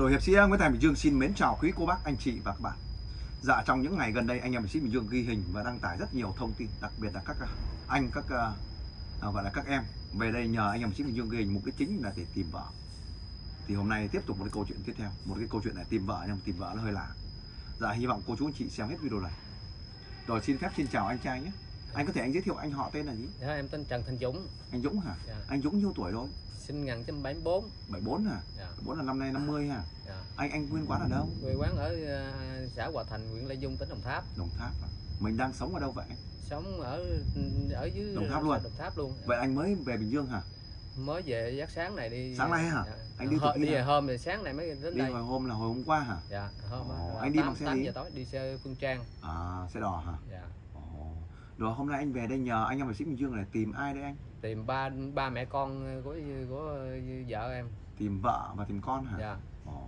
Đội hiệp sĩ Nguyễn Thành Bình Dương xin mến chào quý cô bác, anh chị và các bạn. Dạ trong những ngày gần đây anh em hiệp sĩ Bình Dương ghi hình và đăng tải rất nhiều thông tin, đặc biệt là các à, anh các à, à, gọi là các em về đây nhờ anh em hiệp sĩ Bình Dương ghi hình mục đích chính là để tìm vợ. Thì hôm nay tiếp tục một cái câu chuyện tiếp theo, một cái câu chuyện là tìm vợ nhưng tìm vợ nó hơi lạ. Dạ hy vọng cô chú anh chị xem hết video này. Rồi xin phép xin chào anh trai nhé. Anh có thể anh giới thiệu anh họ tên là gì? Dạ, em tên Trần Thành Dũng, Anh Dũng hả? dạ. Anh Dũng nhiêu tuổi rồi? sinh 1974. 74 hả? Dạ. 74 là năm nay 50 hả? Dạ. Anh anh nguyên quán ở đâu? Quê quán ở ờ, xã Hòa Thành, huyện Lê Dung, tỉnh Đồng Tháp. Đồng Tháp à? Mình đang sống ở đâu vậy? Sống ở ở dưới Đồng Tháp luôn? Đồng Tháp luôn. Vậy anh mới về Bình Dương hả? Mới về giấc sáng này đi. Sáng nay hả? Dạ. Anh đi khi đi về hôm thì sáng này mới đến Đi đây. hồi hôm là hồi hôm qua hả? Dạ, hôm Ồ, là anh đi tám- bằng xe tám gì? giờ tối đi xe Phương Trang. À, xe đò hả? Dạ. Rồi hôm nay anh về đây nhờ anh em ở sĩ Bình Dương để tìm ai đây anh? Tìm ba ba mẹ con của của vợ em. Tìm vợ và tìm con hả? Dạ. Ồ.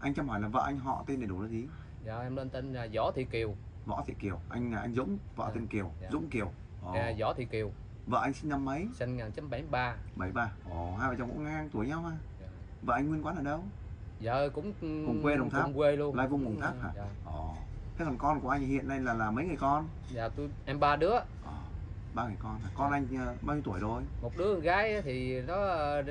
Anh cho hỏi là vợ anh họ tên đầy đủ là gì? Dạ em lên tên là Võ Thị Kiều. Võ Thị Kiều. Anh là anh Dũng, vợ Dạ. tên Kiều, Dạ. Dũng Kiều. Ồ. Dạ, Võ Thị Kiều, Vợ anh sinh năm mấy? sinh 1973. 73. Ồ, hai vợ chồng cũng ngang tuổi nhau ha. Dạ. Vợ anh nguyên quán ở đâu? Vợ cũng Cùng quê Đồng Tháp? Cùng quê luôn. Lai Vung Đồng Tháp hả? Dạ. Ồ. Thế còn con của anh hiện nay là là mấy người con? Dạ tôi em ba đứa. Ồ. Ba người con. Con anh ờ, bao nhiêu tuổi rồi? một đứa con gái thì nó ờ,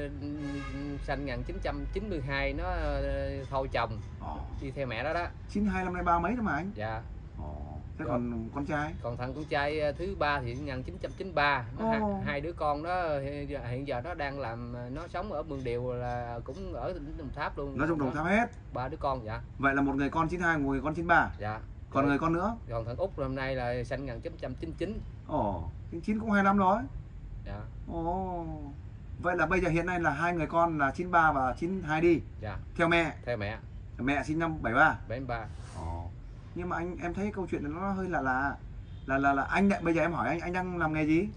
sinh 1992 nó ờ, thôi chồng Ồ. đi theo mẹ đó đó 92 năm nay ba mấy đó mà anh? dạ Ồ. Thế Dạ. còn con trai? còn thằng con trai ờ, thứ ba thì 1993 nó hai, Ồ. hai đứa con đó hiện giờ- nó đang làm ờ, nó sống ở Mương Điều là cũng ở tỉnh Đồng Tháp luôn Nói chung đồng tháp hết. ba đứa con dạ Vậy là một người con 92, một người con 93. dạ Còn người con nữa? còn thằng út hôm nay là sinh 1999 Ồ, chín chín cũng hai năm rồi. dạ Ồ. Vậy là bây giờ hiện nay là hai người con là 93 và 92 đi. dạ Theo mẹ. theo mẹ Mẹ sinh năm 73. 73 Ồ. Nhưng mà anh em thấy câu chuyện nó hơi lạ lạ. Là là là anh đã, bây giờ em hỏi anh anh đang làm nghề gì?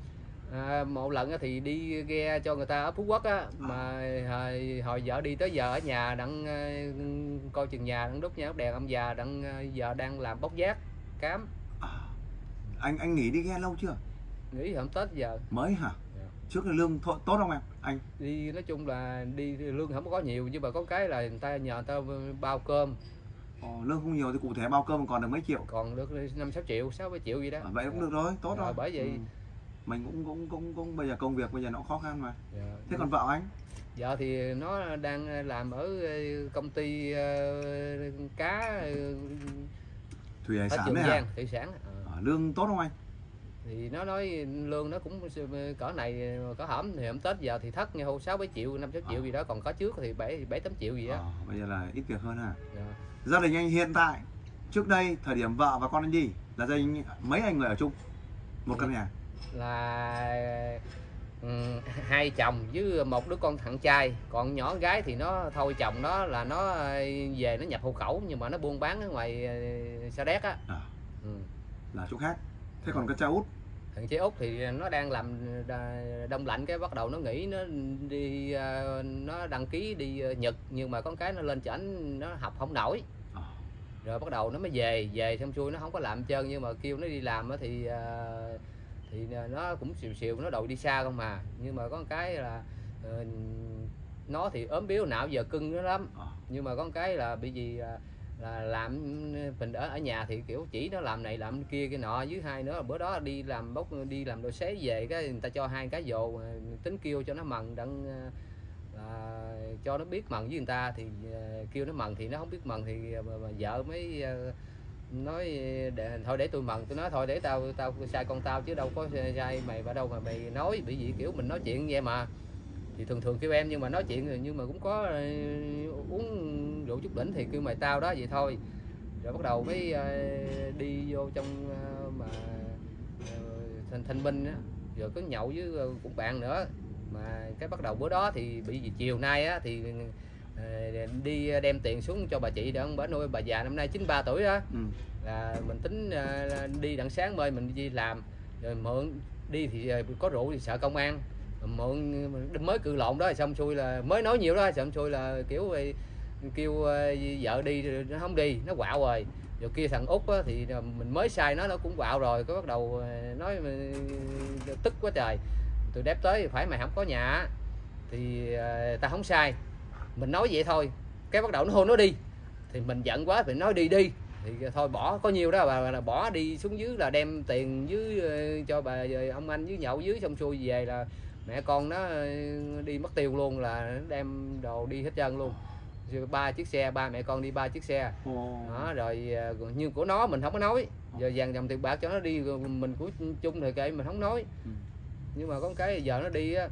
À, một lần thì đi ghe cho người ta ở Phú Quốc á mà hồi, hồi vợ đi tới giờ ở nhà đặng ờ, coi chừng nhà đặng đốt đốt đèn ông già đặng ờ, giờ đang làm bốc vác cám À, anh anh nghỉ đi ghe lâu chưa? nghỉ hôm Tết giờ Mới hả? Dạ. Trước là lương thô, tốt không em? Anh đi nói chung là đi lương không có nhiều nhưng mà có cái là người ta nhờ người ta bao cơm Ồ, lương không nhiều thì cụ thể bao cơm còn được mấy triệu. còn được năm sáu triệu sáu bảy triệu gì đó À, vậy cũng được rồi, tốt Rồi, rồi. bởi vậy- Ừ. Mình cũng cũng cũng cũng bây giờ công việc bây giờ nó khó khăn mà. Dạ. Thế còn vợ anh? vợ thì nó đang làm ở ờ, công ty ờ, cá ờ, Thủy hải sản đấy hả? Thủy sản. À, lương tốt không anh? thì nó nói lương nó cũng cỡ này cỡ hổm thì hôm tết giờ thì thất nhau sáu bảy triệu năm sáu triệu À. gì đó còn có trước thì bảy bảy tám triệu gì đó À, bây giờ là ít việc hơn hả? Dạ. Gia đình anh hiện tại trước đây thời điểm vợ và con anh đi là gia đình mấy anh người ở chung một căn nhà. Là ừ, hai chồng với một đứa con thằng trai. Còn nhỏ gái thì nó thôi chồng nó là nó về nó nhập hộ khẩu nhưng mà nó buôn bán ở ngoài ờ, Sa Đéc á. À, ừ. là chỗ khác. Thế còn con trai út? Thằng chế út thì nó đang làm đông lạnh cái bắt đầu nó nghỉ nó đi ờ, nó đăng ký đi ờ, nhật nhưng mà con cái nó lên chảnh nó học không nổi. À, rồi bắt đầu nó mới về về xong xuôi nó không có làm trơn nhưng mà kêu nó đi làm thì thì nó cũng xìu xìu nó đòi đi xa không mà nhưng mà có cái là ờ, nó thì ốm biếu não giờ cưng nó lắm. À, nhưng mà có cái là bị gì là, là làm mình ở ở nhà thì kiểu chỉ nó làm này làm kia cái nọ với hai nữa là bữa đó đi làm bốc đi làm đồ xế về cái người ta cho hai cái dồ ờ, tính kêu cho nó mần đặng ờ, là cho nó biết mần với người ta thì ờ, kêu nó mần thì nó không biết mần thì ờ, mà, mà vợ mới ờ, nói ờ, để, thôi để tôi mần tôi nói thôi để tao tao sai con tao chứ đâu có sai mày vào đâu mà mày nói bị gì kiểu mình nói chuyện vậy mà. Thì thường thường kêu em nhưng mà nói chuyện rồi nhưng mà cũng có ờ, uống rượu chút đỉnh thì kêu mày tao đó vậy thôi. Rồi bắt đầu mới ờ, đi vô trong mà thanh, thanh binh á. Rồi có nhậu với cũng bạn nữa. Mà cái bắt đầu bữa đó thì bị gì chiều nay á thì đi đem tiền xuống cho bà chị để ông bà nuôi. Bà già năm nay 93 tuổi đó ừ. là mình tính ờ, đi đặng sáng mời mình đi làm rồi mượn đi thì ờ, có rượu thì sợ công an. Mượn mới cự lộn đó xong xuôi là mới nói nhiều đó xong xuôi là kiểu ờ, kêu ờ, vợ đi nó không đi nó quạo rồi rồi kia thằng út á, thì mình mới sai nó nó cũng quạo rồi có bắt đầu ờ, nói ờ, tức quá trời. Tôi đép tới phải mày không có nhà thì ờ, ta không sai mình nói vậy thôi cái bắt đầu nó hôn nó đi. Thì mình giận quá thì nói đi đi. Thì thôi bỏ có nhiêu đó bà là bỏ đi xuống dưới là đem tiền dưới ờ, cho bà ông anh dưới nhậu dưới xong xuôi về là mẹ con nó ờ, đi mất tiêu luôn là đem đồ đi hết trơn luôn. Rồi ba chiếc xe ba mẹ con đi ba chiếc xe. Đó rồi ờ, như của nó mình không có nói. Giờ vàng dòng tiền bạc cho nó đi mình của chung thì kệ mình không nói. Ừ. nhưng mà có cái giờ nó đi á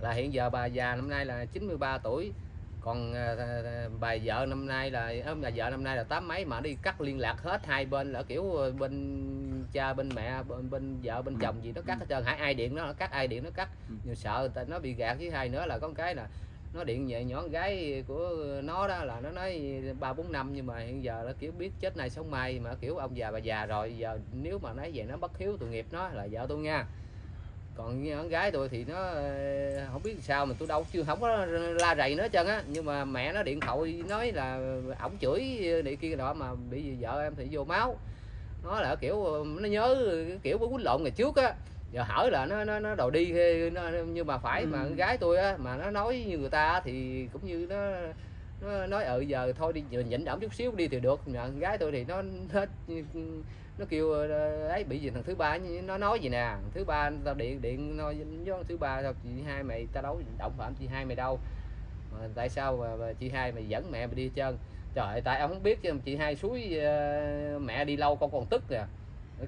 là hiện giờ bà già năm nay là 93 tuổi còn à, à, à, bà vợ năm nay là ờ, bà vợ năm nay là tám mấy mà đi cắt liên lạc hết hai bên là kiểu ờ, bên cha bên mẹ bên, bên vợ bên Ừ. chồng gì nó cắt hết trơn hãy ai điện nó cắt ai điện nó cắt Ừ. nhưng sợ người ta nó bị gạt với hai nữa là có một cái là nó điện về nhỏ con gái của nó đó là nó nói ba bốn năm nhưng mà hiện giờ nó kiểu biết chết này sống mai mà kiểu ông già bà già rồi giờ nếu mà nói về nó bất hiếu tội nghiệp nó là vợ tôi nha còn như con gái tôi thì nó ờ, không biết sao mà tôi đâu chưa không có la rầy nó hết trơn á. Nhưng mà mẹ nó điện thoại nói là ổng chửi này kia đó mà bị vợ em thì vô máu. Nó là kiểu ờ, nó nhớ kiểu quýnh lộn ngày trước á. Giờ hỏi là nó nó nó đòi đi nó, nhưng mà phải Ừ. mà con gái tôi á mà nó nói như người ta thì cũng như nó nó nói ừ giờ thôi đi nhịn nhịn ổng chút xíu đi thì được. Mà con gái tôi thì nó nó, nó kêu ờ, ờ, ấy bị gì thằng thứ ba nó nói gì nè thứ ba tao điện điện nói với thằng thứ ba sao chị hai mày tao đấu động phạm chị hai mày đâu. Mà tại sao mà, mà chị hai mày dẫn mẹ mày đi chân trời ơi, tại ông không biết chứ chị hai suối uh, mẹ đi lâu con còn tức kìa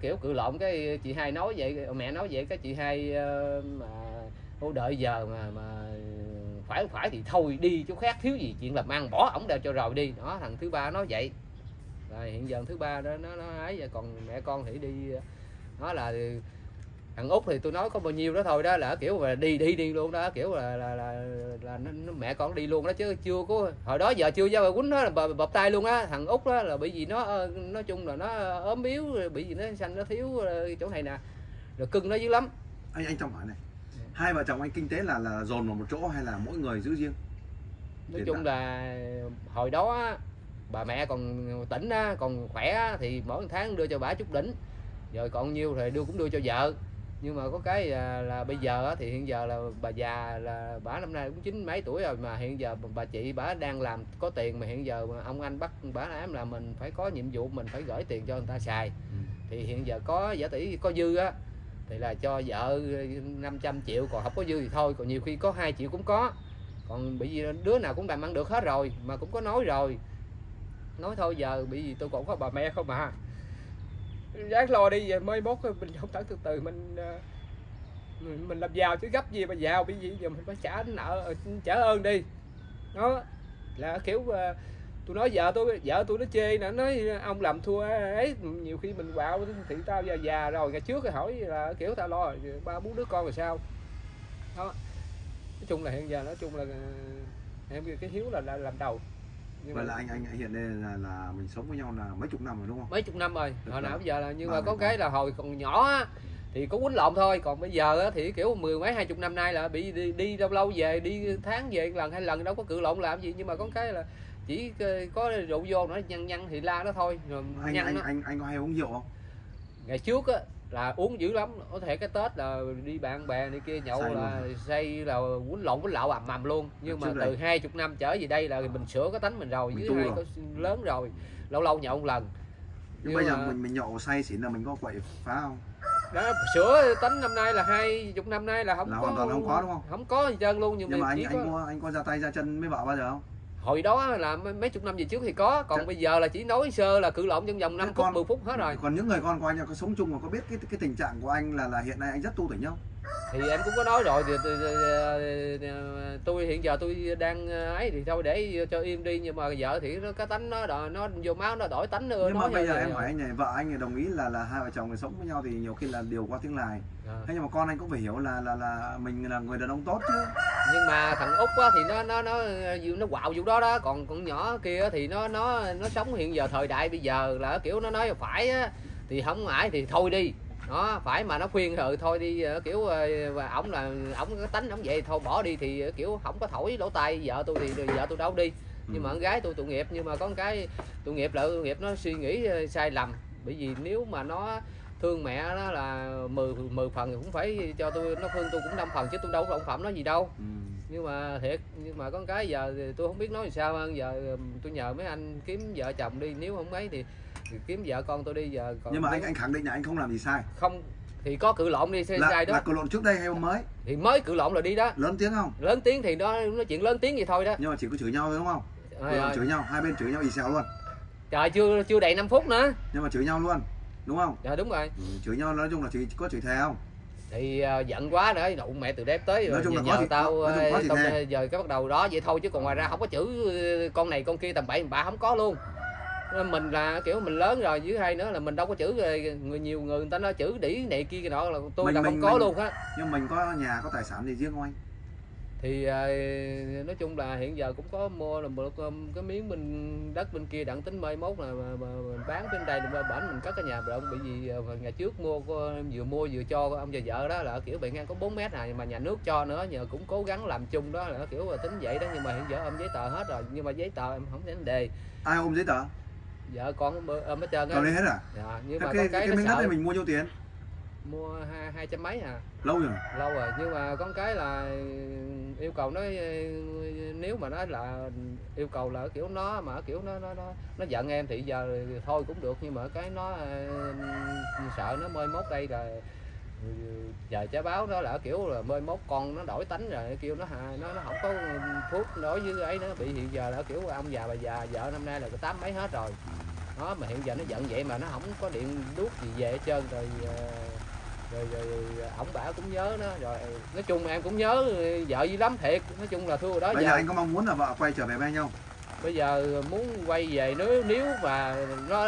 kiểu cự lộn cái chị hai nói vậy mẹ nói vậy cái chị hai uh, mà ô đợi giờ mà mà phải không phải thì thôi đi chỗ khác thiếu gì chuyện làm ăn bỏ ổng ra cho rồi đi. Đó thằng thứ ba nói vậy rồi hiện giờ thứ ba đó nó nó ấy vậy. Còn mẹ con thì đi nó là thằng út thì tôi nói có bao nhiêu đó thôi đó là kiểu là đi đi đi luôn đó kiểu là là, là, là nó, nó, mẹ con đi luôn đó chứ chưa có hồi đó giờ chưa ra bà quýnh nó là bập tay luôn á. Thằng út đó là bị gì nó ờ, nói chung là nó ốm yếu bị gì nó xanh nó thiếu ờ, chỗ này nè rồi cưng nó dữ lắm. Anh anh trọng hỏi này hai vợ chồng anh kinh tế là là dồn vào một chỗ hay là mỗi người giữ riêng? Nói chung là hồi đó bà mẹ còn tỉnh á, còn khỏe á, thì mỗi tháng đưa cho bà chút đỉnh. Rồi còn nhiêu thì đưa cũng đưa cho vợ. Nhưng mà có cái là, là bây giờ á, thì hiện giờ là bà già là bà năm nay cũng chín mấy tuổi rồi mà hiện giờ bà chị bà đang làm có tiền mà hiện giờ mà ông anh bắt bà ám là mình phải có nhiệm vụ mình phải gửi tiền cho người ta xài. Thì hiện giờ có giả tỷ có dư á thì là cho vợ 500 triệu còn không có dư thì thôi còn nhiều khi có 2 triệu cũng có. Còn bị gì đứa nào cũng làm ăn được hết rồi mà cũng có nói rồi nói thôi giờ bị gì tôi cũng có bà mẹ không mà ráng lo đi giờ mới mốt mình không thẳng từ từ mình ờ, mình, mình làm giàu chứ gấp gì mà giàu bị gì giờ mình phải trả nợ ờ, trả ơn đi. Nó là kiểu ờ, tôi nói vợ tôi vợ tôi nó chê nè nói ông làm thua ấy nhiều khi mình quạo thì tao già già rồi ngày trước thì hỏi là kiểu tao lo ba bốn đứa con rồi sao? Đó nói chung là hiện giờ nói chung là em cái hiếu là, là làm đầu nhưng vậy mà là anh anh hiện đây là là mình sống với nhau là mấy chục năm rồi đúng không? Mấy chục năm rồi. Được hồi nào bây giờ là nhưng mà có cái là hồi còn nhỏ á thì có quýnh lộn thôi. Còn bây giờ á, thì kiểu mười mấy hai chục năm nay là bị đi, đi lâu lâu về đi tháng về lần hai lần đâu có cự lộn làm gì. Nhưng mà có cái là chỉ có rượu vô nó nhăn nhăn thì la nó thôi rồi anh nhăn anh nó. anh anh có hay uống rượu không? Ngày trước á là uống dữ lắm. Có thể cái tết là đi bạn bè này kia nhậu Say là say là quýnh lộn quýnh lạo ầm ầm luôn. Nhưng mà từ hai chục năm trở về đây là mình sửa cái tánh mình rồi Mình với hai có lớn rồi. Lâu lâu nhậu một lần. Nhưng Nhưng bây giờ mà- mình mình nhậu say xỉn là mình có quậy phá không? Đó sửa tánh năm nay là hai chục năm nay là không Là có hoàn toàn không có, đúng không? không có gì trơn luôn nhưng, nhưng mà anh chỉ anh có có anh có ra tay ra chân với vợ bao giờ không hồi đó là mấy, chục năm về trước thì có còn Chắc- bây giờ là chỉ nói sơ là cự lộn trong vòng 5 Thế phút con- 10 phút hết rồi. còn những người con của anh có sống chung mà có biết cái cái tình trạng của anh là là hiện nay anh rất tu tỉnh không thì em cũng có nói rồi thì, thì, thì, tôi hiện giờ tôi đang ấy thì thôi để cho im đi nhưng mà vợ thì nó cái tánh nó đòi nó vô máu nó đổi tánh nó nhưng mà bây giờ em rồi. hỏi anh này vợ anh này đồng ý là là hai vợ chồng người sống với nhau thì nhiều khi là điều qua tiếng lài À. thế nhưng mà con anh cũng phải hiểu là là là mình là người đàn ông tốt chứ nhưng mà thằng út á thì nó nó nó nó quạo vụ đó đó còn con nhỏ kia thì nó nó nó sống hiện giờ thời đại bây giờ là kiểu nó nói phải á thì không ngại thì thôi đi đó phải mà nó khuyên rồi thôi đi ờ, kiểu ờ, và ổng là ổng cái tánh ổng vậy thôi bỏ đi thì kiểu không có thổi lỗ tai vợ tôi thì vợ tôi đâu đi. Nhưng mà con gái tôi tội nghiệp nhưng mà có cái tội nghiệp là tội nghiệp nó suy nghĩ ờ, sai lầm. Bởi vì nếu mà nó thương mẹ nó là 10 10 phần thì cũng phải cho tôi nó thương tôi cũng năm phần chứ tôi đâu có động phạm nó gì đâu. Ừ. nhưng mà thiệt nhưng mà có cái giờ thì tôi không biết nói sao hơn. Giờ tôi nhờ mấy anh kiếm vợ chồng đi. Nếu không mấy thì, thì kiếm vợ con tôi đi. Giờ còn nhưng mà anh anh khẳng định là anh không làm gì sai. Không thì có cự lộn đi sai là, sai đó. là cự lộn trước đây hay hôm mới? Thì mới cự lộn là đi đó. Lớn tiếng không? Lớn tiếng thì đó nói chuyện lớn tiếng vậy thôi đó. Nhưng mà chỉ có chửi nhau thôi đúng không? Rồi, Cự lộn rồi. chửi nhau hai bên chửi nhau ì xèo luôn. Trời chưa chưa đầy 5 phút nữa. Nhưng mà chửi nhau luôn đúng không? Dạ đúng rồi. Ừ, chửi nhau nói chung là chửi có chửi thề không thì ờ, giận quá nữa đụng mẹ từ đép tới Nói rồi chung giờ, giờ thì- tao nói chung thì tao thề. giờ cái bắt đầu đó. Vậy thôi chứ còn ngoài ra không có chữ ờ, con này con kia tầm bậy tầm bạ không có luôn. Mình là kiểu mình lớn rồi với hai nữa là mình đâu có chữ người nhiều người người ta nói chữ đĩ này kia kia nọ là tôi Mình- là mình- không có mình- luôn á. nhưng mình có nhà có tài sản gì riêng không anh thì ờ, nói chung là hiện giờ cũng có mua là một um, cái miếng bên đất bên kia đặng tính mai mốt là mà, mà, mà bán bên đây là bển mình cất cái nhà rộng bị gì ờ, ngày trước mua vừa mua vừa cho ông và vợ đó là kiểu bề ngang có 4 mét này mà nhà nước cho nữa nhờ cũng cố gắng làm chung đó là kiểu là tính vậy đó. Nhưng mà hiện giờ ôm giấy tờ hết rồi nhưng mà giấy tờ em không vấn đề ai ôm giấy tờ? Vợ con ôm- ôm hết trơn á. Còn lấy hết à? Dạ, nhưng Thế mà cái, cái, cái cái miếng đất này mình mua nhiêu tiền mua hai hai trăm mấy à? Lâu rồi. Lâu rồi nhưng mà con cái là yêu cầu nó nếu mà nó là yêu cầu là kiểu nó mà kiểu nó nó nó, nó giận em thì giờ thôi cũng được nhưng mà cái nó sợ nó mơi mốt đây là giờ trái báo đó là kiểu là mơi mốt con nó đổi tánh rồi kêu nó hà nó nó không có thuốc đối với ấy nó bị hiện giờ là kiểu ông già bà già vợ năm nay là tám mấy hết rồi. Đó mà hiện giờ nó giận vậy mà nó không có điện đuốc gì về hết trơn rồi ờ, rồi, rồi, rồi ổng bả cũng nhớ nó rồi nói chung em cũng nhớ vợ dữ lắm thiệt nói chung là thua đó bây giờ. giờ anh có mong muốn là vợ quay trở về với không bây giờ muốn quay về nếu nếu mà nó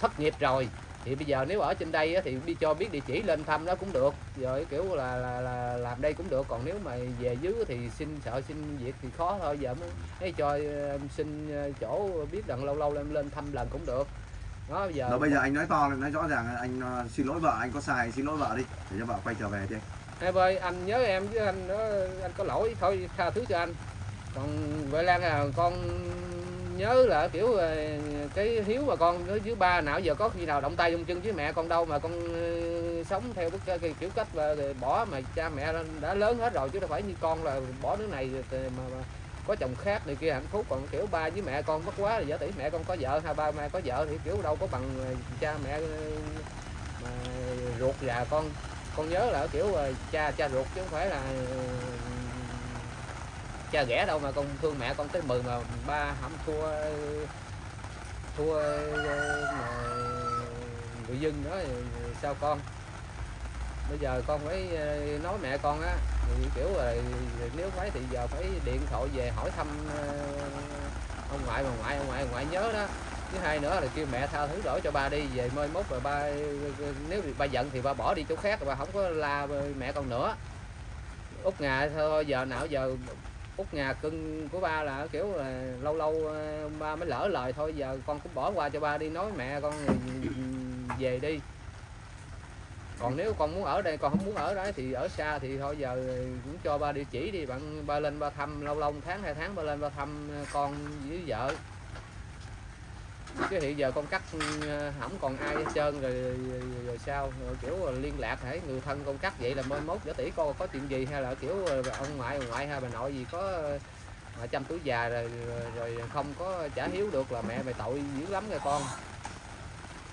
thất nghiệp rồi thì bây giờ nếu ở trên đây á, thì đi cho biết địa chỉ lên thăm nó cũng được. Rồi kiểu là, là, là làm đây cũng được còn nếu mà về dưới thì xin sợ xin việc thì khó thôi giờ mới cho em xin chỗ biết rằng lâu lâu em lên thăm lần cũng được đó bây giờ rồi bây giờ anh nói to lên nói rõ ràng anh ờ, xin lỗi vợ anh có sai xin lỗi vợ đi để cho vợ quay trở về đi. Em ơi anh nhớ em với anh đó anh có lỗi thôi tha thứ cho anh. Còn vậy lan là con nhớ là kiểu ờ, cái hiếu mà con với dưới ba nào giờ có khi nào động tay dung chân với mẹ con đâu mà con ờ, sống theo cái kiểu cách và bỏ mà cha mẹ đã lớn hết rồi chứ đâu phải như con là bỏ đứa này mà, mà có chồng khác này kia, hạnh phúc, còn kiểu ba với mẹ con bất quá là giả tỷ mẹ con có vợ hai ba mẹ có vợ thì kiểu đâu có bằng ờ, cha mẹ ờ, mà ruột già con. Con nhớ là kiểu ờ, cha cha ruột chứ không phải là cha ghẻ đâu mà con thương mẹ con tới mừng mà ba hãm thua thua mà người dân đó sao con? Bây giờ con phải ờ, nói mẹ con á, thì kiểu là nếu phải thì giờ phải điện thoại về hỏi thăm ờ, ông ngoại, bà ngoại, ông ngoại ông ngoại nhớ đó. Thứ hai nữa là kêu mẹ tha thứ lỗi cho ba đi, về mai mốt rồi ba, nếu ba giận thì ba bỏ đi chỗ khác rồi ba không có la mẹ con nữa. Út ngà thôi, giờ nào giờ út ngà cưng của ba là kiểu là lâu lâu ờ, ba mới lỡ lời thôi, giờ con cũng bỏ qua cho ba đi, nói mẹ con về đi còn nếu con muốn ở đây con không muốn ở đó thì ở xa thì thôi giờ cũng cho ba địa chỉ đi. Bạn ba lên ba thăm lâu lâu tháng hai tháng ba lên ba thăm ờ, con với vợ. Chứ hiện giờ con cắt ờ, không còn ai hết trơn rồi, rồi, rồi, rồi sao? Rồi kiểu liên lạc hãy người thân con cắt vậy là mai mốt giả tỷ con có chuyện gì? Hay là kiểu ờ, ông ngoại ông ngoại hay bà nội gì có mà chăm túi già rồi, rồi rồi không có trả hiếu được là mẹ mày tội dữ lắm rồi con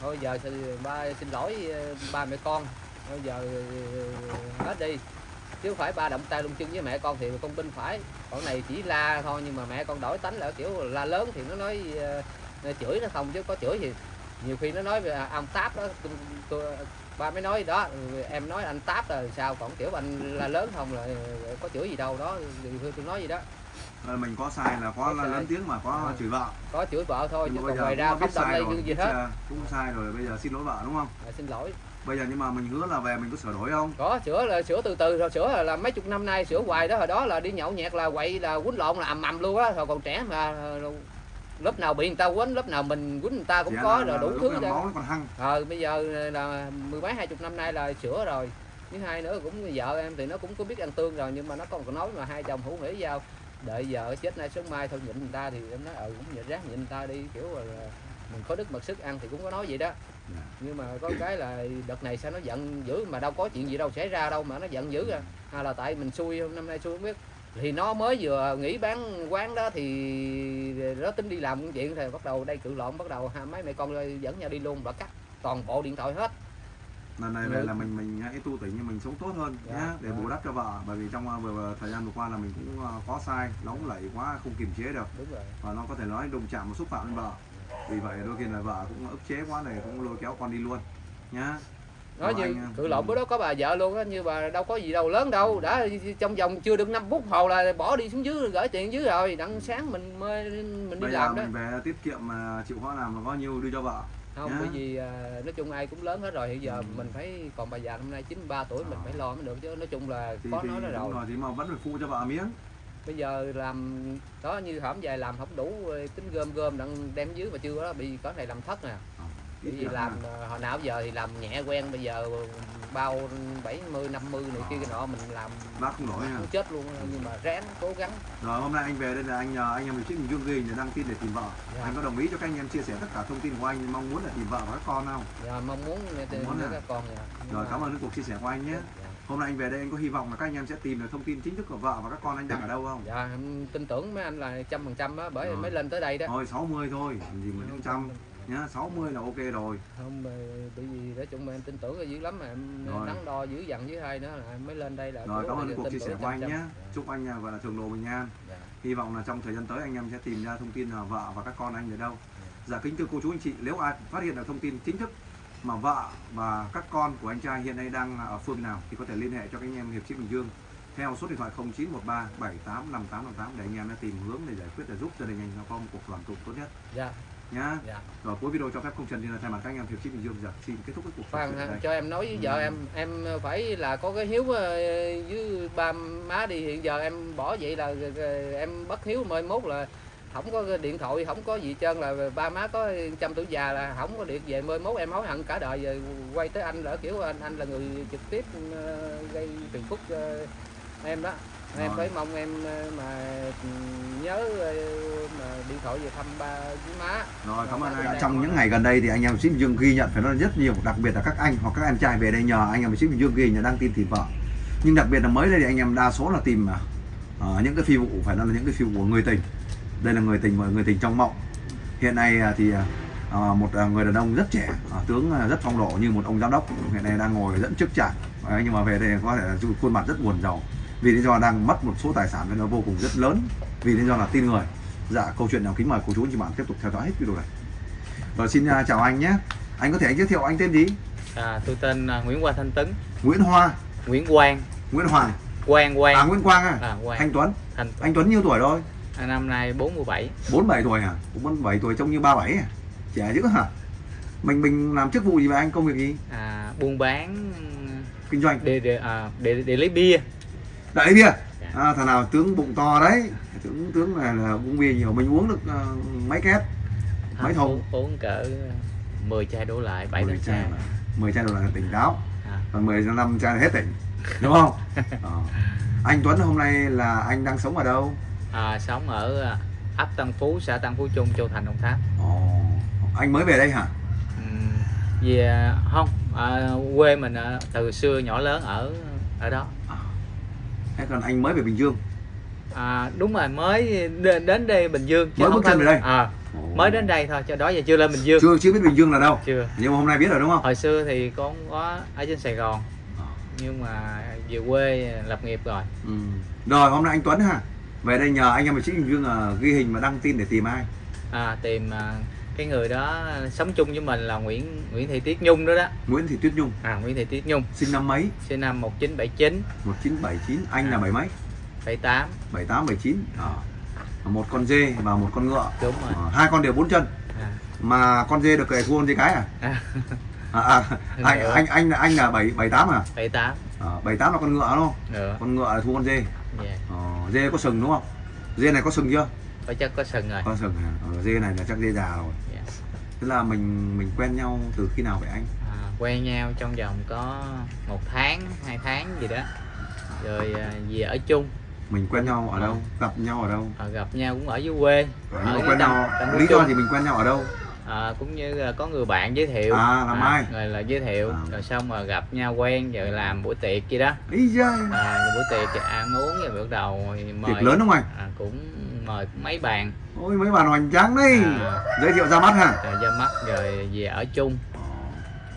thôi giờ thì ba xin lỗi ờ, ba mẹ con. Thôi giờ ờ, hết đi. Chứ không phải ba động tay lung chân với mẹ con thì con binh phải. Còn này chỉ la thôi nhưng mà mẹ con đổi tánh là kiểu la lớn thì nó nói ờ, nó chửi nó không chứ có chửi thì nhiều khi nó nói về à, ông táp đó tôi, tôi, ba mới nói đó ừ, em nói anh táp là sao còn kiểu anh là lớn không là có chửi gì đâu đó tôi nói gì đó. Ờ, mình có sai là có, sai. lớn tiếng mà có Ờ. chửi vợ. Có chửi vợ thôi chứ Nhưng còn bây giờ ngoài ra không động sai đây rồi, gì hết. cũng sai rồi bây giờ xin lỗi vợ đúng không? À, xin lỗi. Bây giờ nhưng mà mình hứa là về mình có sửa đổi không? Có sửa là sửa từ từ rồi sửa là, là mấy chục năm nay sửa hoài đó hồi đó là đi nhậu nhẹt là quậy là quýnh lộn là ầm ầm luôn á rồi còn trẻ mà lớp nào bị người ta quýnh lớp nào mình quýnh người ta cũng Chỉ có là- rồi đủ thứ hăng. Ờ bây giờ là mười mấy hai chục năm nay là sửa rồi. Thứ hai nữa cũng vợ em thì nó cũng có biết ăn tương rồi nhưng mà nó còn nói mà hai chồng hữu nghĩ giao đợi vợ chết nay sớm mai thôi nhịn người ta thì em nói ừ cũng nhịn ráng nhịn người ta đi. Kiểu là mình có đức mật sức ăn thì cũng có nói vậy đó. Dạ. nhưng mà có cái là đợt này sao nó giận dữ mà đâu có chuyện gì đâu xảy ra đâu mà nó giận dữ à. Hay là tại mình xui năm nay xui không biết. Thì nó mới vừa nghỉ bán quán đó thì nó tính đi làm công chuyện thì bắt đầu đây cự lộn bắt đầu hai mấy mẹ con dẫn nhau đi luôn đã cắt toàn bộ điện thoại hết lần này Ừ. về là mình mình hãy tu tỉnh mình sống tốt hơn Dạ, nhá để bù đắp cho vợ. Bởi vì trong ờ, vừa, vừa thời gian vừa qua là mình cũng ờ, có sai nóng nảy quá không kiềm chế được. Đúng rồi. Và nó có thể nói đụng chạm một xúc phạm đến vợ. Vì vậy đôi khi là vợ cũng ức chế quá này cũng lôi kéo con đi luôn nhá. Nói như anh, cự lộn bữa đó có bà vợ luôn á như bà đâu có gì đâu lớn đâu. Đã trong vòng chưa được 5 phút hồ là bỏ đi xuống dưới gửi tiền dưới rồi. Đặng sáng mình mới mình đi bây làm đó. mình về tiết kiệm mà chịu khó làm là bao nhiêu đưa cho vợ không bởi vì à, nói chung ai cũng lớn hết rồi hiện giờ Ừ. mình phải còn bà già năm nay 93 tuổi mình Ờ. phải lo mới được chứ nói chung là thì, có thì, nói nó đúng rồi. rồi thì mà vẫn phải phụ cho vợ miếng. Bây giờ làm đó như hổm về làm không đủ ờ, tính gom gom đặng đem dưới mà chưa đó bị có này làm thất nè. Ít bởi vì làm ờ, hồi nào giờ thì làm nhẹ quen bây giờ bao 70 50 này kia cái nọ mình làm bác không nổi cũng chết luôn nhưng mà ráng cố gắng rồi hôm nay anh về đây là anh nhờ anh em mình trích mình dương ghi để đăng tin để tìm vợ Dạ. anh có đồng ý cho các anh em chia sẻ tất cả thông tin của anh mong muốn là tìm vợ và các con không Dạ, mong muốn Mong muốn à? các con dạ. Rồi cảm ơn cuộc chia sẻ của anh nhé Dạ. hôm nay anh về đây anh có hy vọng là các anh em sẽ tìm được thông tin chính thức của vợ và các con anh đang ở đâu không dạ tin tưởng mấy anh là trăm phần trăm á bởi Rồi. mới lên tới đây đó thôi 60 thôi gì mà những trăm nhá 60 là ok rồi. Không bởi vì nói chung em tin tưởng là dữ lắm mà em Rồi. đắn đo dữ dằn với hai nữa là em mới lên đây là rồi cảm ơn cuộc chia sẻ của anh nhé chúc anh à, gọi là thường đồ bình an. Dạ. hy vọng là trong thời gian tới anh em sẽ tìm ra thông tin là vợ và các con anh ở đâu. Dạ. Kính thưa cô chú anh chị nếu ai phát hiện được thông tin chính thức mà vợ và các con của anh trai hiện nay đang ở phương nào thì có thể liên hệ cho các anh em hiệp sĩ bình dương theo số điện thoại 0913 785858 để anh em đã tìm hướng để giải quyết để giúp gia đình anh nó có một cuộc đoàn tụ tốt nhất. Dạ nhá. Dạ. Rồi cuối video cho phép công trần thì là thay mặt các anh em hiệp sĩ bình dương giờ xin kết thúc cái cuộc ha, đây cho em nói với vợ Ừ. em em phải là có cái hiếu ờ, với ba má đi. Hiện giờ em bỏ vậy là ờ, em bất hiếu mai mốt là không có điện thoại không có gì trơn là ba má có trăm tuổi già là không có điện về mai mốt. Em hối hận cả đời rồi quay tới anh là kiểu anh anh là người trực tiếp ờ, gây phiền phức ờ, em đó em Rồi. phải mong em ờ, mà ừ, nhớ ờ, mà điện thoại về thăm ba với má Rồi cảm ơn anh. Trong những ngày gần đây thì anh em ship Bình Dương ghi nhận phải nói rất nhiều, đặc biệt là các anh hoặc các em trai về đây nhờ anh em ship Bình Dương ghi nhận đang tìm tìm vợ. Nhưng đặc biệt là mới đây thì anh em đa số là tìm ờ, những cái phi vụ phải nói là những cái phi vụ của người tình. Đây là người tình và người tình trong mộng. Hiện nay thì ờ, một người đàn ông rất trẻ, à, tướng rất phong độ như một ông giám đốc hiện nay đang ngồi dẫn chức trại. Đấy, nhưng mà về đây có thể là khuôn mặt rất buồn rầu vì lý do đang mất một số tài sản nên nó vô cùng rất lớn. Vì lý do là tin người. Dạ câu chuyện nào kính mời cô chú anh chị bạn tiếp tục theo dõi hết video này. Rồi xin à, chào anh nhé. Anh có thể giới thiệu anh tên gì? À, tôi tên à, Nguyễn Quang Thanh Tấn, Nguyễn Hoa. Nguyễn Quang, Nguyễn Hoàng Quang Quang, à Nguyễn Quang à, à, Quang, anh Tuấn. Thanh anh Tuấn nhiêu tuổi rồi? À, năm nay 47, 47 tuổi cũng 47 tuổi trông như 37 à? Trẻ dữ hả? Mình mình làm chức vụ gì vậy anh? Công việc gì? À, buôn bán kinh doanh. để để, à, để để lấy bia. Lý bia Dạ. à, thằng nào tướng bụng to đấy. Tướng tướng này là uống bia nhiều. Mình uống được ờ, mấy két mấy À, thùng? Uống, uống cỡ 10 chai đổ lại, 7 10 tám chai chai. mà. 10 chai đồ là tỉnh táo. À, còn 10 năm chai là hết tỉnh. Đúng không? Ờ. anh Tuấn hôm nay là anh đang sống ở đâu? À, sống ở à, ấp Tân Phú, xã Tân Phú Trung, Châu Thành, Đồng Tháp. Ồ, anh mới về đây hả? Ừm, về à, không à, quê mình à, từ xưa nhỏ lớn ở ở đó. Hay còn anh mới về Bình Dương? À, đúng rồi mới đến, đây Bình Dương chứ Mới bước chân về đây? à, mới đến đây thôi cho đó giờ chưa lên Bình Dương. Chưa chưa biết Bình Dương là đâu. Chưa. Nhưng mà hôm nay biết rồi đúng không? Hồi xưa thì con có ở trên Sài Gòn Ờ. nhưng mà về quê lập nghiệp rồi. Ừ. rồi hôm nay anh Tuấn hả về đây nhờ anh em mình sĩ Bình Dương là ghi hình và đăng tin để tìm ai? À, tìm à, cái người đó sống chung với mình là Nguyễn Nguyễn Thị Tiết Nhung đó đó. Nguyễn Thị Tuyết Nhung. À Nguyễn Thị Tiết Nhung. Sinh năm mấy? Sinh năm 1979 1979 anh là À. bảy mấy? 78 78 79 à. một con dê và một con ngựa. Đúng rồi. Ờ, hai con đều bốn chân. À, mà con dê được kể thua con dê cái à? À, à, à anh, anh anh anh là bảy bảy tám à? 78 à, bảy tám là con ngựa đúng không? Nữa con ngựa là thua con dê. Yeah. ờ, dê có sừng đúng không? Dê này có sừng chưa? Phải chắc có sừng rồi. Có sừng à? ờ, dê này là chắc dê già rồi Tức là mình mình quen nhau từ khi nào vậy anh? À, quen nhau trong vòng có một tháng hai tháng gì đó. Rồi à, về ở chung. Mình quen nhau ở đâu? Gặp nhau ở đâu? À, gặp nhau cũng ở dưới quê. Ờ, ở nhưng mà quen nhau lý do gì mình quen nhau ở đâu? À, cũng như là có người bạn giới thiệu. À, làm ai? rồi là giới thiệu. À. rồi xong rồi gặp nhau quen rồi làm buổi tiệc gì đó. Ý à, buổi tiệc thì ăn uống rồi bắt đầu mời tiệc lớn không anh? À, cũng mời mấy bàn ôi mấy bạn hoành tráng đấy. À. giới thiệu ra mắt hả? Rồi ra mắt rồi về ở chung.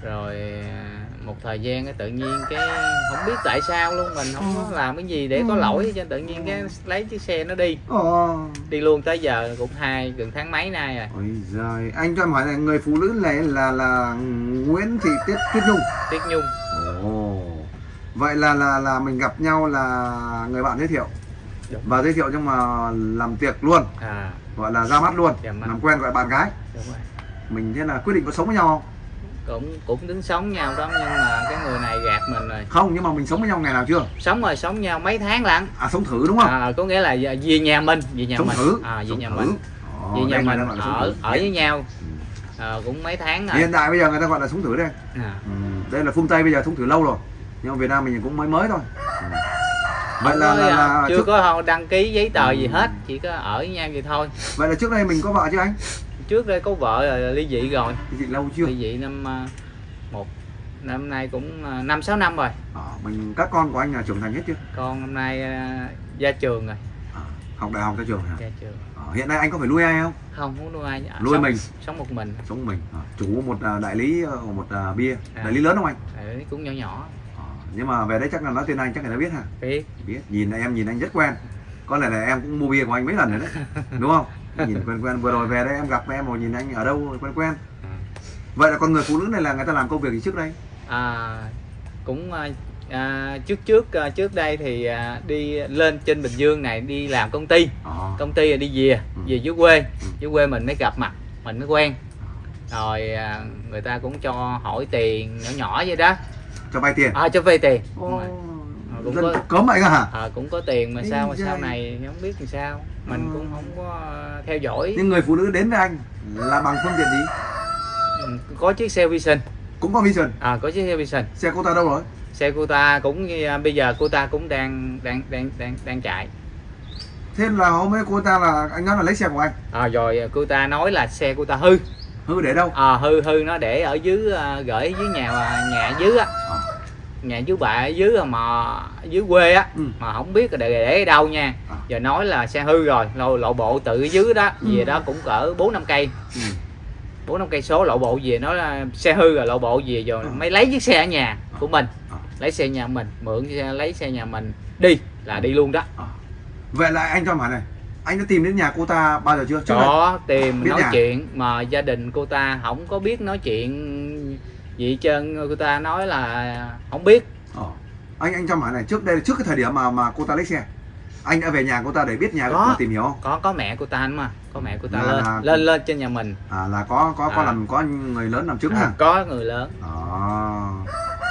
Rồi à, một thời gian cái tự nhiên cái không biết tại sao luôn mình không có làm cái gì để có lỗi cho tự nhiên cái lấy chiếc xe nó đi. Ồ, đi luôn tới giờ cũng hai gần tháng mấy nay rồi. Ôi giời anh cho em hỏi là người phụ nữ này là là Nguyễn Thị Tiết Tuyết Nhung? Tiết Nhung. Ồ, vậy là là là mình gặp nhau là người bạn giới thiệu Đúng. và giới thiệu nhưng mà làm tiệc luôn. À. Gọi là ra mắt luôn. Mắt. làm quen gọi bạn gái. Đúng rồi mình thế là quyết định có sống với nhau. Không cũng cũng tính sống nhau đó nhưng mà cái người này gạt mình rồi. Không nhưng mà mình sống với nhau ngày nào chưa? Sống rồi sống nhau mấy tháng lận. À sống thử đúng không? À, có nghĩa là về nhà mình về nhà sống mình. thử. À về sống nhà thử. mình. Về nhà mình ở thử. ở với nhau. À, cũng mấy tháng rồi. Hiện đại bây giờ người ta gọi là sống thử đây. À, ừ. đây là phương tây bây giờ sống thử lâu rồi. Nhưng mà việt nam mình cũng mới mới thôi. Ừ. vậy không là, là, là chưa trước, có đăng ký giấy tờ gì Ừ. hết chỉ có ở với nhau vậy thôi. Vậy là trước đây mình có vợ chưa anh? Trước đây có vợ rồi ly dị rồi. Thì chị lâu chưa? Ly dị năm à, một năm nay cũng à, năm sáu năm rồi. À, mình các con của anh là trưởng thành hết chưa? Con năm nay à, ra trường rồi. À, học đại học ra trường hả? Ra trường. À, hiện nay anh có phải nuôi ai không? Không muốn nuôi ai. À, Nuôi sống, mình. sống một mình. Sống mình. À, chủ một đại lý một bia. À. đại lý lớn không anh? Đấy, cũng nhỏ nhỏ nhưng mà về đấy chắc là nói tên anh chắc người ta biết hả biết. Biết. Nhìn em nhìn anh rất quen. Có lẽ là em cũng mua bia của anh mấy lần rồi đấy. Đúng không? Nhìn quen quen. Vừa rồi về đây em gặp em rồi nhìn anh ở đâu quen quen. Vậy là con người phụ nữ này là người ta làm công việc gì trước đây? À, cũng à, à, trước trước à, trước đây thì à, đi lên trên Bình Dương này đi làm công ty. À, công ty là đi về Ừ. về dưới quê. Ừ. dưới quê mình mới gặp mặt mình mới quen. Rồi à, người ta cũng cho hỏi tiền nhỏ nhỏ vậy đó cho vay tiền. À, cho vay tiền. Ô, rồi. cũng dân có- cấm vậy hả? À, cũng có tiền mà sao mà sau này không biết làm sao. Mình Ừ. cũng không có à, theo dõi. Nhưng người phụ nữ đến với anh là bằng phương tiện gì? Ừ, có chiếc xe Vision. Cũng có vision. À có chiếc xe Vision. Xe cô ta đâu rồi? Xe cô ta cũng như, à, bây giờ cô ta cũng đang đang đang đang đang chạy. Thế là hôm ấy cô ta là anh nói là lấy xe của anh. À, rồi cô ta nói là xe cô ta hư hư để đâu à, hư hư nó để ở dưới à, gửi dưới nhà nhà ở dưới á Ờ. nhà chú bà ở dưới mà dưới quê á Ừ. mà không biết để, để ở đâu nha Ờ. giờ nói là xe hư rồi lộ, lộ bộ tự ở dưới đó Ừ. về đó cũng cỡ bốn năm cây ừ. bốn năm cây số lộ bộ về nói là xe hư rồi lộ bộ về rồi Ờ. mới lấy chiếc xe ở nhà của mình Ờ. lấy xe nhà mình mượn xe lấy xe nhà mình đi là đi luôn đó vậy là anh cho hỏi này anh đã tìm đến nhà cô ta bao giờ chưa? Trước có tìm nói nhà? chuyện mà gia đình cô ta không có biết nói chuyện gì trơn. Cô ta nói là không biết. Ờ. anh anh cho hỏi này trước đây trước cái thời điểm mà mà cô ta lấy xe anh đã về nhà cô ta để biết nhà Có. tìm hiểu không? Có có mẹ cô ta anh mà. Có mẹ cô ta Là- lên là- lên lên trên nhà mình. À là có có có À. làm có người lớn làm chứng à, hả có người lớn. À.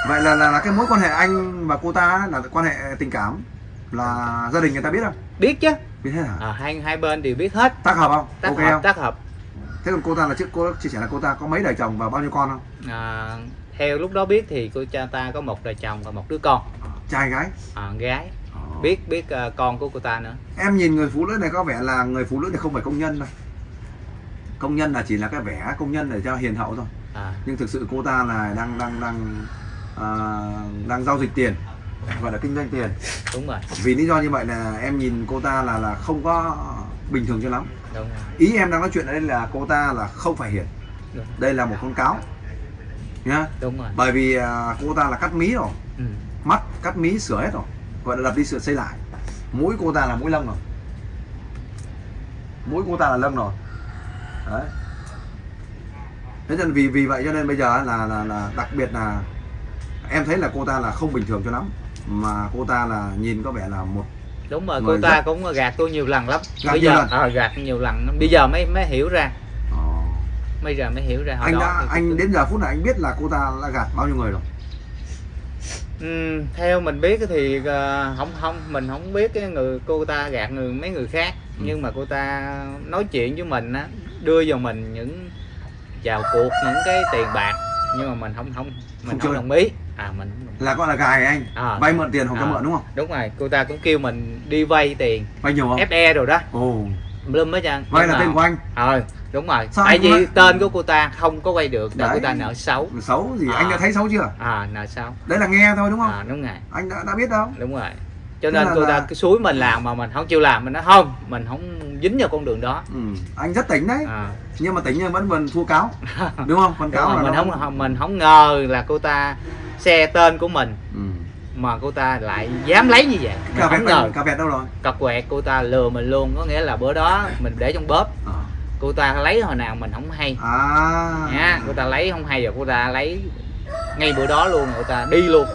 vậy là, là là cái mối quan hệ anh và cô ta là quan hệ tình cảm là gia đình người ta biết không? Biết chứ biết hết hả? À, hai hai bên đều biết hết. Tác hợp không? Tác ok hợp không? tác hợp. Thế còn cô ta là trước cô chia sẻ là cô ta có mấy đời chồng và bao nhiêu con không? À, theo lúc đó biết thì cô cha ta có một đời chồng và một đứa con. Trai gái? À, gái. Ờ. biết biết à, con của cô ta nữa. Em nhìn người phụ nữ này có vẻ là người phụ nữ này không phải công nhân đâu. Công nhân là chỉ là cái vẻ công nhân để cho hiền hậu thôi. À, nhưng thực sự cô ta là đang đang đang à, đang giao dịch tiền gọi là kinh doanh tiền. Đúng rồi. Vì lý do như vậy là em nhìn cô ta là là không có bình thường cho lắm. Đúng rồi. Ý em đang nói chuyện ở đây là cô ta là không phải hiền. Đúng. đây là một con cáo. Nhá. Đúng rồi. Bởi vì à, cô ta là cắt mí rồi. Ừ. mắt cắt mí sửa hết rồi. Gọi là đập đi sửa xây lại. Mũi cô ta là mũi lông rồi. Mũi cô ta là lông rồi. Đấy. Thế nên vì vì vậy cho nên bây giờ là là là đặc biệt là em thấy là cô ta là không bình thường cho lắm mà cô ta là nhìn có vẻ là một đúng rồi cô ta rất- cũng gạt tôi nhiều lần lắm. Gạt bây giờ lần? ờ, gạt nhiều lần bây giờ mới mới hiểu ra. Ờ, bây giờ mới hiểu ra hồi anh đó đã anh tôi- đến giờ phút này anh biết là cô ta đã gạt bao nhiêu người rồi? Ừm, theo mình biết thì ờ, không không mình không biết cái người cô ta gạt người mấy người khác. Ừ. nhưng mà cô ta nói chuyện với mình á đưa vào mình những vào cuộc những cái tiền bạc. Nhưng mà mình không không mình Không không, đồng ý à mình là gọi là gài anh. À, vay mượn tiền hoặc cho À. mượn đúng không? Đúng rồi cô ta cũng kêu mình đi vay tiền. Vay nhiều không? FE rồi đó. Ồ. Bloom hết trơn vay là mà- tên của anh. Ờ đúng rồi. Sao tại vì nói? tên của cô ta không có quay được tại cô ta nợ xấu. Xấu gì? À. anh đã thấy xấu chưa? À nợ xấu. Đấy là nghe thôi đúng không? À đúng rồi. Anh đã, đã biết đâu. Đúng rồi. Cho nên là cô ta cứ suối mình làm mà mình không chịu làm mình nói không mình không dính vào con đường đó. Ừ. anh rất tỉnh đấy. À, nhưng mà tỉnh nhưng vẫn vẫn thua cáo. Đúng không? Con đúng cáo rồi, là mình không mình không ngờ là cô ta xe tên của mình. Ừ. mà cô ta lại dám lấy như vậy. Cà vẹt ngờ cà đâu rồi? Cặp quẹt cô ta lừa mình luôn. Có nghĩa là bữa đó mình để trong bóp. À, cô ta lấy hồi nào mình không hay. À. nha cô ta lấy không hay rồi cô ta lấy ngay bữa đó luôn cô ta đi luôn.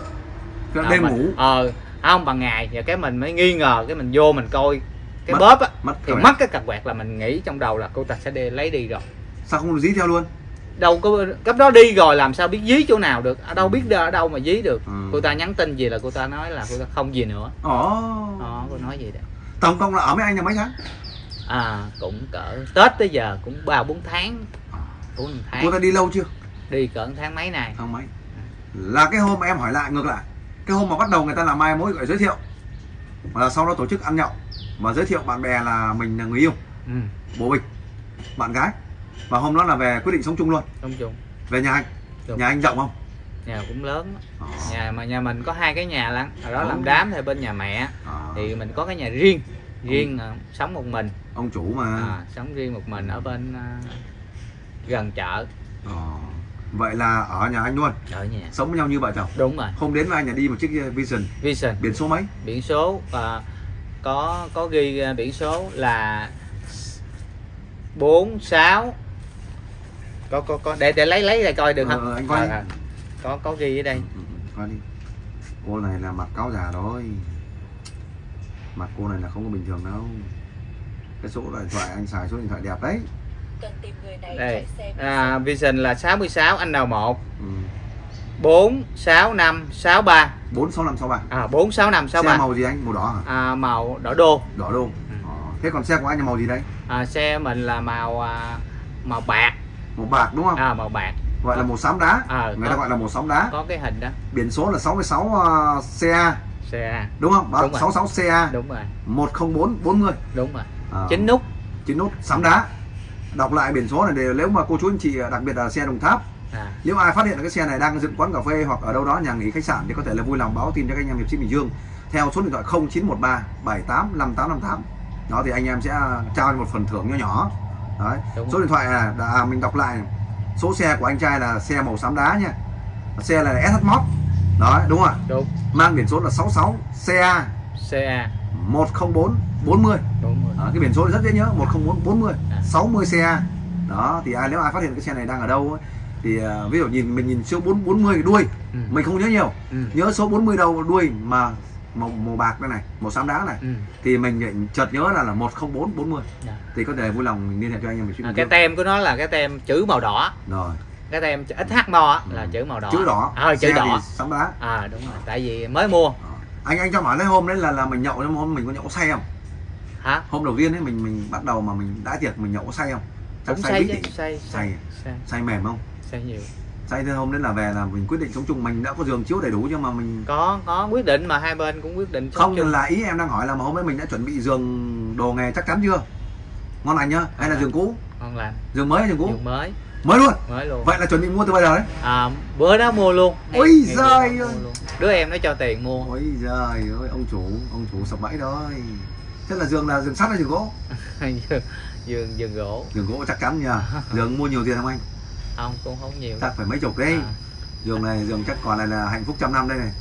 Cái Ờ, đêm mình- ngủ. Ờ không bằng ngày và cái mình mới nghi ngờ cái mình vô mình coi cái Mất- bóp á. mất thì cà mất cái cặp quẹt là mình nghĩ trong đầu là cô ta sẽ đi lấy đi rồi. Sao không dí theo luôn đâu có cấp đó đi rồi làm sao biết dí chỗ nào được. Ở đâu biết ở đâu mà dí được. Ừ. cô ta nhắn tin gì là cô ta nói là cô ta không gì nữa. Ồ. Đó cô nói gì đó. Tổng cộng là ở với anh là mấy tháng? À cũng cỡ tết tới giờ cũng ba bốn tháng. Bốn tháng. Cô ta đi lâu chưa? Đi cỡ tháng mấy này. Không mấy. Là cái hôm em hỏi lại ngược lại. Cái hôm mà bắt đầu người ta làm mai mối gọi giới thiệu. Và là sau đó tổ chức ăn nhậu. Và giới thiệu bạn bè là mình là người yêu. Ừ. Bố bịch bạn gái và hôm đó là về quyết định sống chung luôn. Trong chung. Về nhà anh? Đúng. nhà anh rộng không? Nhà cũng lớn. Ờ, nhà mà nhà mình có hai cái nhà lắm ở đó làm đám thì bên nhà mẹ. Ờ, thì mình có cái nhà riêng. Riêng à, sống một mình. ông chủ mà. À, sống riêng một mình ở bên à, gần chợ. Ờ, vậy là ở nhà anh luôn? Ở nhà. Sống với nhau như vợ chồng đúng rồi. Hôm đến với anh là đi một chiếc Vision. Vision. Biển số mấy? Biển số à, có có ghi à, biển số là 46 có có có. Để để lấy lấy lại coi được Ờ, không? anh quay. À, à. có có ghi ở đây. Ừ, ừ, coi đi. Cô này là mặt cáo già rồi. Mặt cô này là không có bình thường đâu. Cái số điện thoại anh xài số điện thoại đẹp đấy. Cần tìm người này đây. chạy xe à, Vision là 66 anh nào 1 ừ. 4 6 5 6 3 bốn sáu năm sáu ba. À 4 6 5 6 xe 3 màu gì anh? Màu đỏ hả? À, màu đỏ đô. Đỏ đô. Ừ. Ờ, thế còn xe của anh là màu gì đây? À, xe mình là màu à, màu bạc màu bạc đúng không? À, màu bạc. Gọi là màu xám đá. À, người ta có, gọi là màu xám đá. có cái hình đó. Biển số là 66 uh, CA xe đúng không? Đó, Đúng rồi. 66 CA đúng rồi. 104 40 đúng rồi. À, chính nút. Chín nút xám đá. Đọc lại biển số này để nếu mà cô chú anh chị đặc biệt là xe đồng tháp à, nếu ai phát hiện cái xe này đang dựng quán cà phê hoặc ở đâu đó nhà nghỉ khách sạn thì có thể là vui lòng báo tin cho các anh em hiệp sĩ bình dương theo số điện thoại 0913 78 5858 đó thì anh em sẽ trao một phần thưởng nho nhỏ đấy Đúng. số điện thoại là à, mình đọc lại. Số xe của anh trai là xe màu xám đá nha. Xe là SH Mod. Đó đúng rồi. Đúng. Mang biển số là 66 CA CA 104 40 đúng rồi. Đó, cái biển số rất dễ nhớ 104 40 À. 60 CA đó thì ai nếu ai phát hiện cái xe này đang ở đâu ấy, thì à, ví dụ nhìn mình nhìn số 4 40 đuôi ừ. mình không nhớ nhiều. Ừ. nhớ số 40 đầu đuôi mà màu màu bạc đây này màu xám đá này. Ừ. thì mình lại chợt nhớ là là 104 40 Dạ. thì có thể vui lòng liên hệ cho anh em mình À, cái tem của nó là cái tem chữ màu đỏ. Rồi. Cái tem XH mo là Ừ. chữ màu đỏ. Chữ đỏ. Ờ chữ xe đỏ. xám đá. À đúng rồi tại vì mới mua. Đó. anh anh cho hỏi lấy hôm đấy là là mình nhậu hôm mình có nhậu say không? Hả? Hôm đầu tiên ấy mình mình bắt đầu mà mình đã tiệc mình nhậu có say không? Chắc cũng say chứ nhỉ? say say say. Say mềm không? Say nhiều say thế hôm đấy là về là mình quyết định sống chung. Mình đã có giường chiếu đầy đủ nhưng mà mình có có quyết định mà hai bên cũng quyết định không chung. là ý em đang hỏi là mà hôm đấy mình đã chuẩn bị giường đồ nghề chắc chắn chưa? Ngon lành nhá hay là giường cũ? ngon lành. Giường mới hay giường cũ? Giường mới. Mới luôn? Mới luôn. Vậy là chuẩn bị mua từ bây giờ đấy. À, bữa đó mua luôn. Ôi giời đó ơi. đứa em nó cho tiền mua. Ôi giời ơi ông chủ ông chủ sập bẫy rồi thế là giường là giường sắt hay giường gỗ? Giường giường giường gỗ. Giường gỗ chắc chắn nha. Giường mua nhiều tiền không anh không cũng không nhiều. Chắc phải mấy chục đấy. À. giường này giường chắc còn này là hạnh phúc trăm năm đây này.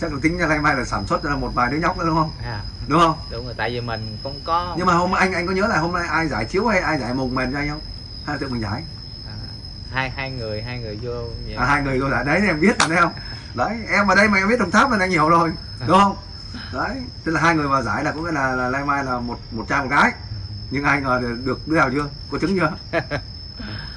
Chắc là tính ra nay mai là sản xuất ra một vài đứa nhóc nữa đúng không? À, đúng không? Đúng rồi tại vì mình không có nhưng mà hôm anh anh có nhớ là hôm nay ai giải chiếu hay ai giải mùng mền cho anh không? Hay tự mình giải? À, hai hai người hai người vô vậy. à, hai người tôi giải. Đấy em biết rồi đấy không? Đấy em ở đây mà em biết đồng tháp là đang nhiều rồi đúng không? Đấy tức là hai người mà giải là cũng là là nay mai là một một trai một gái. Nhưng ai ngờ được- được đứa nào chưa? Có trứng chưa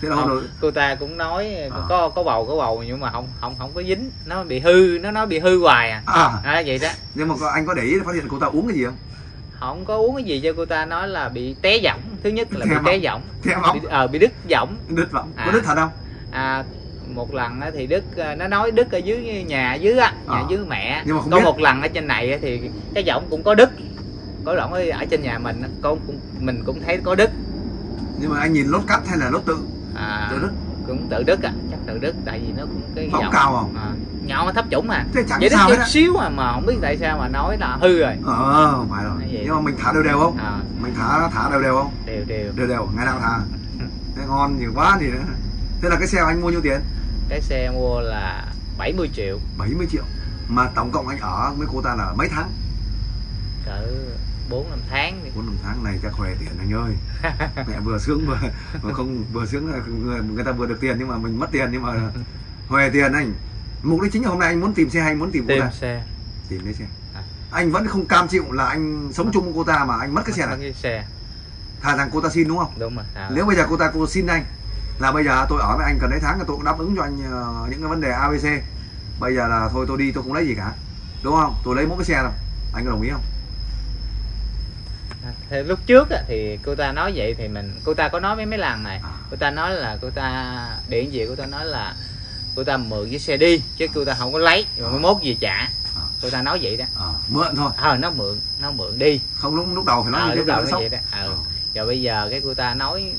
thế là Không, đầu cô ta cũng nói À. có có bầu có bầu nhưng mà không không không có dính. Nó bị hư nó nói bị hư hoài à. À. À vậy đó. Nhưng mà anh có để ý phát hiện cô ta uống cái gì không? Không có uống cái gì cho cô ta nói là bị té giọng thứ nhất là bị Theo té giọng bị, ờ, bị đứt giọng đứt vọng có À. đứt thật không? À, một lần á thì đức à, nó nói đức ở dưới nhà dưới á nhà À. dưới mẹ. Nhưng mà không có biết. một lần ở trên này thì cái giọng cũng có đức có đoạn ở trên nhà mình con cũng mình cũng thấy có đức nhưng mà anh nhìn lốt cắt hay là lốt tự à, tự đức. cũng tự đức à chắc tự đức tại vì nó cũng cái giọng cao không? à, nhỏ thấp chủng mà. Thế chẳng vậy sao chút xíu mà mà không biết tại sao mà nói là hư rồi. Ờ phải rồi. Vậy. nhưng mà mình thả đều đều không? À, mình thả thả đều đều không? Đều đều. Đều đều ngày nào thả. Thế ngon nhiều quá thì nữa. Thế là cái xe anh mua nhiêu tiền? Cái xe mua là 70 triệu. 70 triệu. Mà tổng cộng anh ở với cô ta là mấy tháng? Cỡ bốn năm tháng đi. bốn năm tháng này chắc khỏe tiền anh ơi. Mẹ vừa sướng vừa, vừa không vừa sướng người, người ta vừa được tiền nhưng mà mình mất tiền nhưng mà khỏe tiền anh. Mục đích chính là hôm nay anh muốn tìm xe hay muốn tìm cô tìm ta? xe. Tìm lấy xe. À. anh vẫn không cam chịu là anh sống chung với cô ta mà anh mất cái xe Mất này. cái xe. Thà rằng cô ta xin đúng không? Đúng rồi à, nếu bây giờ cô ta cô xin anh là bây giờ tôi ở với anh cần mấy tháng là tôi cũng đáp ứng cho anh ờ, những cái vấn đề abc bây giờ là thôi tôi đi tôi không lấy gì cả. Đúng không? Tôi lấy mỗi cái xe đâu anh có đồng ý không thì lúc trước á, thì cô ta nói vậy thì mình cô ta có nói với mấy lần này. À. cô ta nói là cô ta điện gì cô ta nói là cô ta mượn cái xe đi chứ cô ta không có lấy rồi mới mốt về trả. À. cô ta nói vậy đó. Ờ, mượn thôi. Ờ nó mượn nó mượn đi. Không lúc lúc đầu phải nói ờ như lúc đầu nó vậy đó. Ờ. Rồi bây giờ cái cô ta nói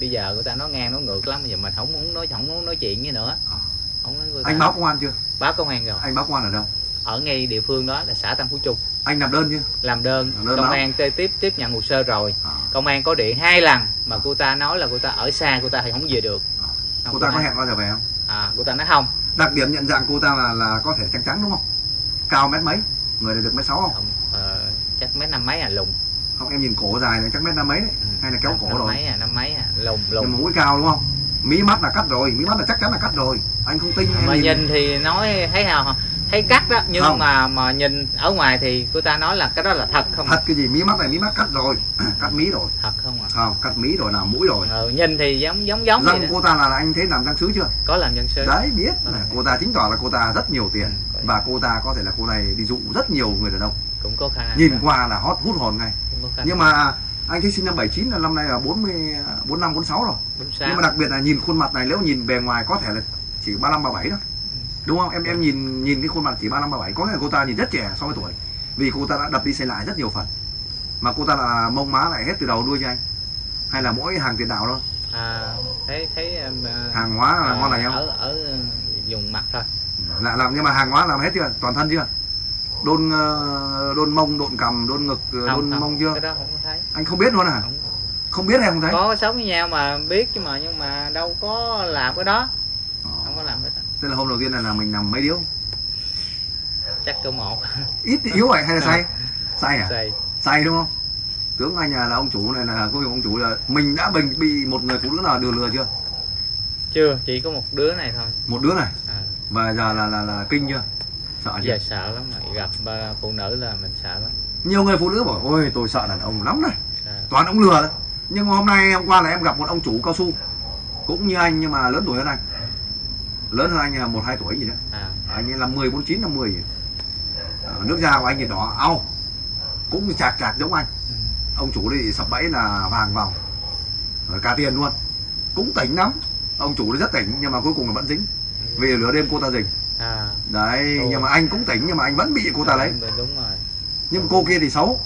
bây giờ cô ta nói ngang nó ngược lắm. Bây giờ mình không muốn nói không muốn nói chuyện với nữa. Ờ. không nói cô ta. anh báo công an chưa? Báo công an rồi. Anh báo công an ở đâu ở ngay địa phương đó là xã Tam Phú Trung. Anh nạp đơn chưa? Làm đơn, Làm đơn công báo. an tê tiếp tiếp nhận hồ sơ rồi. À, công an có điện hai lần mà cô ta nói là cô ta ở xa cô ta thì không về được. Không, cô ta có hẹn bao giờ về không? À cô ta nói không. Đặc điểm nhận dạng cô ta là là có thể trắng trắng đúng không? Cao mét mấy? Người này được mét sáu không? Không ờ, chắc mấy năm mấy à lùng. Không em nhìn cổ dài này chắc mét năm mấy đấy. Ừ, hay là kéo năm- cổ năm rồi? mấy à năm mấy à lùng lùng. Mũi cao đúng không mí mắt là cắt rồi mí mắt là chắc chắn là cắt rồi. Anh không tin em mà nhìn, nhìn thì nói thấy nào thấy cắt đó nhưng Không. mà mà nhìn ở ngoài thì cô ta nói là cái đó là thật không? Thật cái gì? Mí mắt này mí mắt cắt rồi. Cắt mí rồi. Thật không à không cắt mí rồi nào mũi rồi. Ờ, nhìn thì giống giống giống răng cô ta là anh thấy làm răng sứ chưa? Có làm nhân sư đấy biết. Vâng. là cô ta chứng tỏ là cô ta rất nhiều tiền. Ừ, và cô ta có thể là cô này đi dụ rất nhiều người đàn ông. Cũng có khả năng. Nhìn đó. qua là hot hút hồn ngay. Cũng có khả nhưng mà anh thấy sinh năm 79 là năm nay là 40 45 46 rồi. Nhưng mà đặc biệt là nhìn khuôn mặt này nếu nhìn bề ngoài có thể là chỉ 35 37 thôi. Đúng không? Em em nhìn nhìn cái khuôn mặt chỉ 35 37 có là cô ta nhìn rất trẻ so với tuổi. Vì cô ta đã đập đi xây lại rất nhiều phần. Mà cô ta là mông má lại hết từ đầu đuôi cho anh. Hay là mỗi hàng tiền đạo thôi. À, thấy thấy em, ờ, hàng hóa là ờ, ngon lành không? ở ở dùng mặt thôi. Là làm nhưng mà hàng hóa làm hết chưa? Toàn thân chưa đôn ờ, đôn mông đôn cầm đôn ngực ờ, đôn mông chưa? cái đó không thấy. Anh không biết luôn à? Không. Không biết hay không thấy? Có sống với nhau mà biết chứ mà nhưng mà đâu có làm cái đó. Ờ. không có làm cái đó. Tức là hôm đầu tiên là, là mình nằm mấy điếu? Chắc cơ một. Ít thì yếu vậy hay là say? Say à? Xây say đúng không? Tướng anh nhà là ông chủ này là có ông chủ là mình đã bình bị một người phụ nữ nào lừa lừa chưa? Chưa chỉ có một đứa này thôi. Một đứa này? À, và giờ là là là kinh chưa sợ chưa? Giờ sợ lắm mà gặp ờ, phụ nữ là mình sợ lắm. Nhiều người phụ nữ bảo ôi tôi sợ đàn ông lắm này. À, toàn ông lừa đấy nhưng mà hôm nay hôm qua là em gặp một ông chủ cao su cũng như anh nhưng mà lớn tuổi hơn anh. Lớn hơn anh là một hai tuổi gì đó. À, anh ấy là 10 49 50 gì. Ờ, nước da của anh thì đỏ au cũng chạc chạc giống anh. Ừ. ông chủ đi sập bẫy là vàng vào. Rồi cả tiền luôn. Cũng tỉnh lắm. Ông chủ thì rất tỉnh nhưng mà cuối cùng là vẫn dính. Vì lửa đêm cô ta dình. à đấy Ồ. nhưng mà anh cũng tỉnh nhưng mà anh vẫn bị cô ta lấy đúng, rồi. Nhưng mà cô kia thì xấu.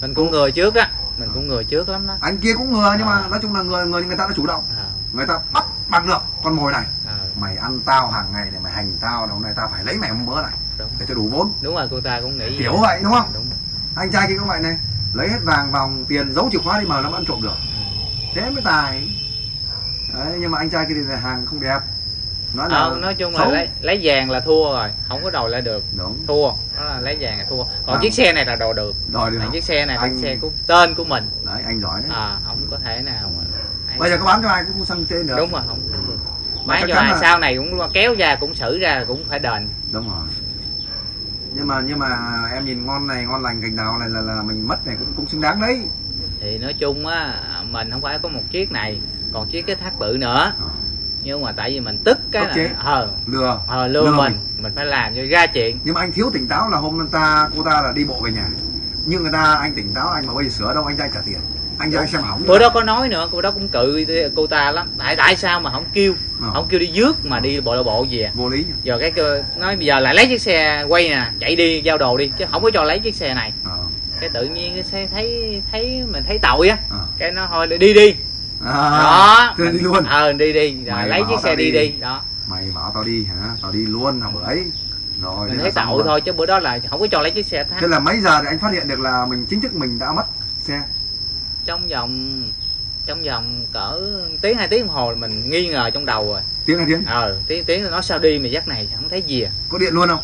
Mình cũng người trước á mình cũng người trước lắm đó. Anh kia cũng ngừa nhưng mà À. nói chung là người người người ta đã chủ động. À, người ta bắt bằng được con mồi này. À, mày ăn tao hàng ngày này mày hành tao hôm nay tao phải lấy mày một mớ này đúng. để cho đủ vốn. Đúng rồi cô ta cũng nghĩ kiểu vậy. đúng không? Đúng anh trai kia cũng vậy này lấy hết vàng vòng tiền giấu chìa khóa đi mà nó vẫn trộm được. Ừ. thế mới tài. Đấy nhưng mà anh trai kia thì hàng không đẹp nói là Ờ, nói chung là xấu. lấy lấy vàng là thua rồi không có đòi lại được. Đúng. Thua đó là lấy vàng là thua. Còn À. chiếc xe này là đòi được. Đòi được Tại chiếc xe này là Anh- xe của tên của mình. Đấy anh giỏi đấy. À không có thể nào mà bây giờ có bán cho ai cũng sang tên được. Đúng rồi không bán cho ai là- sau này cũng kéo ra cũng xử ra cũng phải đền. Đúng rồi. Nhưng mà nhưng mà em nhìn ngon này ngon lành cành đào này là là mình mất này cũng cũng xứng đáng đấy. Thì nói chung á mình không phải có một chiếc này còn chiếc cái thác bự nữa. Ờ, nhưng mà tại vì mình tức cái chế. là ờ. Lừa ờ lừa Lừa mình mình phải làm cho ra chuyện. Nhưng mà anh thiếu tỉnh táo là hôm ta cô ta là đi bộ về nhà. Nhưng người ta anh tỉnh táo anh mà bây giờ sửa đâu anh trai trả tiền anh trai xem hỏng bữa đó có nói nữa cô đó cũng cự cô ta lắm. Tại tại sao mà không kêu? Ờ, không kêu đi rước mà đi bộ bộ về vô lý nhỉ? giờ cái cơ nói bây giờ lại lấy chiếc xe quay nè chạy đi giao đồ đi chứ không có cho lấy chiếc xe này. Ờ, cái tự nhiên cái xe thấy thấy mình thấy tội á. Ờ. cái nó thôi đi đi à, đó thế đi luôn. ờ đi đi. Rồi Mày lấy chiếc xe đi đi. đi. Đó. Mày bảo tao đi hả? Tao đi luôn hả bữa ấy. Rồi mình thấy tội thôi chứ bữa đó là không có cho lấy chiếc xe thế là mấy giờ thì anh phát hiện được là mình chính thức mình đã mất xe? Trong vòng trong vòng cỡ tiếng hai tiếng đồng hồ mình nghi ngờ trong đầu rồi. Tiếng hai tiếng? Ờ tiếng tiếng nó sao đi mà dắt này không thấy gì à. có điện luôn không?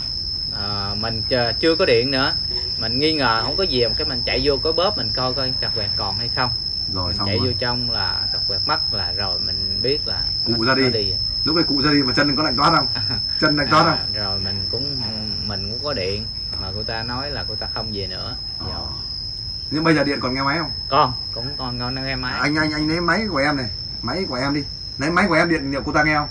Ờ, mình chờ, chưa có điện nữa. Mình nghi ngờ không có gì một cái mình chạy vô cái bóp mình coi coi cặp quẹt còn hay không rồi mình xong chạy rồi. vô trong là cặp quẹt mất là rồi mình biết là Cụ nó- ra đi. nó đi. rồi. lúc này cụ ra đi mà chân có lạnh toát không? Chân lạnh toát À, không rồi mình cũng mình cũng có điện. Mà cô ta nói là cô ta không về nữa. Rồi. nhưng bây giờ điện còn nghe máy không? Con cũng còn ngon nghe máy. Anh anh anh lấy máy của em này. Máy của em đi. Lấy máy của em điện liệu cô ta nghe không?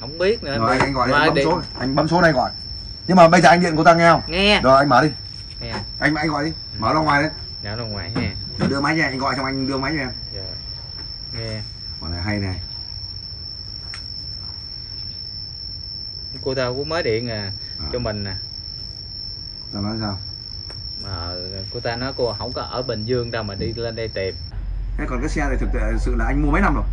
Không biết nữa. Rồi anh, anh gọi anh bấm điện- số. Anh bấm số này gọi. Nhưng mà bây giờ anh điện cô ta nghe không? Nghe. Rồi anh mở đi. Nghe. Anh anh gọi đi. Mở ra ngoài đấy đã ra ngoài nghe Để đưa máy cho anh anh gọi xong anh đưa máy cho em. Rồi nghe. Còn này hay này. Cô ta cũng mới điện à À. cho mình nè tao nói sao? Mà cô ta nói cô không có ở Bình Dương đâu mà đi lên đây tìm. Thế còn cái xe này thực sự là anh mua mấy năm rồi?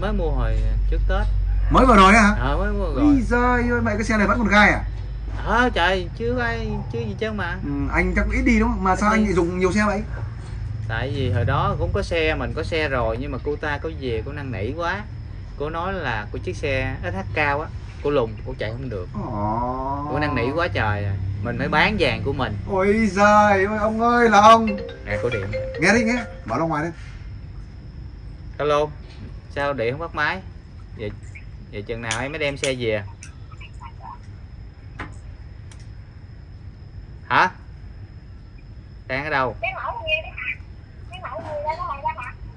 Mới mua hồi trước Tết. Mới vừa rồi á hả? Ờ mới mua rồi. giời ơi mày cái xe này vẫn còn gai à? Ờ trời chứ ai chứ gì chứ mà. Ừ, anh chắc ít đi đúng không? Mà sao anh lại dùng nhiều xe vậy tại vì hồi đó cũng có xe mình có xe rồi nhưng mà cô ta có về cô năn nỉ quá. Cô nói là cô chiếc xe SH cao á cô lùng cô chạy không được. Ồ. cô năn nỉ quá trời rồi mình mới bán vàng của mình. Ôi giời ơi ông ơi là ông. Nè cô điện. Nghe đi nghe. Mở ra ngoài đi. Alo sao điện không bắt máy? Vậy vậy chừng nào em mới đem xe về? Hả? Đang ở đâu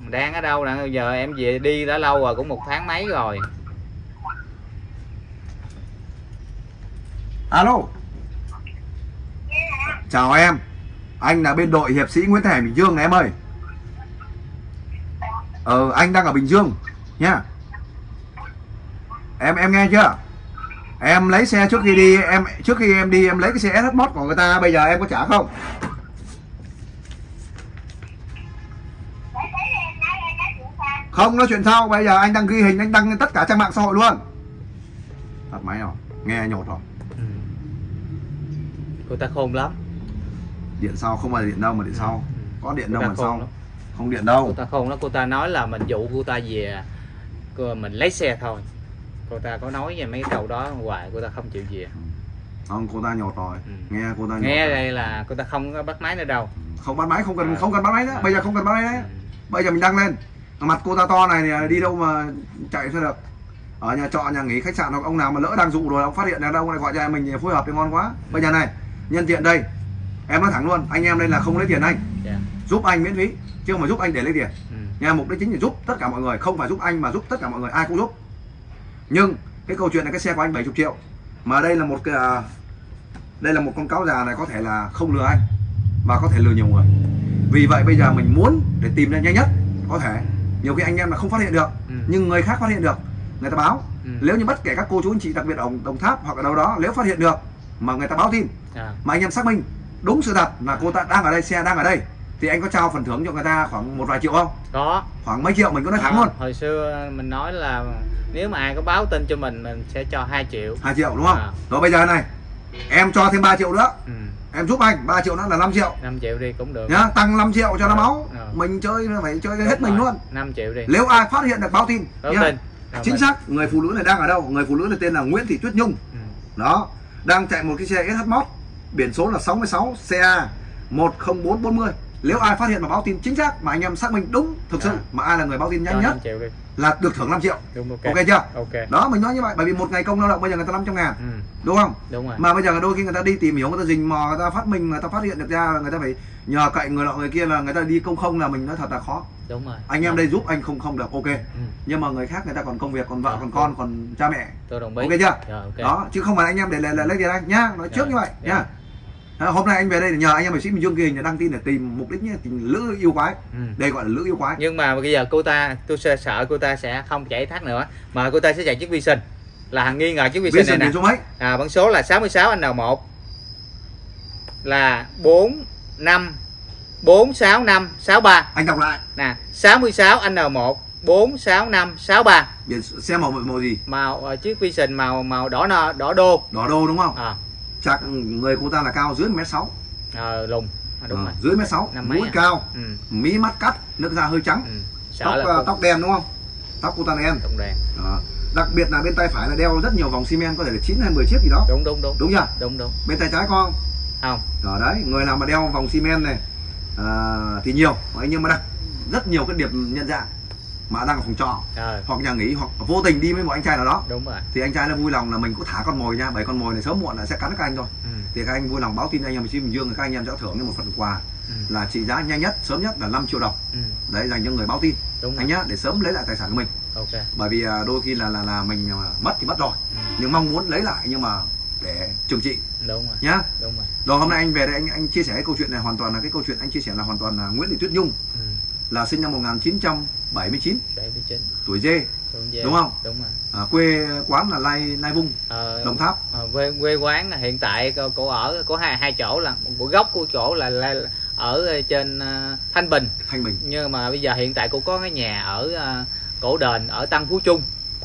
đang ở đâu nè? Giờ em về đi đã lâu rồi, cũng một tháng mấy rồi. Alo. Chào em. Anh là bên đội hiệp sĩ Nguyễn Thẻ Bình Dương này em ơi. Ờ anh đang ở Bình Dương, nhá. Em em nghe chưa? Em lấy xe trước khi đi, em, trước khi em đi, em lấy cái xe SH Mod của người ta, bây giờ em có trả không? Không nói chuyện sau bây giờ anh đang ghi hình anh đăng tất cả trang mạng xã hội luôn. Tắt máy rồi nghe nhột rồi. Ừ. cô ta khôn lắm. Điện sau không phải điện đâu mà điện sau. Có điện cô đâu mà sau. lắm. Không điện cô đâu ta khôn lắm. Cô ta nói là mình dụ cô ta về cô mình lấy xe thôi. Cô ta có nói về mấy câu đó hoài cô ta không chịu về. Không cô ta nhột rồi. Ừ. nghe cô ta nhột nghe rồi. đây là cô ta không có bắt máy nữa đâu. Không bắt máy không cần À. không cần bắt máy nữa. Bây giờ không cần bắt máy Ừ. nữa bây giờ mình đăng lên mặt cô ta to này thì đi đâu mà chạy thôi được. Ở nhà trọ nhà nghỉ khách sạn hoặc ông nào mà lỡ đang dụ rồi ông phát hiện ra đâu lại gọi cho em mình phối hợp thì ngon quá. Bây giờ này nhân tiện đây em nói thẳng luôn anh em đây là không lấy tiền anh. Dạ. giúp anh miễn phí chứ không phải giúp anh để lấy tiền. Ừ. nha mục đích chính là giúp tất cả mọi người không phải giúp anh mà giúp tất cả mọi người ai cũng giúp. Nhưng cái câu chuyện là cái xe của anh 70 triệu mà đây là một cái à, đây là một con cáo già này có thể là không lừa anh và có thể lừa nhiều người. Vì vậy bây giờ mình muốn để tìm ra nhanh nhất có thể nhiều khi anh em là không phát hiện được Ừ. nhưng người khác phát hiện được người ta báo Ừ. nếu như bất kể các cô chú anh chị đặc biệt ở đồng tháp hoặc ở đâu đó nếu phát hiện được mà người ta báo tin À. mà anh em xác minh đúng sự thật là cô ta đang ở đây xe đang ở đây thì anh có trao phần thưởng cho người ta khoảng một vài triệu không có khoảng mấy triệu mình có nói thẳng À, luôn hồi xưa mình nói là nếu mà ai có báo tin cho mình mình sẽ cho 2 triệu 2 triệu đúng không À. rồi bây giờ này em cho thêm 3 triệu nữa ừ. Em giúp anh 3 triệu nữa là 5 triệu. 5 triệu đi cũng được. Nhá tăng 5 triệu cho nó Ờ, máu. ờ. mình chơi phải chơi Đúng hết mình rồi, luôn. 5 triệu đi. Nếu ai phát hiện được báo tin báo nhá. tin. Rồi chính mình- xác người phụ nữ này đang ở đâu? Người phụ nữ này tên là Nguyễn Thị Tuyết Nhung. Ừ. đó đang chạy một cái xe SH Mod biển số là 66 CA 10440 nếu ai phát hiện và báo tin chính xác mà anh em xác minh đúng thực sự mà ai là người báo tin nhanh nhất 5 triệu đi là được thưởng 5 triệu. Đúng ok. Ok chưa? Ok. Đó mình nói như vậy bởi vì một ngày công lao động bây giờ người ta 500 ngàn ừ. đúng không? Đúng rồi. Mà bây giờ đôi khi người ta đi tìm hiểu người ta rình mò người ta phát minh người ta phát hiện được ra người ta phải nhờ cậy người nọ người kia là người ta đi công không là mình nói thật là khó. Đúng rồi. Anh em đây giúp anh không không được ok. Ừ. nhưng mà người khác người ta còn công việc còn vợ Ờ, còn con còn cha mẹ. Tôi đồng ý. Ok chưa? Rồi ok. Đó chứ không phải anh em để lấy, tiền anh nhá. Nói trước Rồi, như vậy dạ. nhá À, hôm nay anh về đây để nhờ anh em vệ sĩ Bình Dương để đăng tin để tìm mục đích nhé tìm lữ yêu quái. Ừ. đây gọi là lữ yêu quái. Nhưng mà bây giờ cô ta tôi sợ, sợ cô ta sẽ không chạy thác nữa mà cô ta sẽ chạy chiếc vi sinh là hàng nghi ngờ chiếc vi sinh này nè. số mấy? À, bản số là 66 N1 là 4 5 46563 anh đọc lại. Nè 66 N1 46563 biển xe màu màu gì? Màu ờ, chiếc Vision màu màu đỏ đỏ đô. Đỏ đô đúng không? À, chắc người cô ta là cao dưới mét sáu. Ờ, lùng à, đúng rồi. dưới mét sáu mũi à? cao ừ, mí mắt cắt nước da hơi trắng. Ừ. sợ tóc là ờ, tóc tóc đen đúng không? Tóc cô ta đen. Tóc đen. Đó. đặc biệt là bên tay phải là đeo rất nhiều vòng xi men có thể là 9 hay 10 chiếc gì đó. Đúng đúng đúng. Đúng chưa? Đúng đúng. Bên tay trái con không? Ở đấy người nào mà đeo vòng xi men này à, thì nhiều. Nhưng mà đặc rất nhiều cái điểm nhận dạng mà đang ở phòng trọ. Ờ hoặc nhà nghỉ hoặc vô tình đi với một anh trai nào đó. Đúng rồi. Thì anh trai nó vui lòng là mình cũng thả con mồi nha bởi con mồi này sớm muộn là sẽ cắn các anh thôi. Ừ, thì các anh vui lòng báo tin anh em chí Bình Dương thì các anh em sẽ thưởng cho một phần quà. Ừ, là trị giá nhanh nhất sớm nhất là 5 triệu đồng. Ừ, đấy dành cho người báo tin đúng anh nhá để sớm lấy lại tài sản của mình. Ok. Bởi vì à, đôi khi là là là mình à, mất thì mất rồi. Ừ, nhưng mong muốn lấy lại nhưng mà để trừng trị. Đúng rồi. Nhá. Đúng rồi. Rồi hôm nay anh về đây anh anh chia sẻ cái câu chuyện này hoàn toàn là cái câu chuyện anh chia sẻ là hoàn toàn là Nguyễn Thị Tuyết Nhung. ừ, là sinh năm 1979 bảy mươi chín. Tuổi dê. Đúng, không? đúng rồi. À, quê quán là Lai Lai Vung ờ, Đồng Tháp. ờ, quê quê quán là hiện tại cô, cô ở có hai hai chỗ là của gốc của chỗ là, là ở trên ờ, Thanh Bình. Thanh Bình. Nhưng mà bây giờ hiện tại cô có cái nhà ở ờ, cổ đền ở Tân Phú Trung.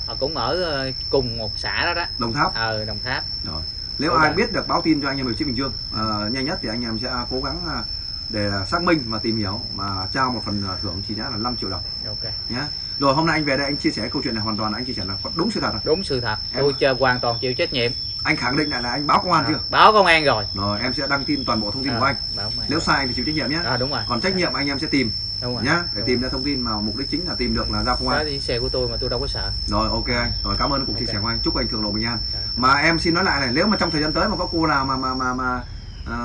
Ờ, cũng ở ờ, cùng một xã đó đó. Đồng Tháp. Ờ Đồng Tháp. Rồi. Nếu Đúng ai rồi. biết được báo tin cho anh em Hiệp sĩ Bình Dương à, nhanh nhất thì anh em sẽ cố gắng à, để xác minh và tìm hiểu mà trao một phần à, thưởng trị giá là 5 triệu đồng. Ok. Nhé rồi hôm nay anh về đây anh chia sẻ câu chuyện này hoàn toàn anh chia sẻ là đúng sự thật rồi. đúng sự thật. Em- tôi chơi hoàn toàn chịu trách nhiệm. Anh khẳng định lại là anh báo công an À, chưa? báo công an rồi. Rồi em sẽ đăng tin toàn bộ thông tin À, của anh. nếu rồi. sai thì chịu trách nhiệm nhé à, đúng rồi. Còn trách nhiệm anh em sẽ tìm. Đúng rồi. Nhá để Đúng tìm rồi. ra thông tin mà mục đích chính là tìm được là giao công an. Thì xe của tôi mà tôi đâu có sợ. Rồi ok anh. Rồi cảm ơn cuộc chia Ok. sẻ của anh. Chúc anh thường lộ bình an. Dạ. mà em xin nói lại này nếu mà trong thời gian tới mà có cô nào mà mà mà mà à,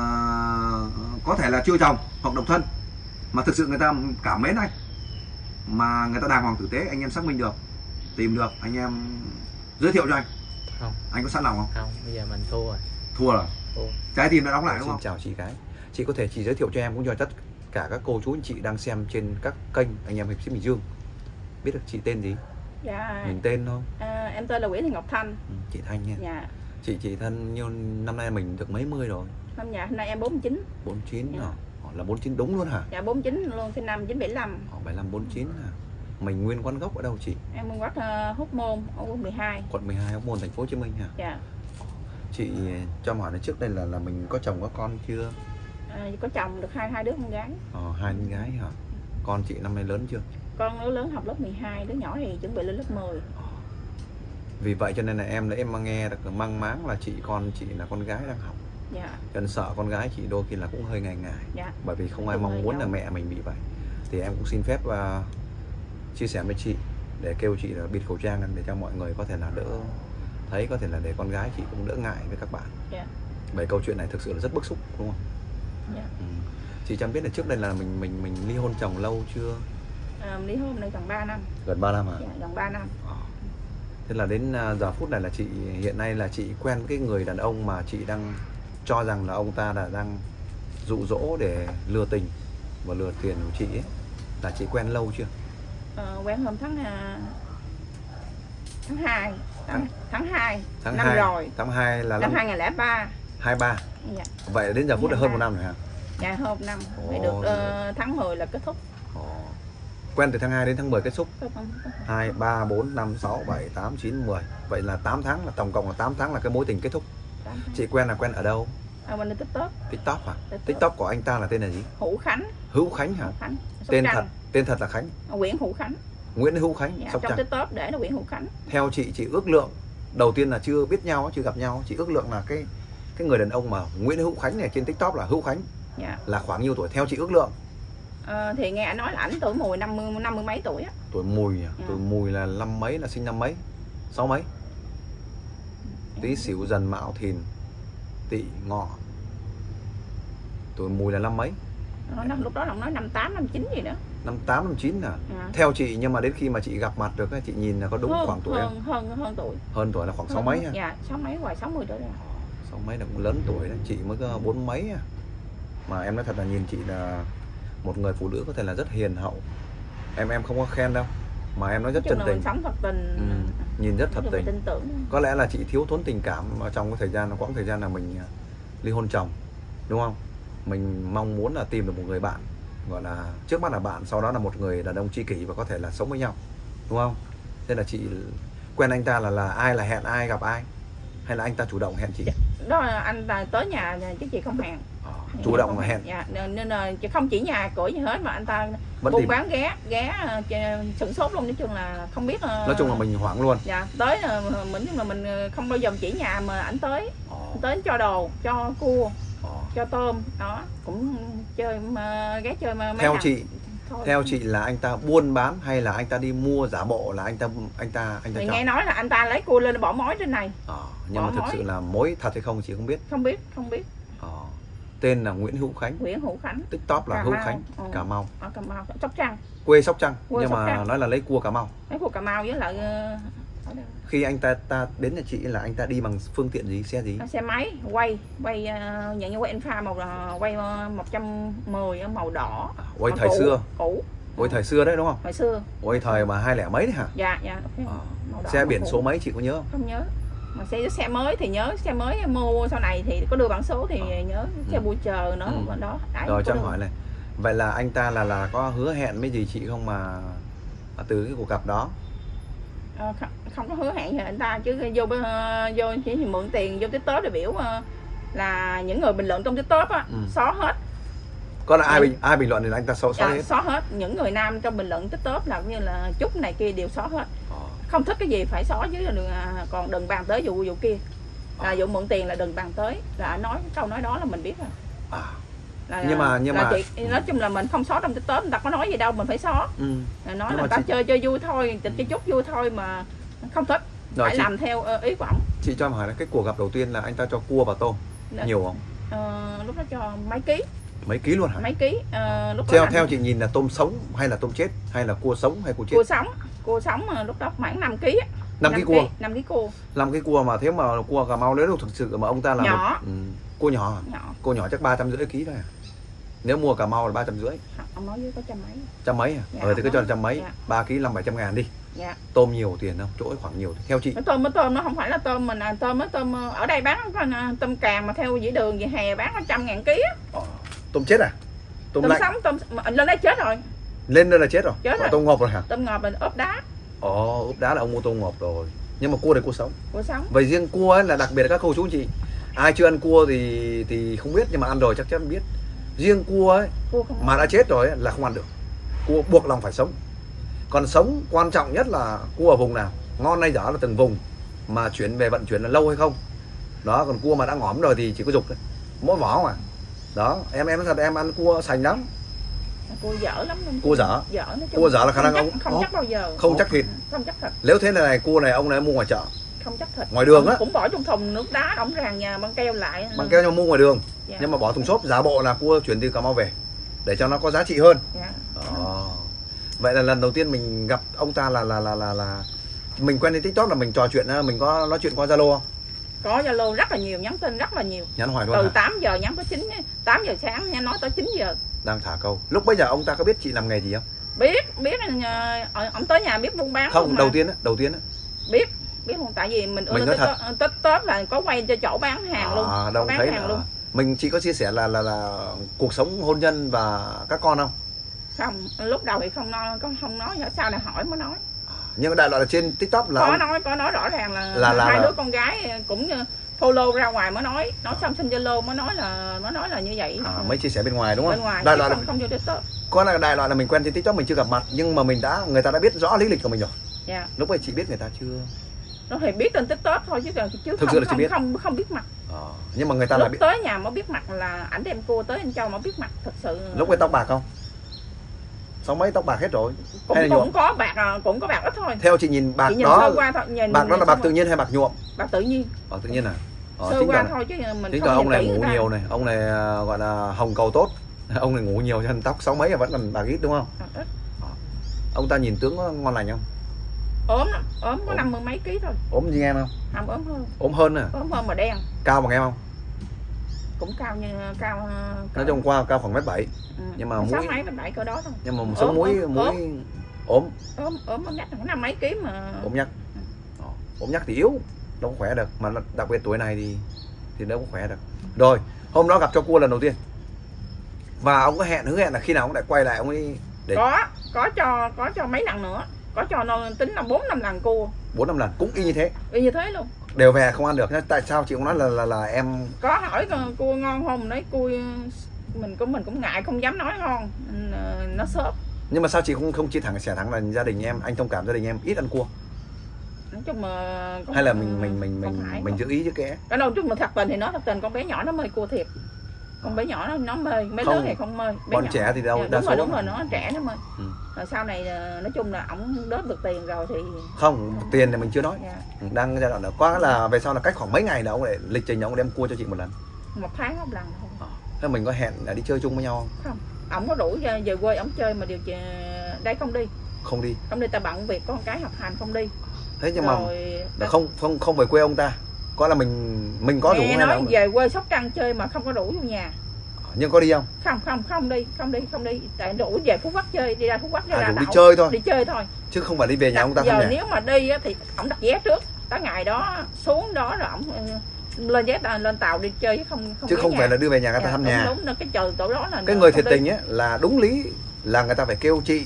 có thể là chưa chồng hoặc độc thân. Mà thực sự người ta cảm mến anh. Mà người ta đàng hoàng tử tế anh em xác minh được tìm được anh em giới thiệu cho anh. Không. anh có sẵn lòng không? Không bây giờ mình thua rồi. Thua rồi. Thua. Trái tim đã đóng lại đúng Xin không? chào chị gái. Chị có thể chỉ giới thiệu cho em cũng như tất cả các cô chú anh chị đang xem trên các kênh anh em hiệp sĩ Bình Dương. Biết được chị tên gì? Dạ, Mình tên không? à, em tên là Nguyễn Thị Ngọc Thanh. Ừ, Chị Thanh nha. Dạ, Chị chị thân như năm nay mình được mấy mươi rồi năm nhà hôm nay em 49. 49 Dạ. Ờ, Là 49 đúng luôn hả? Dạ 49 luôn, sinh năm 975. Ờ, 75 49 hả? Mình nguyên quán gốc ở đâu chị? Em nguyên quách uh, Hóc Môn ở quận 12. Quận 12 Hóc Môn thành phố Hồ Chí Minh hả? Dạ, Chị cho em hỏi là trước đây là là mình có chồng có con chưa? à, có chồng được hai hai đứa con gái. Ờ, hai đứa gái hả? Con chị năm nay lớn chưa? Con lớn học lớp 12, đứa nhỏ thì chuẩn bị lên lớp 10. Ờ. Vì vậy cho nên là em là em nghe được mang máng là chị con chị là con gái đang học Dạ, nên sợ con gái chị đôi khi là cũng hơi ngại ngại dạ, bởi vì không ai mong muốn là giấu. mẹ mình bị vậy thì em cũng xin phép uh, chia sẻ với chị để kêu chị là bịt khẩu trang để cho mọi người có thể là đỡ thấy có thể là để con gái chị cũng đỡ ngại với các bạn Dạ. bởi câu chuyện này thực sự là rất bức xúc đúng không dạ. ừ. chị chẳng biết là trước đây là mình mình mình ly hôn chồng lâu chưa À, ly hôn này gần 3 năm. gần 3 năm à Dạ, gần 3 năm. Ờ. Thế là đến à, giờ phút này là chị hiện nay là chị quen cái người đàn ông mà chị đang cho rằng là ông ta là đang dụ dỗ để lừa tình và lừa tiền của chị ấy là chị quen lâu chưa? Ờ, quen hôm tháng à, tháng 2. Tháng, tháng 2 Tháng năm 2 rồi. Tháng 2 là Năm năm 2003. 23 Dạ, Vậy đến giờ phút là hơn một năm rồi hả? dạ hôm năm. Mới Ồ, được ờ, tháng 10 là kết thúc. Ồ. Quen từ tháng 2 đến tháng 10 kết thúc Kết thúc. 2, 3, 4, 5, 6, 7, 8, 9, 10 Vậy là 8 tháng là tổng cộng là 8 tháng là cái mối tình kết thúc. Chị quen là quen ở đâu? À, mình là TikTok. TikTok hả? TikTok. TikTok của anh ta là tên là gì? Hữu Khánh. Hữu Khánh hả? Hữu Khánh. Sóc Tên Trăng. thật Tên thật là Khánh À, Nguyễn Hữu Khánh. Nguyễn Hữu Khánh Dạ, Sóc trong Trăng TikTok để là Nguyễn Hữu Khánh. theo chị chị ước lượng đầu tiên là chưa biết nhau chưa gặp nhau chị ước lượng là cái cái người đàn ông mà Nguyễn Hữu Khánh này trên TikTok là Hữu Khánh Dạ. là khoảng nhiêu tuổi theo chị ước lượng Ờ, thì nghe anh nói là ảnh tuổi mùi 50 50 mấy tuổi á. tuổi mùi à? Dạ. tuổi mùi là năm mấy là sinh năm mấy sáu mấy tí xỉu dần mão thìn tỵ ngọ tuổi mùi là năm mấy Nó năm lúc đó là nói năm 8 năm 9 gì nữa. năm tám năm chín à Dạ. theo chị nhưng mà đến khi mà chị gặp mặt được chị nhìn là có đúng hơn, khoảng tuổi không? hơn, hơn hơn tuổi. hơn tuổi là khoảng sáu Hơn- mấy ha Dạ, sáu mấy ngoài 60 tuổi rồi. sáu mấy là cũng lớn tuổi đấy chị mới có bốn mấy à. mà em nói thật là nhìn chị là một người phụ nữ có thể là rất hiền hậu em em không có khen đâu mà em nói rất chân tình sống thật tình. ừ, nhìn rất thật tình tin tưởng. có lẽ là chị thiếu thốn tình cảm trong cái thời gian quãng thời gian là mình à, ly hôn chồng đúng không mình mong muốn là tìm được một người bạn gọi là trước mắt là bạn sau đó là một người đàn ông tri kỷ và có thể là sống với nhau đúng không? Thế là chị quen anh ta là là ai là hẹn ai gặp ai? Hay là anh ta chủ động hẹn chị? Đó là anh ta tới nhà chứ chị không hẹn. Ờ, chủ động mà hẹn. dạ nên là chị không chỉ nhà cửa gì hết mà anh ta vẫn buôn tìm. bán ghé ghé ờ, sửng sốt luôn nói chung là không biết ờ, nói chung là mình hoảng luôn. dạ tới mình nhưng mà mình không bao giờ chỉ nhà mà ảnh tới Ờ, tới cho đồ cho cua. Cho tôm đó cũng chơi mà ghé chơi mà mấy theo chị Thôi. theo chị là anh ta buôn bán hay là anh ta đi mua giả bộ là anh ta anh ta anh ta chọn nghe nói là anh ta lấy cua lên bỏ mối trên này Ờ, nhưng mà bỏ thực mối. sự là mối thật hay không chị không biết không biết không biết Ờ, tên là Nguyễn Hữu Khánh Nguyễn Hữu Khánh tiktok là Cà Hữu Mau. Khánh Ờ. Cà Mau ở Cà Mau Sóc Trăng quê Sóc Trăng Quê nhưng Sóc mà Trăng. nói là lấy cua Cà Mau lấy cua Cà Mau với lại ờ? Khi anh ta ta đến nhà chị là anh ta đi bằng phương tiện gì xe gì? Xe máy quay quay uh, nhận như quay Enfa màu ờ, quay uh, 110 ở màu đỏ. À, quay Màu thời cũ, xưa. cũ. Quay thời xưa đấy đúng không? Hồi xưa. Quay thời mà hai lẻ mấy đấy hả? Dạ dạ Ờ, đỏ, xe biển số mấy chị có nhớ không? Không nhớ. Mà xe xe mới thì nhớ xe mới mua sau này thì có đưa bản số thì Ờ. nhớ xe Ừ. bù chờ nữa Ừ. đó. Đấy, rồi cho hỏi này. Vậy là anh ta là là có hứa hẹn với gì chị không mà à, từ cái cuộc gặp đó Ờ, không, không có hứa hẹn gì anh ta chứ vô ờ, vô chỉ thì mượn tiền vô tiktok để biểu ờ, là những người bình luận trong tiktok á Ừ. xóa hết. Có là ai Ừ. bình ai bình luận thì anh ta xóa xóa Dạ, hết? xóa hết. Những người nam trong bình luận tiktok là như là chúc này kia đều xóa hết. Ờ, không thích cái gì phải xóa chứ đừng à, còn đừng bàn tới vụ vụ kia. Là vụ mượn tiền là đừng bàn tới. Là nói câu nói đó là mình biết rồi. À, là, Nhưng mà- nhưng là mà- chị, nói chung là mình không xóa trong tiktok người ta có nói gì đâu mình phải xóa. Ừ. là nói Nhưng là ta chị- chơi chơi vui thôi chụp cho chút vui thôi mà không thích. Rồi phải chị, làm theo ờ, ý của ổng. chị cho em hỏi là cái cuộc gặp đầu tiên là anh ta cho cua và tôm Dạ. nhiều không? Ờ, lúc đó cho mấy ký. Mấy ký luôn hả? Mấy ký Ờ, lúc đó theo theo chị nhìn là tôm sống hay là tôm chết? Hay là cua sống hay cua chết? Cua sống cua sống mà lúc đó khoảng 5 ký năm ký cua? năm ký cua. Năm cái cua mà thế mà cua cà mau nếu thực sự mà ông ta là Nhỏ. một ừ, cua nhỏ nhỏ. Cua nhỏ chắc ba trăm rưỡi ký thôi à? Nếu mua cà mau là ba trăm rưỡi. Ông nói với có trăm mấy. Trăm mấy à? Dạ, ờ thì cứ cho là trăm mấy. Dạ. ba ký năm bảy trăm ngàn đi. Dạ. Tôm nhiều tiền không? Chỗ khoảng nhiều. Theo chị. Cái tôm mới tôm nó không phải là tôm mình à, tôm mới tôm ờ, ở đây bán tôm càng mà theo dĩ đường về hè bán có trăm ngàn ký á. ờ, tôm chết à? Tôm, tôm lạnh. sống tôm lên đây chết rồi. Lên đây là chết rồi. Chết Còn rồi. tôm ngọt rồi hả? Tôm ngọt mình ốp đá. Ồ úp đá là ông mua tôm ngọt rồi. Nhưng mà cua này cua sống. Của sống. Vậy riêng cua ấy là đặc biệt là các cô chú anh chị. Ai chưa ăn cua thì thì không biết nhưng mà ăn rồi chắc chắn biết riêng cua ấy cua mà đã chết rồi ấy, là không ăn được. Cua buộc lòng phải sống. Còn sống quan trọng nhất là cua ở vùng nào? Ngon hay dở là từng vùng mà chuyển về vận chuyển là lâu hay không. Đó còn cua mà đã ngỏm rồi thì chỉ có dục thôi. Mỗi vỏ mà. Đó em em nói thật em ăn cua sành lắm. Cua dở lắm luôn. Cua dở. Dở Cua dở là khả năng ông- không chắc bao giờ. Không chắc thịt. Không chắc thịt nếu thế này, này cua này ông này mua ngoài chợ không chắc thịt Ngoài đường á. cũng bỏ trong thùng nước đá ổng ràng nhà băng keo lại bằng keo nhau mua ngoài đường dạ. nhưng mà bỏ thùng xốp giả bộ là cua chuyển từ cà mau về để cho nó có giá trị hơn dạ. Ờ. vậy là lần đầu tiên mình gặp ông ta là là là là là mình quen trên tiktok là mình trò chuyện mình có nói chuyện qua zalo không có zalo rất là nhiều nhắn tin rất là nhiều nhắn hoài luôn từ hả? 8 giờ nhắn tới 9 8 giờ sáng nha nói tới 9 giờ đang thả câu lúc bây giờ ông ta có biết chị làm nghề gì không biết biết là ờ, ông tới nhà biết buôn bán không luôn mà. đầu tiên á đầu tiên á biết biết luôn tại vì mình Mình nói thật. tết tết là có quay cho chỗ bán hàng luôn à, đâu bán thấy hàng là luôn. mình chỉ có chia sẻ là là là cuộc sống hôn nhân và các con không? Không lúc đầu thì không nói có không nói sau này hỏi mới nói. Nhưng đại loại là trên tiktok là có nói có nói rõ ràng là, Là- là- hai là- đứa con gái cũng như follow ra ngoài mới nói nói xong xin zalo mới nói là mới nói là như vậy. À, mới chia sẻ bên ngoài đúng không? Bên ngoài đại loại là không, không vô tiktok. có là đại loại là mình quen trên tiktok mình chưa gặp mặt nhưng mà mình đã người ta đã biết rõ lý lịch của mình rồi. Dạ. Lúc ấy chị biết người ta chưa nó thì biết trên tiktok thôi chứ chứ Thực không sự là không, biết. không không biết mặt. Ờ, nhưng mà người ta là lúc biết. tới nhà mới biết mặt là ảnh đem cua tới anh châu mới biết mặt thật sự. Lúc ấy tóc bạc không? Sáu mấy tóc bạc hết rồi. Cũng, hay là nhuộm? cũng có bạc à, cũng có bạc ít thôi. Theo chị nhìn bạc Chỉ nhìn đó qua thôi nhìn bạc đó là nhìn bạc tự nhiên hay bạc nhuộm? Bạc tự nhiên. Ờ, tự nhiên à? Ờ, sơ qua là thôi chứ mình chính không là ông nhìn này ngủ nhiều này ông này à, gọi là hồng cầu tốt. Ông này ngủ nhiều cho nên tóc sáu mấy là vẫn còn bạc ít đúng không? À, ít. ông ta nhìn tướng ngon lành không ốm lắm ốm có năm mươi mấy ký thôi. Ốm như em không? Không ốm hơn. Ốm hơn à? Ốm hơn mà đen. Cao bằng em không? Cũng cao như cao ờ, nói chung qua cao khoảng mét bảy. Ừ. nhưng mà sáu mấy mấy bảy cỡ đó thôi. Nhưng mà một số ốm, mũi ốm. ốm. ốm. Ốm ốm nhắc khoảng năm mấy ký mà. Ốm nhắc. Ờ, ốm nhắc thì yếu đâu có khỏe được. Mà đặc biệt tuổi này thì thì đâu có khỏe được. Rồi hôm đó gặp cho cua lần đầu tiên. Và ông có hẹn hứa hẹn là khi nào ông lại quay lại ông ấy để có có cho có cho mấy lần nữa có cho nó tính là bốn năm lần cua. Bốn năm lần cũng y như thế. Y như thế luôn. Đều về không ăn được. Tại sao chị cũng nói là là, là em có hỏi cua ngon không? Nói cua mình cũng mình cũng ngại không dám nói ngon. Ờ, nó xốp nhưng mà sao chị không không chia thẳng sẻ thẳng là gia đình em anh thông cảm gia đình em ít ăn cua? Nói chung mà cũng hay là mình mình mình mình mình không- giữ ý chứ kẽ cái đâu chút mà thật tình thì nói thật tình con bé nhỏ nó mê cua thiệt. Con bé nhỏ nó nó mê mấy Không, lớn thì không mê. Bé bọn nhỏ. trẻ thì đâu- Dạ, đa đúng rồi số đúng là- rồi nó trẻ nó mê. Ừ. rồi sau này ờ, nói chung là ổng đớp được tiền rồi thì không tiền thì mình chưa nói. Dạ, đang giai đoạn đó quá là về sau là cách khoảng mấy ngày là ông lại lịch trình ông đem cua cho chị một lần. Một tháng một lần thôi. Thế mình có hẹn là đi chơi chung với nhau không? ổng có rủ về, về quê ổng chơi mà điều chỉnh đây không đi. Không đi. Không đi ta bận việc con cái học hành không đi. Thế nhưng mà rồi là không không không về quê ông ta. Có là mình mình có đủ hay là nói ông về quê sóc trăng chơi mà không có đủ vô nhà nhưng có đi không? Không không không đi không đi không đi. Tại đủ về phú quốc chơi đi ra phú quốc à đủ đi chơi thôi. Đi chơi thôi. Chứ không phải đi về nhà ông ta giờ nếu mà đi á, thì ổng đặt vé trước. Tới ngày đó xuống đó rồi ổng ừ, lên vé tàu- lên tàu đi chơi chứ không không chứ không nhà. phải là đưa về nhà người ta Dạ, thăm đúng, nhà. đúng, đúng cái trời chỗ đó là cái người thiệt tình ấy là đúng lý là người ta phải kêu chị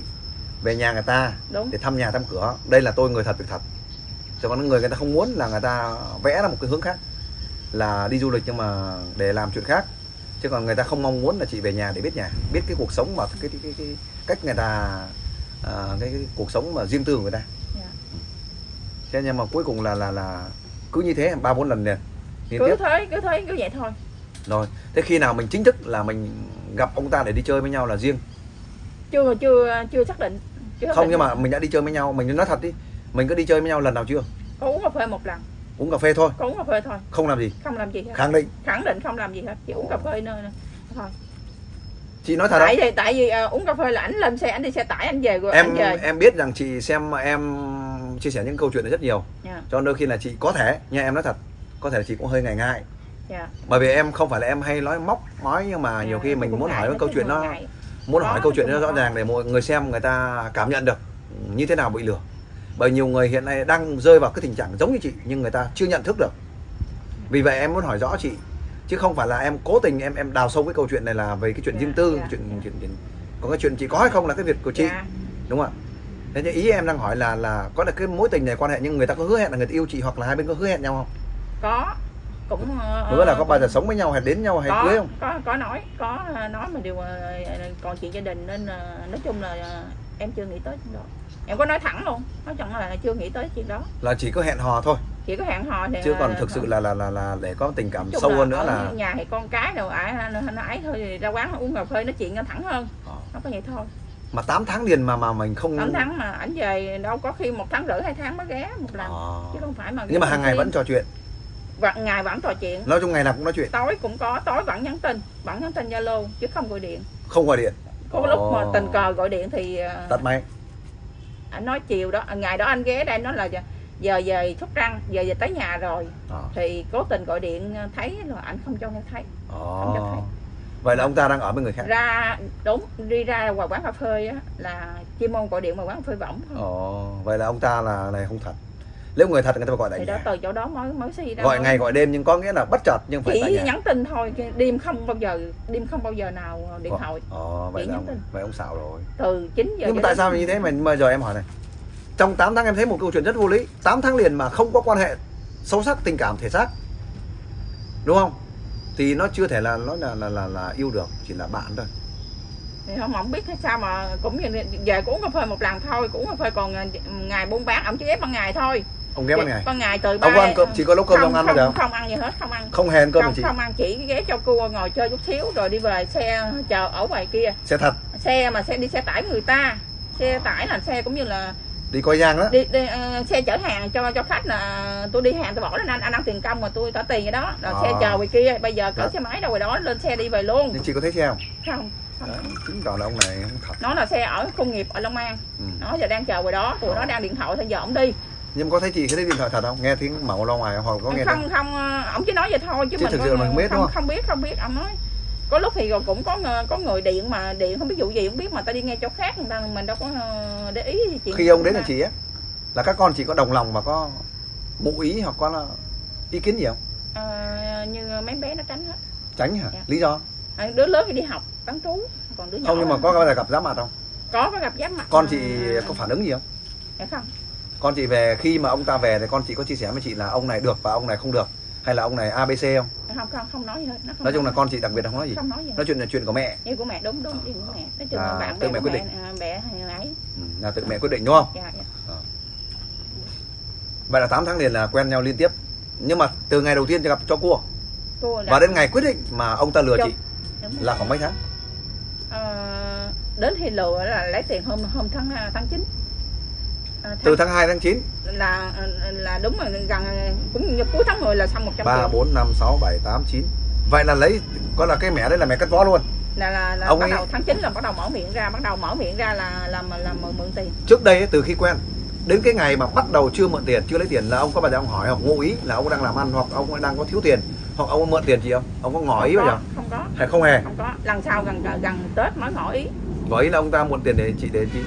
về nhà người ta đúng. để thăm nhà thăm cửa. Đây là tôi người thật việc thật. Chứ còn người người ta không muốn là người ta vẽ ra một cái hướng khác là đi du lịch nhưng mà để làm chuyện khác chứ còn người ta không mong muốn là chị về nhà để biết nhà biết cái cuộc sống và cái cái cái, cái cách người ta à, cái, cái cuộc sống mà riêng tư của người ta. Dạ. thế nhưng mà cuối cùng là là là cứ như thế ba bốn lần liền cứ tiếp. thế cứ thế cứ vậy thôi. Rồi thế khi nào mình chính thức là mình gặp ông ta để đi chơi với nhau là riêng? Chưa chưa chưa xác định. Chưa không nhưng mà mình đã đi chơi với nhau. Mình nói thật đi mình có đi chơi với nhau lần nào chưa? Có uống cà phê một lần uống cà phê thôi. Uống cà phê thôi. Không làm gì. Không làm gì hết. Khẳng định. Khẳng định không làm gì hết. Chỉ uống cà phê nơi thôi. Chị nói thật tại vì tại vì à, uống cà phê là ảnh lên xe ảnh đi xe tải ảnh về rồi em ảnh về. em biết rằng chị xem em chia sẻ những câu chuyện này rất nhiều. Dạ. cho nên đôi khi là chị có thể nha em nói thật có thể là chị cũng hơi ngại ngại. Dạ. bởi vì em không phải là em hay nói móc nói nhưng mà nhiều Dạ, khi mình muốn hỏi cái câu chuyện nó muốn hỏi câu chuyện nó rõ ràng để mọi người xem người ta cảm nhận được như thế nào bị lừa bởi nhiều người hiện nay đang rơi vào cái tình trạng giống như chị nhưng người ta chưa nhận thức được. Vì vậy em muốn hỏi rõ chị chứ không phải là em cố tình em em đào sâu cái câu chuyện này là về cái chuyện Dạ, riêng tư dạ, cái chuyện, dạ. chuyện chuyện còn cái chuyện chị có hay không là cái việc của chị Dạ. đúng không ạ? Thế nhưng ý em đang hỏi là là có là cái mối tình này quan hệ nhưng người ta có hứa hẹn là người ta yêu chị hoặc là hai bên có hứa hẹn nhau không? Có cũng ờ, hứa là có bao giờ sống với nhau hay đến nhau hay có, cưới không? có có nói có ờ, nói mà điều ờ, còn chuyện gia đình nên nói chung là em chưa nghĩ tới đó em có nói thẳng luôn. Nói chẳng là chưa nghĩ tới chuyện đó. Là chỉ có hẹn hò thôi. Chỉ có hẹn hò thì chứ còn thực sự là là là là để có tình cảm sâu hơn nữa là nhà thì con cái đâu ai nó, nó ấy thôi thì ra quán uống cà phê nói chuyện thẳng hơn. Ờ. nó có vậy thôi. Mà 8 tháng liền mà mà mình không 8 tháng mà ảnh về đâu có khi một tháng rưỡi hai tháng mới ghé một lần. Ờ. chứ không phải mà nhưng mà hàng ngày vẫn trò chuyện. Vẫn ngày vẫn trò chuyện. Nói chung ngày nào cũng nói chuyện. Tối cũng có tối vẫn nhắn tin vẫn nhắn tin zalo chứ không gọi điện. Không gọi điện. Có lúc mà tình cờ gọi điện thì ờ, tắt máy anh nói chiều đó ngày đó anh ghé đây nói là giờ về sóc trăng giờ về tới nhà rồi. Ờ. thì cố tình gọi điện thấy rồi anh không cho nghe thấy Không cho thấy. Vậy là ông ta đang ở với người khác? Ra đúng đi ra ngoài quán cà phê á là chim môn gọi điện ngoài quán cà phê võng thôi. Ồ, vậy là ông ta là này không thật nếu người thật người ta phải gọi tại thì đó nhà. từ chỗ đó mới mới suy ra gọi ngày gọi đêm nhưng có nghĩa là bất chợt nhưng phải tại chỉ nhà. nhắn tin thôi đêm không bao giờ đêm không bao giờ nào điện Ồ. thoại. Ồ, vậy Chỉ là ông, tin. vậy ông xạo rồi. Từ 9 giờ nhưng mà tại sao như thế? Mà mà giờ em hỏi này. Trong 8 tháng em thấy một câu chuyện rất vô lý. 8 tháng liền mà không có quan hệ sâu sắc tình cảm thể xác. Đúng không? Thì nó chưa thể là nó là là là, là yêu được chỉ là bạn thôi. Thì không không biết hay sao mà cũng như về cũng uống cà phê một lần thôi cũng cà phê còn ờ, ngày buôn bán ổng chỉ ép ban ngày thôi ông ghé ban ngày. ban ngày từ ông có ăn cơm chỉ có nấu cơm không, ông ăn không, thôi không không ăn gì hết không ăn. Không hèn cơm không, chị? không ăn chỉ ghé cho cua ngồi chơi chút xíu rồi đi về xe chờ ở ngoài kia. Sẽ thật? Xe mà xe đi xe tải người ta. Xe tải là xe cũng như là đi coi giang đó đi, đi ờ, xe chở hàng cho cho khách là tôi đi hàng tôi bỏ lên anh anh ăn tiền công mà tôi trả tiền vậy đó. Rồi À. xe chờ ngoài kia bây giờ cỡ Dạ. xe máy đâu rồi đó lên xe đi về luôn. Nhưng chị có thấy xe không? Không không. Đấy, chứng tỏ là ông này không thật. Nó là xe ở công nghiệp ở Long An. Ừ. nó giờ đang chờ ngoài đó tụi nó đang điện thoại thôi giờ ổng đi nhưng có thấy chị thấy điện thoại thật không? Nghe tiếng mẫu lo ngoài hoặc có nghe không không ờ, ổng chỉ nói vậy thôi chứ, Chứ mình thực sự mình không biết đúng không, không? không biết không biết ông nói. Có lúc thì cũng có ng- có người điện mà điện không biết vụ gì không biết mà ta đi nghe chỗ khác người ta mình đâu có ờ, để ý chuyện khi ông đến là người chị á là các con chị có đồng lòng và có mụ ý hoặc có là ý kiến gì không. Ờ, như mấy bé nó tránh hết. Tránh hả? Dạ. lý do? À, đứa lớn thì đi học bán trú còn đứa nhỏ không nhưng mà có bao giờ gặp giáp mặt không? Có có gặp giáp mặt con chị à, có phản ứng gì không? Dạ không con chị về khi mà ông ta về thì con chị có chia sẻ với chị là ông này được và ông này không được hay là ông này abc không? Không không không nói gì hết nó không nói chung là nói, con chị đặc biệt là không nói gì. Không nói gì nói chuyện là chuyện của mẹ. Như của mẹ đúng đúng chuyện của mẹ. Nói chung Là là bạn tự mẹ quyết định. à, mẹ ấy. Ừ, là tự mẹ quyết định đúng không? Dạ dạ. Vậy là 8 tháng liền là quen nhau liên tiếp. Nhưng mà từ ngày đầu tiên gặp cho cua. Và đến ngày quyết định mà ông ta lừa chị là khoảng mấy tháng? Ờ, đến thì lừa là lấy tiền hôm hôm tháng à, tháng 9 à, từ tháng 2 tháng 9 là là đúng rồi gần cũng như cuối tháng 10 là xong 100 3 triệu. 4 5 6 7 8 9 vậy là lấy có là cái mẹ đấy là mẹ cắt vó luôn. Là là, là Ông bắt ấy- đầu tháng 9 là bắt đầu mở miệng ra bắt đầu mở miệng ra là là là, là mượn, mượn tiền. Trước đây từ khi quen đến cái ngày mà bắt đầu chưa mượn tiền chưa lấy tiền là ông có bao giờ ông hỏi hoặc ngụ ý là ông đang làm ăn hoặc ông đang có thiếu tiền hoặc ông mượn tiền chị không? Ông có ngỏ ý không bao giờ? không có. Hay không hề? Không có. Lần sau gần gần, gần Tết mới ngỏ ý. Ngỏ ý là ông ta mượn tiền để chị để chị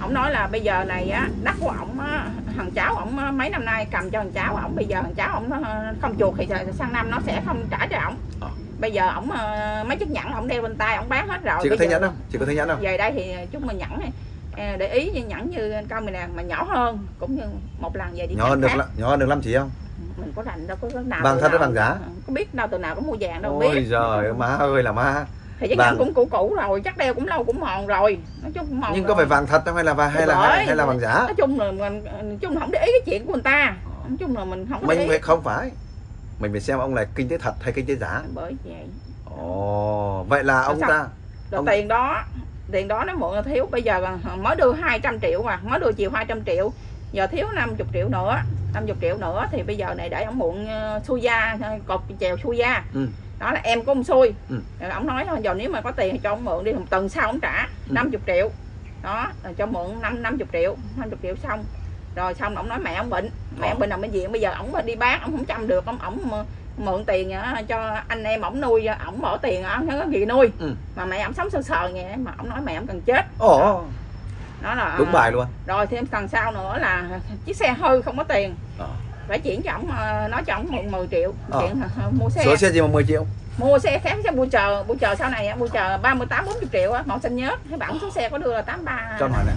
ông nói là bây giờ này á đất của ổng á, thằng cháu ổng á, mấy năm nay cầm cho thằng cháu ổng bây giờ thằng cháu ổng nó không chuột thì sang năm nó sẽ không trả cho ổng Ờ. bây giờ ổng ờ, mấy chiếc nhẫn ổng đeo bên tay ổng bán hết rồi chị có thấy nhẫn không chị có thấy nhẫn không về đây thì chúng mình nhẫn này để ý như nhẫn như con mình nè mà nhỏ hơn cũng như một lần về đi nhỏ hơn được khác. nhỏ hơn được lắm chị không mình có rành đâu có nào thật hay nào- vàng giả? có biết đâu từ nào có mua vàng đâu ôi biết giời má ơi là má thì cái vàng. cũng cũ cũ rồi chắc đeo cũng lâu cũng mòn rồi. Nói chung mòn nhưng rồi. có phải vàng thật không? Hay là vàng hay là hay, hay là vàng giả? Nói chung là mình nói chung là không để ý cái chuyện của người ta. Nói chung là mình không có để mình ý. không phải. Mình phải xem ông này kinh tế thật hay kinh tế giả. Bởi vậy. Ồ vậy là ông ta rồi Ông- tiền đó tiền đó nó mượn là thiếu. Bây giờ là mới đưa 200 triệu mà mới đưa chiều 200 triệu. Giờ thiếu 50 triệu nữa. 50 triệu nữa thì bây giờ này để ông mượn uh, xui ờ, cột chèo xui gia Ừ. đó là em của ông xui Ừ. rồi ông nói thôi giờ nếu mà có tiền thì cho ông mượn đi một tuần sau ông trả Ừ. 50 triệu đó là cho mượn năm 50 triệu 50 triệu xong rồi xong ông nói mẹ ông bệnh mẹ Ờ. ông bệnh nằm bệnh viện bây giờ ông đi bán ông không chăm được ông ổng mượn tiền ờ, cho anh em ổng nuôi ổng bỏ tiền ông không có gì nuôi Ừ. mà mẹ ổng sống sờ sờ nghe mà ổng nói mẹ ổng cần chết ồ đó là đúng bài luôn rồi thêm lần sau nữa là chiếc xe hư không có tiền Ờ. phải chuyển cho ổng ờ, nói cho ổng mượn 10 triệu. Ờ. chuyện ờ, mua xe. Số xe gì mà 10 triệu? Mua xe khác xe bui chờ bui chờ sau này bui chờ 38 40 triệu á. Màu xanh nhớt thấy bạn số xe có đưa là 83 cho hỏi này.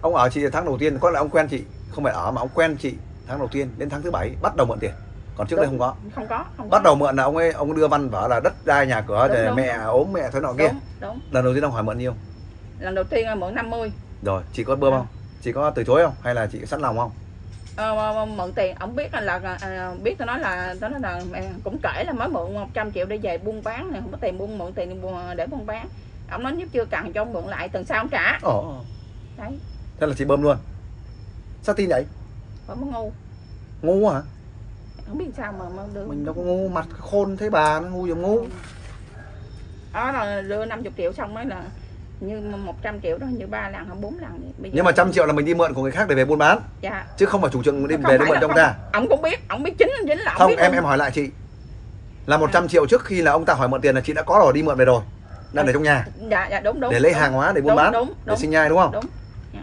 Ông ở chị tháng đầu tiên có lẽ ông quen chị. Không phải ở mà ông quen chị tháng đầu tiên đến tháng thứ bảy bắt đầu mượn tiền. Còn trước đây không có. Không có không có. bắt đầu mượn là ông ấy ông đưa văn vở là đất đai nhà cửa Đúng, để đúng. mẹ ốm mẹ thế nọ kia. Đúng đúng. Lần đầu tiên ông hỏi mượn nhiêu? Lần đầu tiên là mượn 50 rồi chị có bơm không? Chị có từ chối không? Hay là chị sẵn lòng không mà mượn tiền. Ổng biết là, là à, biết tôi nói là tôi nói là mẹ cũng kể là mới mượn 100 triệu để về buôn bán này. Không có tiền buôn mượn tiền để buôn- bán. Ổng nói nếu chưa cần cho ông mượn lại tuần sau ông trả. Ồ đấy. Thế là chị bơm luôn. Sao tin vậy? Mới ngu. Ngu hả? Không biết sao mà mà đưa mình đâu có ngu mặt khôn thấy bà nó ngu giống ngu. Đó là đưa 50 triệu xong mới là như 100 triệu đó như ba lần hay bốn lần vậy. Bây giờ- nhưng mà trăm triệu là mình đi mượn của người khác để về buôn bán. Dạ. Chứ không phải chủ trương đi về để mượn ông không- ta. Ổng cũng biết ổng biết chính chính là ổng không biết em luôn. em hỏi lại chị. Là 100 triệu trước khi là ông ta hỏi mượn tiền là chị đã có rồi đi mượn về rồi. Đang để trong nhà. Dạ dạ đúng đúng để lấy đúng. hàng hóa để buôn đúng, bán đúng để đúng. sinh nhai đúng không? Đúng.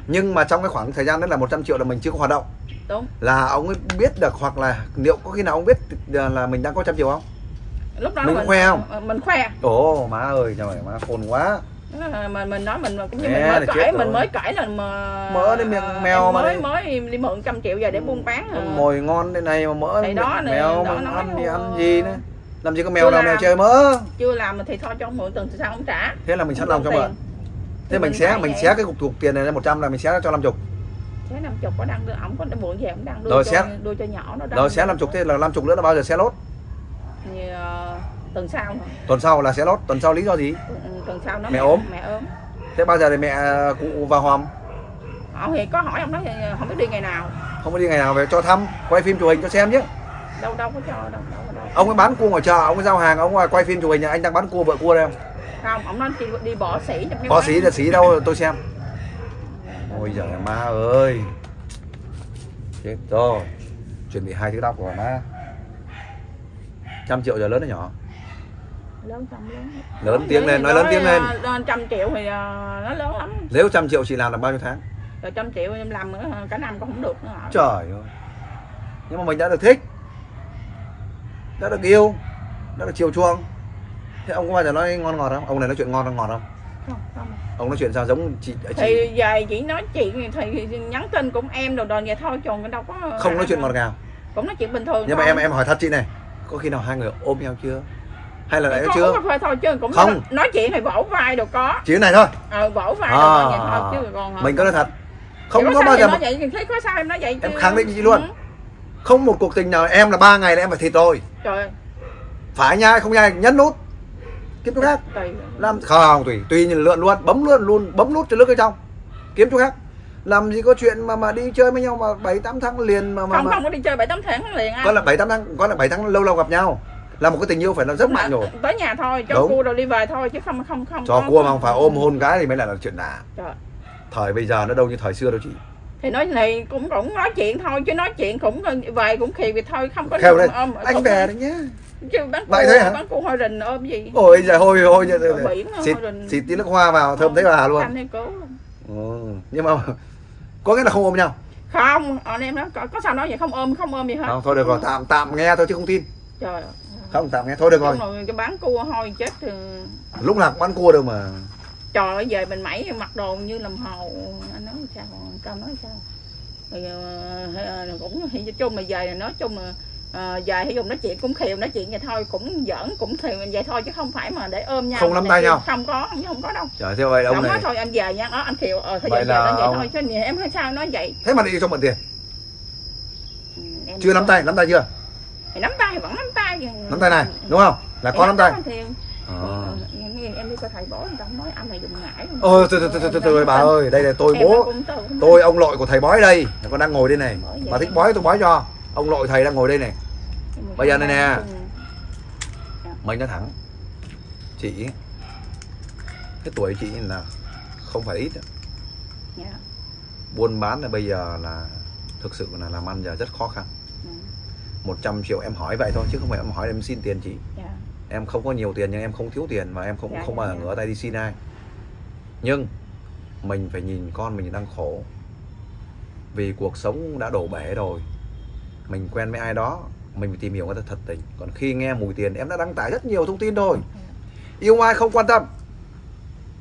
Nhưng mà trong cái khoảng thời gian đó là 100 triệu là mình chưa có hoạt động. Đúng. Là ông ấy biết được hoặc là liệu có khi nào ông biết là mình đang có trăm triệu không? Lúc đó Mình là khoe không? mình khoe. Ồ má ơi trời má khôn quá Đó là mình mình nói mình cũng như mình mới là cãi mình mới cãi là mà Mỡ đến miệng mèo mà mới đi. mới đi mượn trăm triệu giờ để buôn bán à. mồi ngon thế này mà mỡ Thì đó nè, mèo đó mà ăn rồi. ăn gì nữa? Làm gì có mèo Chưa nào làm. mèo chơi mỡ? Chưa làm thì thôi cho ông mượn tuần sau ông trả. Thế là mình sẵn Không lòng cho mượn. Thế mình xé mình xé cái cục thuộc tiền này ra 100 là mình xé cho 50 thế năm chục có đang đưa ổng có mượn về ổng đang đưa Rồi cho đưa cho nhỏ nó rồi xé 50 thế là 50 nữa là bao giờ xé lốt? Thì, ờ, tuần sau. Tuần sau là xé lốt tuần sau lý do gì? Tuần, tuần sau nó Mẹ ốm? mẹ ốm. Thế bao giờ thì mẹ cụ vào hòm họ thì có hỏi ông nói không biết đi ngày nào. Không có đi ngày nào về cho thăm quay phim chụp hình cho xem chứ. Đâu đâu có cho đâu đâu, đâu. ông ấy bán cua ngoài chợ ông ấy giao hàng ông ấy quay phim chụp hình anh đang bán cua vợ cua đây không? Không ông nói đi, đi bỏ có quán. xí là xí đâu tôi xem. Ôi giời má ơi. Chết rồi. Chuẩn bị hai thứ đọc rồi má. Trăm triệu giờ lớn hay nhỏ lớn lớn lớn tiếng lên nói lớn tiếng lên. ờ, lên trăm triệu thì ờ, nó lớn lắm. Nếu trăm triệu chị làm được bao nhiêu tháng? Rồi trăm triệu em làm nữa ờ, cả năm cũng không được nữa trời ơi. Nhưng mà mình đã được thích đã được yêu đã được chiều chuộng. Thế ông có bao giờ nói ngon ngọt không? Ông này nói chuyện ngon ngọt không? Không không. Ông nói chuyện sao giống chị chị? Thì giờ chỉ nói chuyện thì nhắn tin cũng em đồ đồ vậy thôi còn đâu có không nói chuyện ngọt ngào. Cũng nói chuyện bình thường nhưng mà thôi. em em hỏi thật chị này có khi nào hai người ôm nhau chưa hay là đã có chưa? phê thôi chứ cũng Không. nói, chuyện thì vỗ vai đồ có. Chỉ cái này thôi. Ờ vỗ vai À, đồ vậy thôi chứ còn mình có nói thật. Không có sao bao giờ nói vậy? Thấy có sao em nói vậy Em khẳng định chị luôn. Ừ. không một cuộc tình nào em là ba ngày là em phải thịt rồi. Trời. Phải nhai không nhai nhấn nút. Kiếm chỗ khác. Làm không tùy tùy nhìn lượn luôn bấm luôn luôn bấm nút cho nước ở trong. Kiếm chỗ khác. Làm gì có chuyện mà mà đi chơi với nhau mà bảy tám tháng liền mà mà, không mà. không có đi chơi bảy tám tháng liền anh có là bảy tám tháng có là bảy tháng lâu lâu gặp nhau là một cái tình yêu phải là rất mạnh rồi. tới nhà thôi cho Đúng. cua rồi đi về thôi chứ không không không cho cua mà không phải ôm hôn cái thì mới là, là chuyện lạ. Trời. thời bây giờ nó đâu như thời xưa đâu chị. Thì nói này cũng cũng nói chuyện thôi chứ nói chuyện cũng về cũng khì vậy thôi không có kheo đây ôm anh về đấy nhá. Chứ bán cua thế hả? bán cua hoa rình ôm gì? Ôi giờ hôi hôi xịt xịt tí nước hoa vào thơm thấy bà luôn. ừ. nhưng mà có nghĩa là không ôm nhau? Không anh em nói có, có sao nói vậy không ôm không ôm gì hết. Không thôi được rồi tạm tạm nghe thôi chứ không tin. Trời ơi. Không tạm nghe thôi được rồi. rồi cái bán cua thôi chết thì... lúc nào cũng bán cua đâu mà. Trời ơi về mình mẩy mặc đồ như làm hồ. Anh nói sao cao nói sao? Thì, ờ, cũng thì nói chung mà về nói chung mà ờ, về thì dùng nói chuyện cũng khiều nói chuyện vậy thôi cũng giỡn cũng thì vậy thôi chứ không phải mà để ôm nhau. Không nắm tay nhau? không có không, có đâu. Trời thế vậy ông nói này thôi anh về nha. Đó anh khiều ờ thôi Vậy về là vậy ông- thôi chứ em hay sao nói vậy? Thế mà đi cho mượn tiền. Ừ, em chưa nắm tay nắm tay chưa thì nắm tay vẫn nắm tay nắm tay này đúng không? Là có nắm tay. thì Ờ. em, đi coi thầy bói người ta nói anh này dùng ngải ôi từ từ từ từ bà ơi đây là tôi bố tôi ông nội của thầy bói đây. Con đang ngồi đây này. Bà thích bói tôi bói cho. Ông nội thầy đang ngồi đây này. Bây giờ này nè. mình nói thẳng. Chị cái tuổi chị là không phải ít. Dạ. buôn bán là bây giờ là thực sự là làm ăn giờ rất khó khăn. 100 triệu em hỏi vậy thôi chứ không phải em hỏi em xin tiền chị. Dạ. em không có nhiều tiền nhưng em không thiếu tiền và em không Dạ, không dạ, bao giờ dạ. ngửa tay đi xin ai. Nhưng mình phải nhìn con mình đang khổ. Vì cuộc sống đã đổ bể rồi. Mình quen với ai đó mình phải tìm hiểu người ta thật tình. Còn khi nghe mùi tiền em đã đăng tải rất nhiều thông tin rồi. Yêu ai không quan tâm.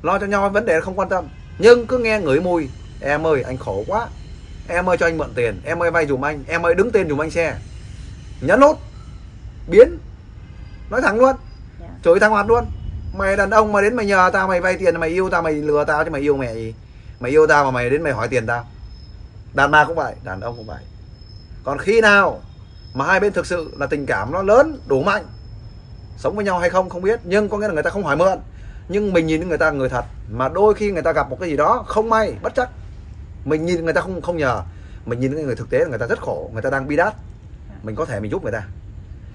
Lo cho nhau vấn đề không quan tâm. Nhưng cứ nghe ngửi mùi em ơi anh khổ quá. Em ơi cho anh mượn tiền em ơi vay dùm anh em ơi đứng tên dùm anh xe nhấn nút biến. Nói thẳng luôn. Dạ. chửi thằng hoạt luôn. Mày đàn ông mà đến mày nhờ tao mày vay tiền mày yêu tao mày lừa tao chứ mày yêu mẹ gì mày yêu tao mà mày đến mày hỏi tiền tao. Đàn bà cũng vậy đàn ông cũng vậy. Còn khi nào mà hai bên thực sự là tình cảm nó lớn đủ mạnh sống với nhau hay không không biết nhưng có nghĩa là người ta không hỏi mượn. Nhưng mình nhìn người ta người thật mà đôi khi người ta gặp một cái gì đó không may bất chắc. Mình nhìn người ta không không nhờ. Mình nhìn cái người thực tế là người ta rất khổ người ta đang bi đát mình có thể mình giúp người ta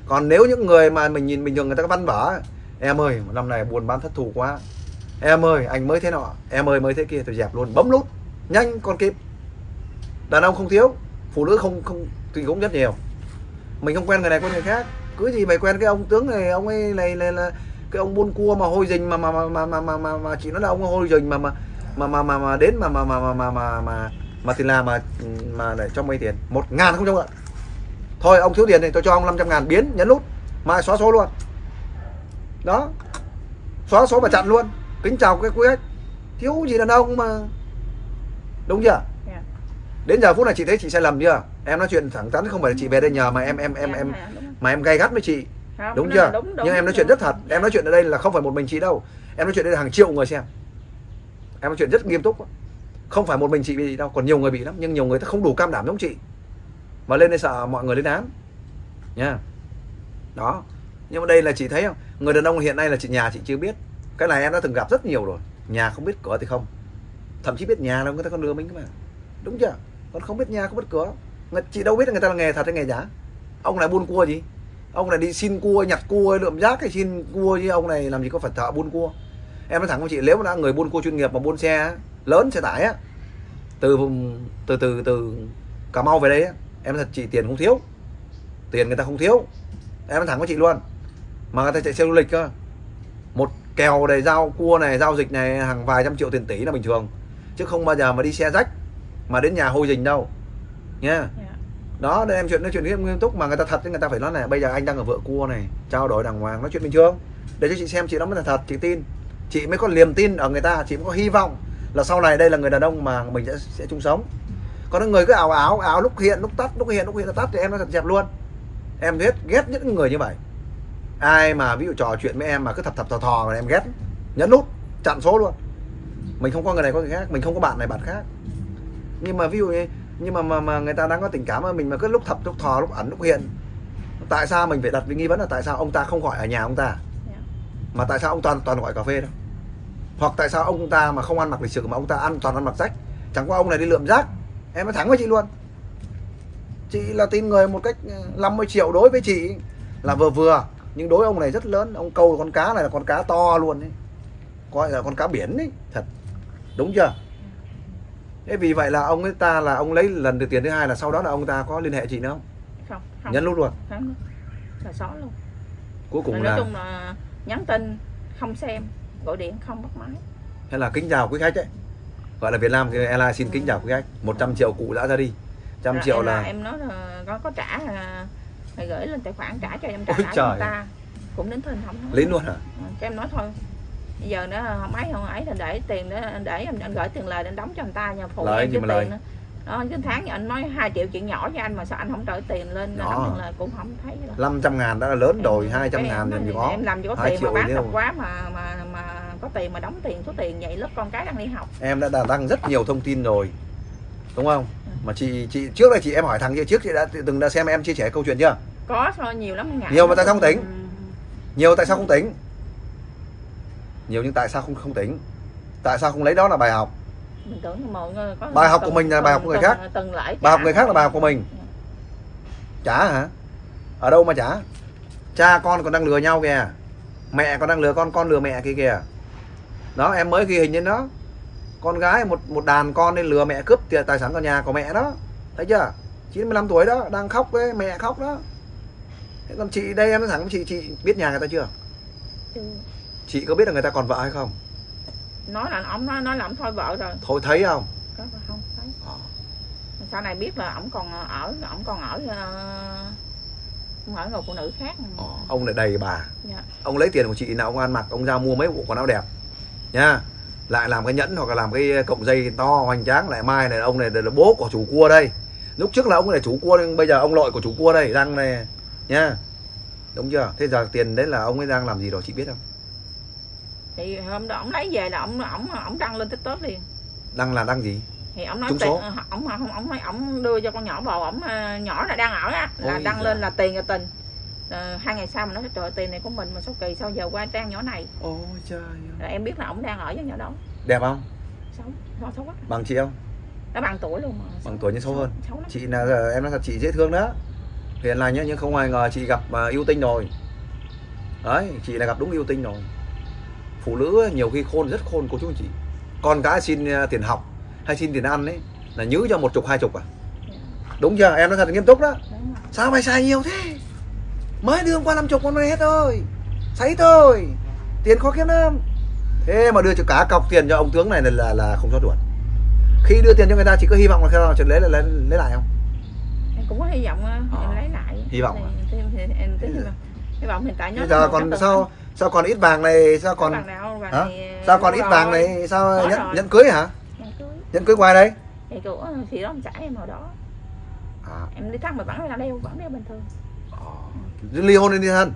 còn nếu những người mà mình nhìn bình thường người ta văn vở em ơi năm này buồn bán thất thù quá em ơi anh mới thế nọ em ơi mới thế kia tôi dẹp luôn bấm nút nhanh còn kịp đàn ông không thiếu phụ nữ không không thì cũng rất nhiều mình không quen người này quen người khác cứ gì mày quen cái ông tướng này ông ấy này là, là cái ông buôn cua mà hôi rình mà mà mà mà mà mà, mà, mà chị nói là ông hôi rình mà mà mà mà mà, mà đến mà mà mà mà mà mà mà, mà thì làm mà mà để cho mấy tiền một ngàn không cho mượn thôi ông thiếu tiền thì tôi cho ông 500 ngàn biến nhấn nút. Mai xóa số luôn. Đó. Xóa số và chặn luôn. Kính chào cái quý khách. Thiếu gì đàn ông mà. Đúng chưa? Dạ. đến giờ phút này chị thấy chị sai lầm chưa? Em nói chuyện thẳng thắn không phải là chị về đây nhờ mà em em em Dạ, em dạ, mà em gay gắt với chị. Không, đúng chưa? đúng, đúng, nhưng em nói chuyện rất thật. Em nói chuyện ở đây là không phải một mình chị đâu. Em nói chuyện đây là hàng triệu người xem. Em nói chuyện rất nghiêm túc. Không phải một mình chị bị đâu. Còn nhiều người bị lắm. Nhưng nhiều người ta không đủ cam đảm giống chị và lên đây sợ mọi người lên án. Nha. Đó. Nhưng mà đây là chị thấy không? Người đàn ông hiện nay là chị nhà chị chưa biết. Cái này em đã từng gặp rất nhiều rồi. Nhà không biết cửa thì không. Thậm chí biết nhà đâu người ta còn lừa mình cơ mà. Đúng chưa? Còn không biết nhà không biết cửa. Người, chị đâu biết là người ta là nghề thật hay nghề giả? Ông này buôn cua gì? Ông này đi xin cua nhặt cua lượm rác hay xin cua chứ ông này làm gì có phải thợ buôn cua? Em nói thẳng với chị nếu mà đã người buôn cua chuyên nghiệp mà buôn xe lớn xe tải á từ vùng từ từ từ cà mau về đây á em thật chị tiền không thiếu. Tiền người ta không thiếu. Em nói thẳng với chị luôn. Mà người ta chạy xe du lịch cơ. Một kèo này giao cua này giao dịch này hàng vài trăm triệu tiền tỷ là bình thường. Chứ không bao giờ mà đi xe rách mà đến nhà hôi rình đâu. Nha Dạ. đó đây em chuyện nói chuyện nghiêm nghiêm túc. Mà người ta thật thì người ta phải nói này bây giờ anh đang ở vợ cua này trao đổi đàng hoàng nói chuyện bình thường. Để cho chị xem chị đó mới là thật chị tin. Chị mới có niềm tin ở người ta chị mới có hy vọng là sau này đây là người đàn ông mà mình sẽ sẽ chung sống còn những người cứ ảo áo áo lúc hiện lúc tắt lúc hiện lúc hiện lúc tắt thì em nó thật dẹp luôn. Em ghét ghét những người như vậy. Ai mà ví dụ trò chuyện với em mà cứ thập thập thò thò là em ghét nhấn nút chặn số luôn. Mình không có người này có người khác. Mình không có bạn này bạn khác. Nhưng mà ví dụ như nhưng mà mà, mà người ta đang có tình cảm với mình mà cứ lúc thập lúc thò lúc ẩn lúc hiện. Tại sao mình phải đặt cái nghi vấn là tại sao ông ta không gọi ở nhà ông ta? Dạ. mà tại sao ông toàn toàn gọi cà phê đâu? Hoặc tại sao ông ta mà không ăn mặc lịch sự mà ông ta ăn toàn ăn mặc rách? Chẳng qua ông này đi lượm rác em nói thẳng với chị luôn. Chị là tin người một cách ờ, 50 triệu đối với chị là vừa vừa. Nhưng đối ông này rất lớn. Ông câu con cá này là con cá to luôn đấy coi là con cá biển đấy thật. Đúng chưa? Thế vì vậy là ông ấy ta là ông lấy lần từ tiền thứ hai là sau đó là ông ta có liên hệ chị nữa không? Không không. Nhấn nút luôn. Không. Là xóa luôn. Cuối cùng nói là chung là nhắn tin không xem gọi điện không bắt máy. Hay là kính chào quý khách ấy gọi là Việt Nam Airlines xin kính chào quý khách 100 triệu cụ đã ra đi trăm Rồi triệu em là em nói là có có trả phải gửi lên tài khoản trả cho em trả Ôi trời. ta cũng đến thinh không lấy luôn hả Ờ, cái em nói thôi bây giờ nó không ấy không ấy thì để tiền để để em anh gửi tiền lời để đóng cho người ta nhà phụ Lời em chứ mà lời? tiền nữa. đó cái tháng anh nói 2 triệu chuyện nhỏ cho anh mà sao anh không trả tiền lên Đó. đóng tiền lời cũng không thấy đâu 500 ngàn đã là lớn rồi 200 em ngàn thì có em làm gì có Hai tiền mà bán quá mà mà mà có tiền mà đóng tiền số tiền vậy lớp con cái đang đi học. Em đã đăng rất nhiều thông tin rồi đúng không? Mà chị chị trước đây chị em hỏi thằng kia trước chị đã từng đã xem em chia sẻ câu chuyện chưa? Có sao nhiều lắm ngại Nhiều mà tại sao không tính? Ừ. nhiều tại sao không tính? Nhiều nhưng tại sao không không tính? Tại sao không lấy đó là bài học? Mình tưởng mọi người có Bài học của mình là bài học của người khác. từng lại bài học người khác là bài học của mình. Trả hả? Ở đâu mà trả? Cha con còn đang lừa nhau kìa. Mẹ còn đang lừa con con lừa mẹ kia kìa đó em mới ghi hình lên đó. Con gái một một đàn con lên lừa mẹ cướp tiền tài sản của nhà của mẹ đó. Thấy chưa? 95 tuổi đó đang khóc với mẹ khóc đó. Thế còn chị đây em nói thẳng với chị chị biết nhà người ta chưa? Ừ. chị có biết là người ta còn vợ hay không? Nói là ông nói nói là ông thôi vợ rồi. Thôi thấy không? Có không? Thấy. Ờ. sau này biết là ổng còn ở ổng còn ở ông ở người phụ nữ khác. Ờ, ông lại đầy bà. Dạ. ông lấy tiền của chị nào ông ăn mặc ông ra mua mấy bộ quần áo đẹp nha lại làm cái nhẫn hoặc là làm cái cọng dây to hoành tráng lại mai này ông này là bố của chủ cua đây. Lúc trước là ông là chủ cua nhưng bây giờ ông nội của chủ cua đây đang này nha đúng chưa? Thế giờ tiền đấy là ông ấy đang làm gì rồi chị biết không? Thì hôm đó ổng lấy về là ổng ổng ổng đăng lên tiktok liền. Đang là đang gì? Thì ổng nói Trúng số. ổng ổng ổng nói ổng đưa cho con nhỏ vào ổng ờ, nhỏ là đang ở á là Ôi đăng giời. lên là tiền là tình Ờ, hai ngày sau mà nói trời tiền này của mình mà sao kỳ sao giờ qua trang nhỏ này? Ôi trời là em biết là ổng đang ở với nhỏ đó. Đẹp không? Xấu xấu, xấu quá. Bằng chị không? Nó bằng tuổi luôn mà. Bằng tuổi nhưng xấu hơn. xấu lắm. Chị là em nói thật chị dễ thương đó. Hiền lành nhá nhưng không ai ngờ chị gặp mà yêu tinh rồi. Đấy chị là gặp đúng yêu tinh rồi. Phụ nữ nhiều khi khôn rất khôn cô chú anh chị. Con cái xin ờ, tiền học hay xin tiền ăn ấy là nhứ cho một chục hai chục à? Đúng chưa? Em nói thật nghiêm túc đó. Sao mày xài nhiều thế mới đưa hôm qua năm chục con mày hết rồi sấy thôi. Tiền khó kiếm lắm. Thế mà đưa cho cả cọc tiền cho ông tướng này là là, là không cho đuổi khi đưa tiền cho người ta chỉ có hy vọng là khi nào lấy là lấy, lấy lại không? Em cũng có hy vọng ờ, Ờ. em lấy lại. Hy vọng à? thì, thì, thì, em tính hy vọng. Hy vọng hiện tại bây giờ còn sao sao còn ít vàng này sao còn vàng nào vàng hả? này sao còn ít vàng này sao Có nhẫn rồi. nhẫn cưới hả? Nhẫn cưới. nhẫn cưới ngoài đây? Thì của thì đó ông trả em hồi đó. À, em đi thăm mà vẫn là đeo vẫn đeo bình thường ly hôn đi thân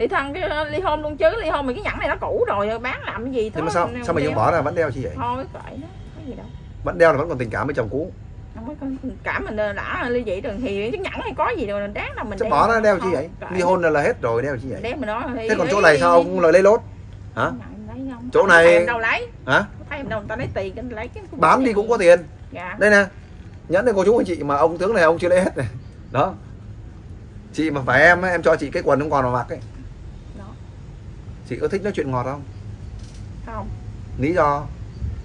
đi thăm cái ờ, ly hôn luôn chứ ly hôn mà cái nhẫn này nó cũ rồi bán làm cái gì nhưng mà thôi, sao? sao mình đeo. không bỏ ra vẫn đeo chi vậy? Thôi kệ nó cái gì đâu. Vẫn đeo là vẫn còn tình cảm với chồng cũ. Không có con- cả mình đã ly dị rồi thì cái nhẫn này có gì đâu đáng là mình chứ bỏ ra đeo chi Thôi, vậy? ly hôn là, là hết rồi đeo chi vậy? Đeo mình nói thế còn chỗ này sao? ông lời lấy lốt? Hả? Chỗ này- em đâu lấy. Hả? Thấy em đâu người ta lấy tiền lấy cái bán đi cũng có tiền. Dạ. Đây nè nhẫn này cô chú anh chị mà ông tướng này ông chưa lấy hết này. Đó chị mà phải em ấy, em cho chị cái quần không còn mà mặc ấy. Đó. chị có thích nói chuyện ngọt không? Không. Lý do?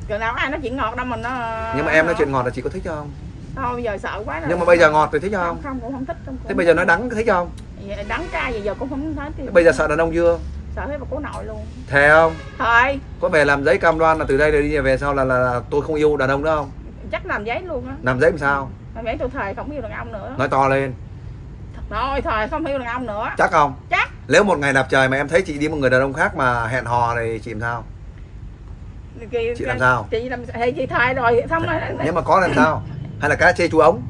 Chừng nào có ai nói chuyện ngọt đâu mình nó nhưng mà em nói chuyện ngọt là chị có thích không? Thôi bây giờ sợ quá rồi. nhưng mà bây giờ ngọt thì thích không không? không cũng không thích không, thế bây giờ nói đắng thích không? Đắng cay giờ, giờ cũng không thế bây giờ sợ đàn ông chưa? Sợ hết bà cố nội luôn. Thề không? Thôi. Có về làm giấy cam đoan là từ đây rồi đi về sau là, là, là tôi không yêu đàn ông nữa không? Chắc làm giấy luôn á. Làm giấy làm sao? Làm giấy tôi thề không yêu đàn ông nữa. Nói to lên thôi thề không yêu đàn ông nữa. Chắc không? Chắc. Nếu một ngày đẹp trời mà em thấy chị đi một người đàn ông khác mà hẹn hò thì chị làm sao? Chị, Chị làm sao? chị làm hay chị thay rồi xong rồi. Nhưng mà có làm sao? Hay là cá chê chú ống?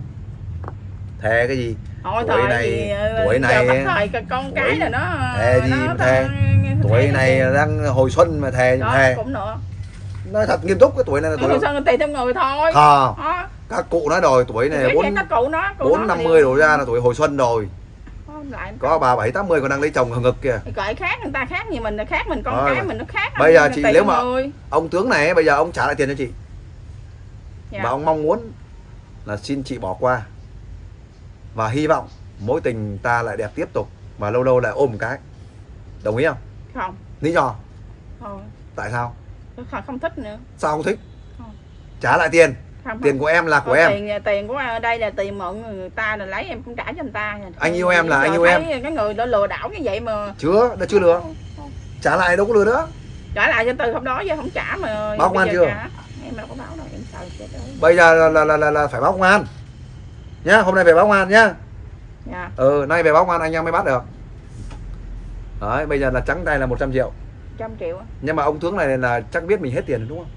Thề cái gì? Thôi Tuổi thôi này- ờ, tuổi này- thời con- con cái tuổi- là nó thề gì nó mà thề. tuổi này đang hồi xuân mà thề đó, thề. cũng nữa. Nói thật nghiêm túc cái tuổi này là Tuổi tuổi người tùy theo người thôi. Đó các cụ nói rồi tuổi này bốn gì nó bốn nó năm mươi đổ ra là tuổi hồi xuân rồi. Không, lại có bà bảy tám mươi còn đang lấy chồng ngực kìa. Cởi khác người ta khác như mình là khác mình con Rồi. cái mình nó khác Bây giờ chị nếu mà- người. ông tướng này bây giờ ông trả lại tiền cho chị. Dạ. và ông mong muốn là xin chị bỏ qua. Và hy vọng mối tình ta lại đẹp tiếp tục và lâu lâu lại ôm một cái. Đồng ý không? Không. Lý do? Thôi tại sao? Không, không thích nữa. Sao không thích? Không. trả lại tiền không, tiền của em là của em. tiền tiền của đây là tiền mượn người ta là lấy em cũng trả cho người ta Anh yêu em là anh yêu thấy cái người đó lừa đảo như vậy mà. Chưa đã chưa lừa. Trả lại đâu có lừa nữa. Trả lại cho từ hôm đó giờ không trả mà Báo công an chưa? trả. em đâu có báo đâu em sợ chết đó bây giờ là là, là, là, là phải báo công an. Nhá hôm nay về báo công an nhá. Dạ. Ừ nay về báo công an anh em mới bắt được. Đấy bây giờ là trắng tay là 100 triệu. Trăm triệu nhưng mà ông tướng này là chắc biết mình hết tiền rồi đúng không?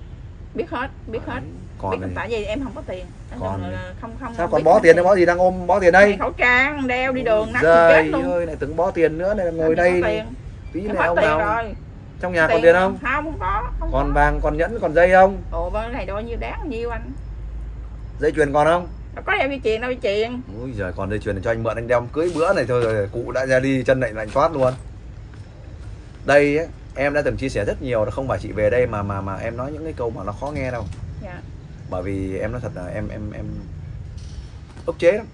Biết hết biết hết còn biết này, tại vì em không có tiền. Nói Còn không không sao không còn bó tiền đấy bó gì đang ôm bó tiền đây? Khẩu trang đeo đi đường nắng chết luôn. ơi lại tưởng bó tiền nữa này ngồi đây tí Em này ông tiền nào? rồi. Trong nhà còn tiền không? không? Không có không còn có. vàng còn nhẫn còn dây không? Ồ bên này bao nhiêu đáng nhiêu anh? Dây chuyền còn không? Đâu có đeo dây chuyền đâu dây chuyền. Ui giời còn dây chuyền này cho anh mượn anh đeo cưới bữa này thôi rồi cụ đã ra đi chân lạnh lạnh toát luôn. Đây ấy, em đã từng chia sẻ rất nhiều không phải chị về đây mà mà mà em nói những cái câu mà nó khó nghe đâu bởi vì em nói thật là em em em ức chế lắm.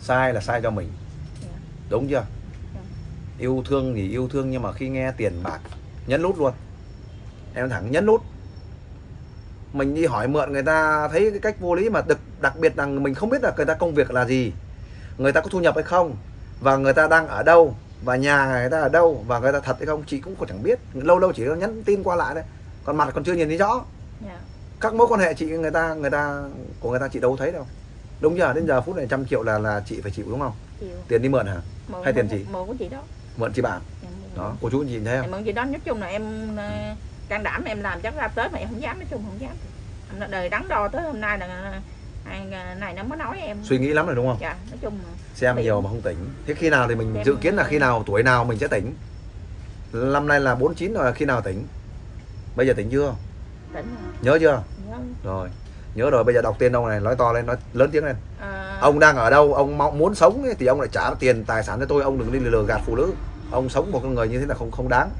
Sai là sai cho mình. Dạ. đúng chưa? Yêu thương thì yêu thương nhưng mà khi nghe tiền bạc nhấn nút luôn. Em thẳng nhấn nút. Mình đi hỏi mượn người ta thấy cái cách vô lý mà đặc, đặc biệt là mình không biết là người ta công việc là gì. Người ta có thu nhập hay không? Và người ta đang ở đâu? Và nhà người ta ở đâu? Và người ta thật hay không? Chị cũng chẳng biết. Lâu lâu chỉ nhắn tin qua lại đấy còn mặt còn chưa nhìn thấy rõ. Dạ các mối quan hệ chị người ta người ta của người ta chị đâu thấy đâu. Đúng giờ đến giờ phút này trăm triệu là là chị phải chịu đúng không? Chịu. Tiền đi mượn hả? Mượn Hay tiền chị? mượn của chị đó. Mượn chị bạn Dạ, đó cô chú chị thấy Em không mượn chị đó nói chung là em ờ, can đảm em làm chắc ra tới mà em không dám nói chung không dám. Em đời đắn đo tới hôm nay là ai này nó mới nói em. Suy nghĩ lắm rồi đúng không? Dạ nói chung xem Tỉnh. nhiều mà không tỉnh. Thế khi nào thì mình Em- dự kiến là khi nào tuổi nào mình sẽ tỉnh? Năm nay là 49 rồi khi nào tỉnh? Bây giờ tỉnh chưa? Tỉnh rồi. nhớ chưa Nhớ. rồi nhớ rồi bây giờ đọc tên ông này nói to lên nói lớn tiếng lên. Ờ, ông đang ở đâu? Ông mong muốn sống ấy, thì ông lại trả tiền tài sản cho tôi ông đừng đi lừa gạt phụ nữ. Ông sống một con người như thế là không không đáng.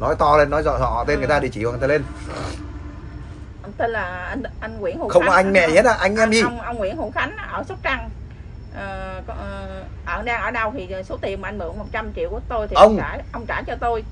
Nói to lên nói rõ họ tên người ta địa chỉ của người ta lên. Ông tên là anh anh Nguyễn Hữu không Khánh. anh mẹ gì hết á anh em gì? ông, ông Nguyễn Hữu Khánh ở Sóc Trăng. Ờ, ờ, ở đang ở đâu thì số tiền mà anh mượn 100 triệu của tôi thì Ông. ông trả ông trả cho tôi.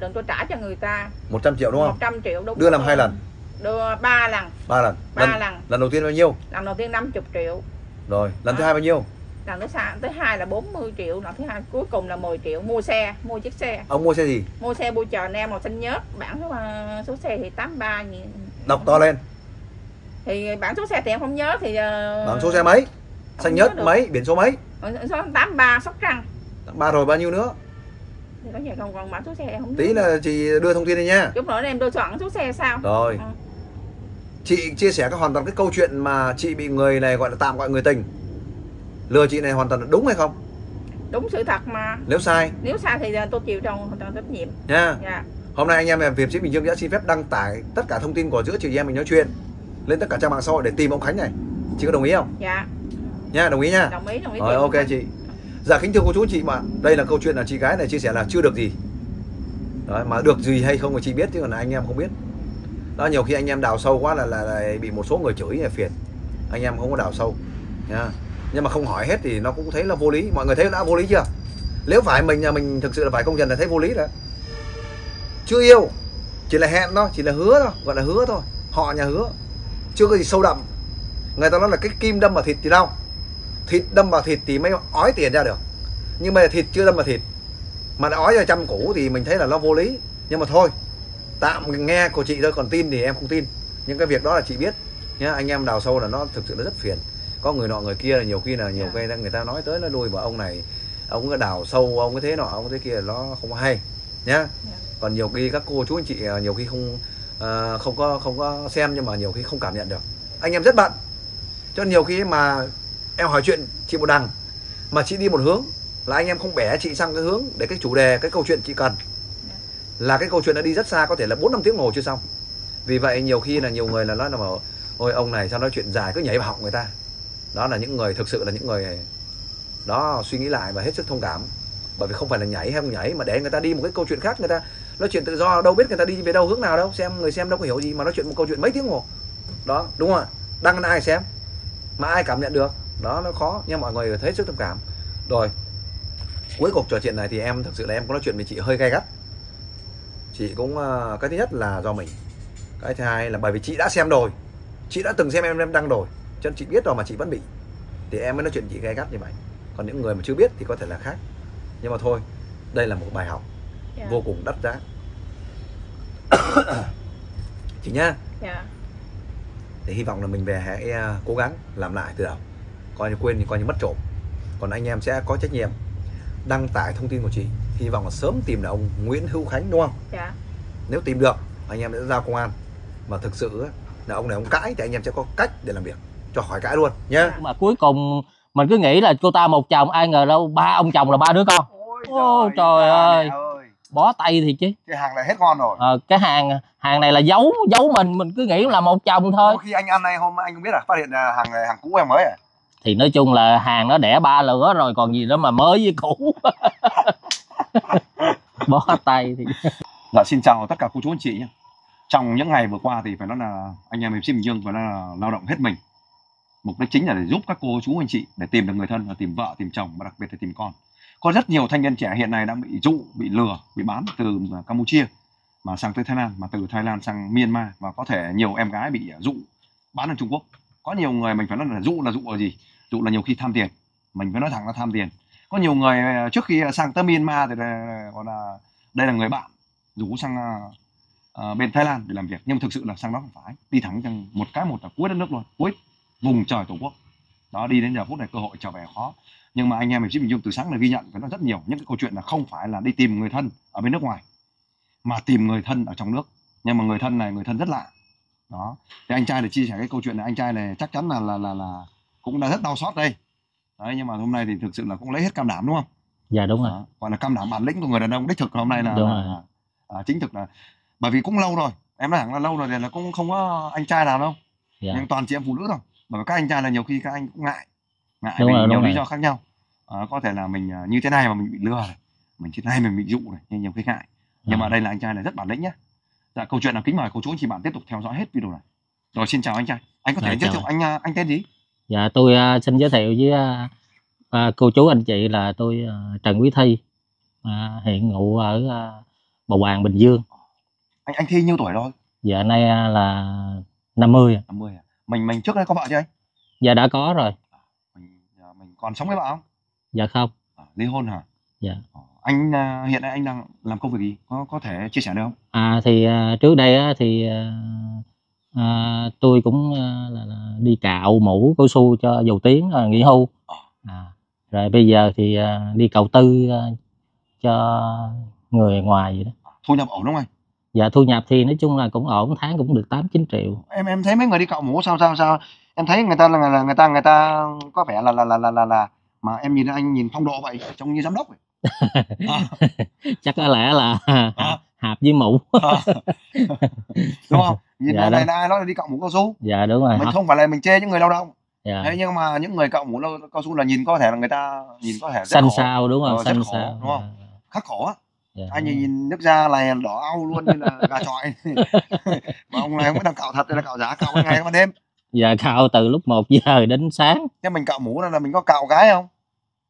Đừng tôi trả cho người ta. 100 triệu đúng không? 100 triệu đúng đưa làm hai lần đưa ba lần. Ba lần. Ba lần, lần. lần đầu tiên bao nhiêu? Lần đầu tiên 50 triệu. Rồi lần thứ À. hai bao nhiêu? Lần thứ hai tới hai là 40 triệu lần thứ hai cuối cùng là 10 triệu. Mua xe mua chiếc xe. Ông mua xe gì? Mua xe bôi chờ nem màu xanh nhớt. Bản số, ờ, số xe thì 83 nhỉ. đọc to lên. Thì bản số xe thì em không nhớ thì ờ, bảng số xe mấy? xanh nhớ nhất được. mấy? Biển số mấy? Ờ, số 83 Sóc Trăng. Ba rồi bao nhiêu nữa? Thì có gì còn còn bản số xe em không tí nhớ. là chị đưa thông tin đi nha. Chút nữa em đưa soạn số xe sao? Rồi. Ừ. chị chia sẻ cái hoàn toàn cái câu chuyện mà chị bị người này gọi là tạm gọi người tình. Lừa chị này hoàn toàn là đúng hay không? Đúng sự thật mà. Nếu sai? Nếu sai thì tôi chịu trong trong trách nhiệm. Nha. Dạ. Hôm nay anh em làm việc sĩ bình dương đã xin phép đăng tải tất cả thông tin của giữa chị em mình nói chuyện lên tất cả trang mạng xã hội để tìm ông khánh này. Chị có đồng ý không? Dạ. Nha đồng ý nha. Đồng ý đồng ý rồi ok anh. chị. Dạ kính thưa cô chú chị mà đây là câu chuyện là chị gái này chia sẻ là chưa được gì. Đấy, mà được gì hay không thì chị biết chứ còn là anh em không biết đó nhiều khi anh em đào sâu quá là là, là bị một số người chửi là phiền. Anh em không có đào sâu. Nha. Nhưng mà không hỏi hết thì nó cũng thấy là vô lý. Mọi người thấy đã vô lý chưa? Nếu phải mình nhà mình thực sự là phải công nhận là thấy vô lý rồi. Chưa yêu. Chỉ là hẹn thôi chỉ là hứa thôi gọi là hứa thôi. Họ nhà hứa. Chưa có gì sâu đậm. Người ta nói là cái kim đâm vào thịt thì đau. Thịt đâm vào thịt thì mới ói tiền ra được. Nhưng mà thịt chưa đâm vào thịt mà đã ói ra trăm củ thì mình thấy là nó vô lý. Nhưng mà thôi tạm nghe của chị thôi còn tin thì em không tin. Những cái việc đó là chị biết. Nhá anh em đào sâu là nó thực sự nó rất phiền. Có người nọ người kia là nhiều khi là nhiều Dạ. cái người ta nói tới nó lui vào ông này ông có đào sâu ông có thế nọ ông có thế kia nó không hay. Nhá. Còn nhiều khi các cô chú anh chị ờ, nhiều khi không ờ, không có không có xem nhưng mà nhiều khi không cảm nhận được. Anh em rất bận. Cho nhiều khi mà em hỏi chuyện chị một đằng mà chị đi một hướng là anh em không bẻ chị sang cái hướng để cái chủ đề cái câu chuyện chị cần là cái câu chuyện đã đi rất xa, có thể là bốn năm tiếng ngồi hồ chưa xong. Vì vậy nhiều khi là nhiều người là nói là mà ôi, ông này sao nói chuyện dài, cứ nhảy vào họng người ta. Đó là những người, thực sự là những người đó suy nghĩ lại và hết sức thông cảm. Bởi vì không phải là nhảy hay không nhảy, mà để người ta đi một cái câu chuyện khác, người ta nói chuyện tự do, đâu biết người ta đi về đâu, hướng nào đâu, xem người xem đâu có hiểu gì mà nói chuyện một câu chuyện mấy tiếng hồ. Đó, đúng không ạ? Đăng ai xem, mà ai cảm nhận được, đó nó khó, nhưng mọi người thấy sức thông cảm. Rồi, cuối cuộc trò chuyện này thì em thực sự là em có nói chuyện với chị hơi gay gắt chị cũng ờ, cái thứ nhất là do mình. Cái thứ hai là bởi vì chị đã xem rồi. Chị đã từng xem em em đăng rồi. Cho nên chị biết rồi mà chị vẫn bị. Thì em mới nói chuyện chị gay gắt như vậy. Còn những người mà chưa biết thì có thể là khác. Nhưng mà thôi đây là một bài học Dạ. vô cùng đắt giá. Chị nhá. Dạ. Thì hy vọng là mình về hãy à, cố gắng làm lại từ đầu. Coi như quên thì coi như mất trộm. Còn anh em sẽ có trách nhiệm đăng tải thông tin của chị hy vọng là sớm tìm được ông Nguyễn Hữu Khánh đúng không? Dạ. Nếu tìm được anh em sẽ giao công an. Mà thực sự á, là ông này ông cãi thì anh em sẽ có cách để làm việc. Cho khỏi cãi luôn nhá. Mà cuối cùng mình cứ nghĩ là cô ta một chồng ai ngờ đâu ba ông chồng là ba đứa con. Ôi, trời ơi. bó tay thì chứ. Cái hàng này hết ngon rồi. Ờ, cái hàng hàng này là giấu giấu mình mình cứ nghĩ là một chồng thôi. Có khi anh ăn này hôm anh không biết à phát hiện là hàng này hàng cũ em mới à? Thì nói chung là hàng nó đẻ ba lửa rồi còn gì nữa mà mới với cũ bó tay thì Dạ xin chào tất cả cô chú anh chị nhé. Trong những ngày vừa qua thì phải nói là anh em MC Bình Dương phải nói là lao động hết mình. Mục đích chính là để giúp các cô chú anh chị để tìm được người thân và tìm vợ, tìm chồng và đặc biệt là tìm con. Có rất nhiều thanh niên trẻ hiện nay đang bị dụ, bị lừa, bị bán từ Campuchia mà sang tới Thái Lan, mà từ Thái Lan sang Myanmar và có thể nhiều em gái bị dụ bán ở Trung Quốc. Có nhiều người mình phải nói là dụ là dụ là gì? Dụ là nhiều khi tham tiền. Mình phải nói thẳng là tham tiền. Có nhiều người à, trước khi à, sang tới Myanmar thì là, gọi là đây là người bạn rủ sang uh, bên Thái Lan để làm việc. Nhưng thực sự là sang đó không phải. Đi thẳng sang một cái một là cuối đất nước luôn. Cuối vùng trời tổ quốc. Đó đi đến giờ phút này cơ hội trở về khó. Nhưng mà anh em mình chỉ bình dương từ sáng là ghi nhận phải nó rất nhiều. Những cái câu chuyện là không phải là đi tìm người thân ở bên nước ngoài mà tìm người thân ở trong nước. Nhưng mà người thân này người thân rất lạ. Đó. Thì anh trai để chia sẻ cái câu chuyện này. Anh trai này chắc chắn là là là, là cũng đã rất đau xót đây đấy nhưng mà hôm nay thì thực sự là cũng lấy hết cam đảm đúng không? Dạ đúng rồi. Đó. gọi là cam đảm bản lĩnh của người đàn ông. Đích thực hôm nay là, Đúng là, rồi. là à, chính thực là bởi vì cũng lâu rồi em nói thẳng là lâu rồi thì là cũng không có anh trai nào đâu. Dạ. Nhưng toàn chị em phụ nữ thôi. Bởi vì các anh trai là nhiều khi các anh cũng ngại ngại Đúng vì rồi, nhiều lý do khác nhau. À, có thể là mình à, như thế này mà mình bị lừa này mình thế này mình bị dụ này nhưng nhiều khi ngại. Nhưng mà À. đây là anh trai này rất bản lĩnh nhá. Dạ câu chuyện là kính mời cô chú anh chị bạn tiếp tục theo dõi hết video này. Rồi xin chào anh trai. Anh có thể Dạ, giới thiệu anh à, anh tên gì dạ tôi à, xin giới thiệu với à, cô chú anh chị là tôi à, Trần Quý Thi à, hiện ngụ ở à, Bầu Bàng Bình Dương. Anh anh thi nhiêu tuổi rồi? Dạ nay à, là 50 à. 50 à mình mình trước đây có vợ chưa anh? Dạ đã có rồi. Mình, à, mình còn sống với vợ không? Dạ không. À, ly hôn hả? Dạ. Ờ, anh à, hiện nay anh đang làm công việc gì? Có có thể chia sẻ được không? À thì à, trước đây á, thì à, à, tôi cũng à, là, là đi cạo mũ cao su cho dầu tiếng à, nghỉ hưu. À, rồi bây giờ thì à, đi cầu tư à, cho người ngoài vậy đó. thu nhập ổn đúng không anh Dạ thu nhập thì nói chung là cũng ổn, tháng cũng được 8 9 triệu. em em thấy mấy người đi cạo mũ sao sao sao em thấy người ta là, là người ta người ta có vẻ là là là là là, là mà em nhìn anh nhìn phong độ vậy trông như giám đốc vậy à, Chắc có lẽ là hạp, hạp với mũ. à. đúng không nhìn Dạ dạ này là ai nói là đi cạo mũ cao su Dạ đúng rồi. mình không phải là mình chê những người lao động Dạ. thế nhưng mà những người cạo mũ cao su là nhìn có thể là người ta nhìn có thể rất Xanh khổ, sao đúng không? Ờ, Xanh khổ, sao. đúng không? khắc khổ á Dạ, anh nhìn nước da này đỏ au luôn như là gà trọi mà ông này không biết đang cạo thật là cạo giả cạo ngày ban đêm Dạ cạo từ lúc 1 giờ đến sáng. thế mình cạo mũ là, là mình có cạo gái không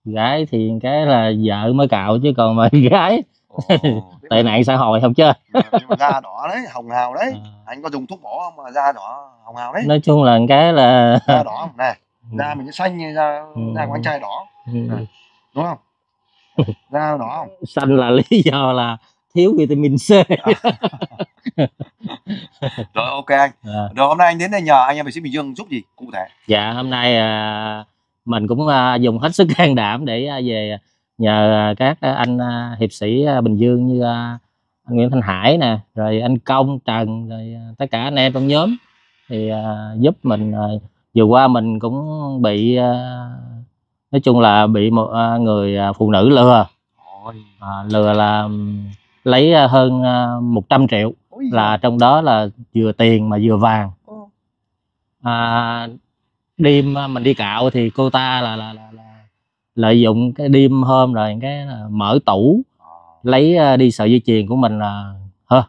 Gái thì cái là vợ mới cạo chứ còn mà gái tệ nạn xã hội không chơi nhưng mà da đỏ đấy hồng hào đấy. À. anh có dùng thuốc bổ không? Mà da đỏ hồng hào đấy. Nói chung là cái là da đỏ này da mình xanh như da Ừ. da của anh trai đỏ. Ừ, đúng không? Da đỏ không? Xanh là lý do là thiếu vitamin C. Rồi ok anh. À, rồi hôm nay anh đến đây nhờ anh em về sĩ bình dương giúp gì cụ thể. Dạ hôm nay à, mình cũng à, dùng hết sức can đảm để à, về nhờ à, các à, anh à, hiệp sĩ Bình Dương như anh Nguyễn Thanh Hải nè rồi anh Công Trần rồi tất cả anh em trong nhóm thì giúp mình vừa qua mình cũng bị nói chung là bị một người phụ nữ lừa. À, lừa là lấy hơn à, 100 triệu là trong đó là vừa tiền mà vừa vàng. À, đêm mình đi cạo thì cô ta là, là, là, là lợi dụng cái đêm hôm rồi cái mở tủ lấy à, đi sợi dây chuyền của mình là hơ,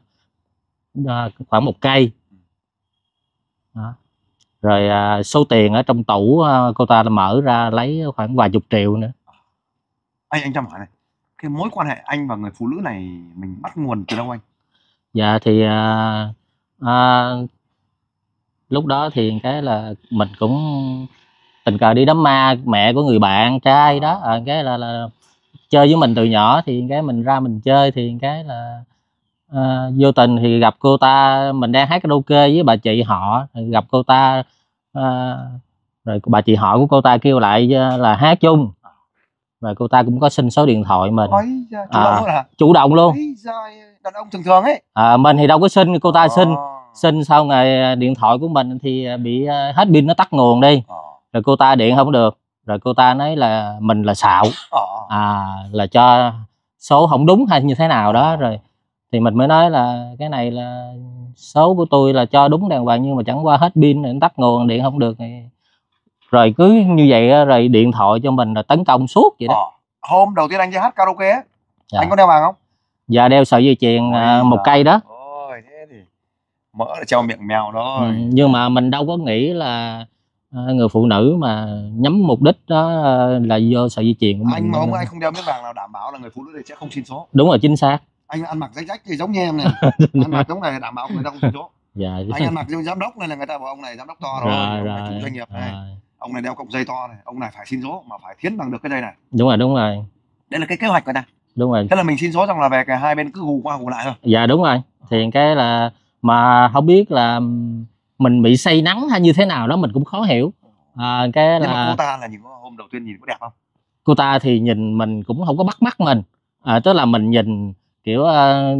à, khoảng một cây. Đó. rồi à, số tiền ở trong tủ à, cô ta mở ra lấy khoảng vài chục triệu nữa. Anh anh cho hỏi này cái mối quan hệ anh và người phụ nữ này mình bắt nguồn từ đâu anh? Dạ thì à, à, lúc đó thì cái là mình cũng tình cờ đi đám ma mẹ của người bạn trai đó. À, cái là, là chơi với mình từ nhỏ thì cái mình ra mình chơi thì cái là à, vô tình thì gặp cô ta mình đang hát karaoke với bà chị họ gặp cô ta à, rồi bà chị họ của cô ta kêu lại à, là hát chung. Rồi cô ta cũng có xin số điện thoại mình. Ôi chủ À. động chủ động luôn. Ôi đàn ông thường thường ấy. À, mình thì đâu có xin cô ta xin. Ờ, xin xong rồi điện thoại của mình thì bị à, hết pin nó tắt nguồn đi. Ờ, rồi cô ta điện không được. Rồi cô ta nói là mình là xạo. Ờ. à là cho số không đúng hay như thế nào đó. Rồi thì mình mới nói là cái này là số của tôi là cho đúng đàng hoàng nhưng mà chẳng qua hết pin rồi tắt nguồn điện không được rồi cứ như vậy rồi điện thoại cho mình là tấn công suốt vậy đó. Ờ. hôm đầu tiên anh đi hát karaoke Dạ. anh có đeo vàng không? Và đeo sợi dây chuyền à, Ôi một cây đó. ôi thế thì mỡ là treo miệng mèo đó Ừ, nhưng mà mình đâu có nghĩ là người phụ nữ mà nhắm mục đích đó à, là vô sợi dây chuyền của mình anh mà. không anh không đeo miếng vàng nào đảm bảo là người phụ nữ này sẽ không xin số. Đúng rồi chính xác. Anh ăn mặc rách rách thì giống như em này. Ăn mặc giống này đảm bảo người ta không xin số. Dạ. Anh ăn mặc giống giám đốc này là người ta bảo ông này giám đốc to rồi, rồi rồi, chủ doanh nghiệp này. Rồi. ông này đeo cọng dây to này ông này phải xin số mà phải thiến bằng được cái dây này. Đúng rồi đúng rồi. Đây là cái kế hoạch người ta. Đúng rồi. Thế là mình xin số xong là về cái hai bên cứ hù qua hù lại thôi. Dạ đúng rồi. Thì cái là mà không biết là mình bị say nắng hay như thế nào đó mình cũng khó hiểu. À, cái mà là cô ta là nhìn có hôm đầu tiên nhìn có đẹp không? Cô ta thì nhìn mình cũng không có bắt mắt mình. À, tức là mình nhìn kiểu ờ,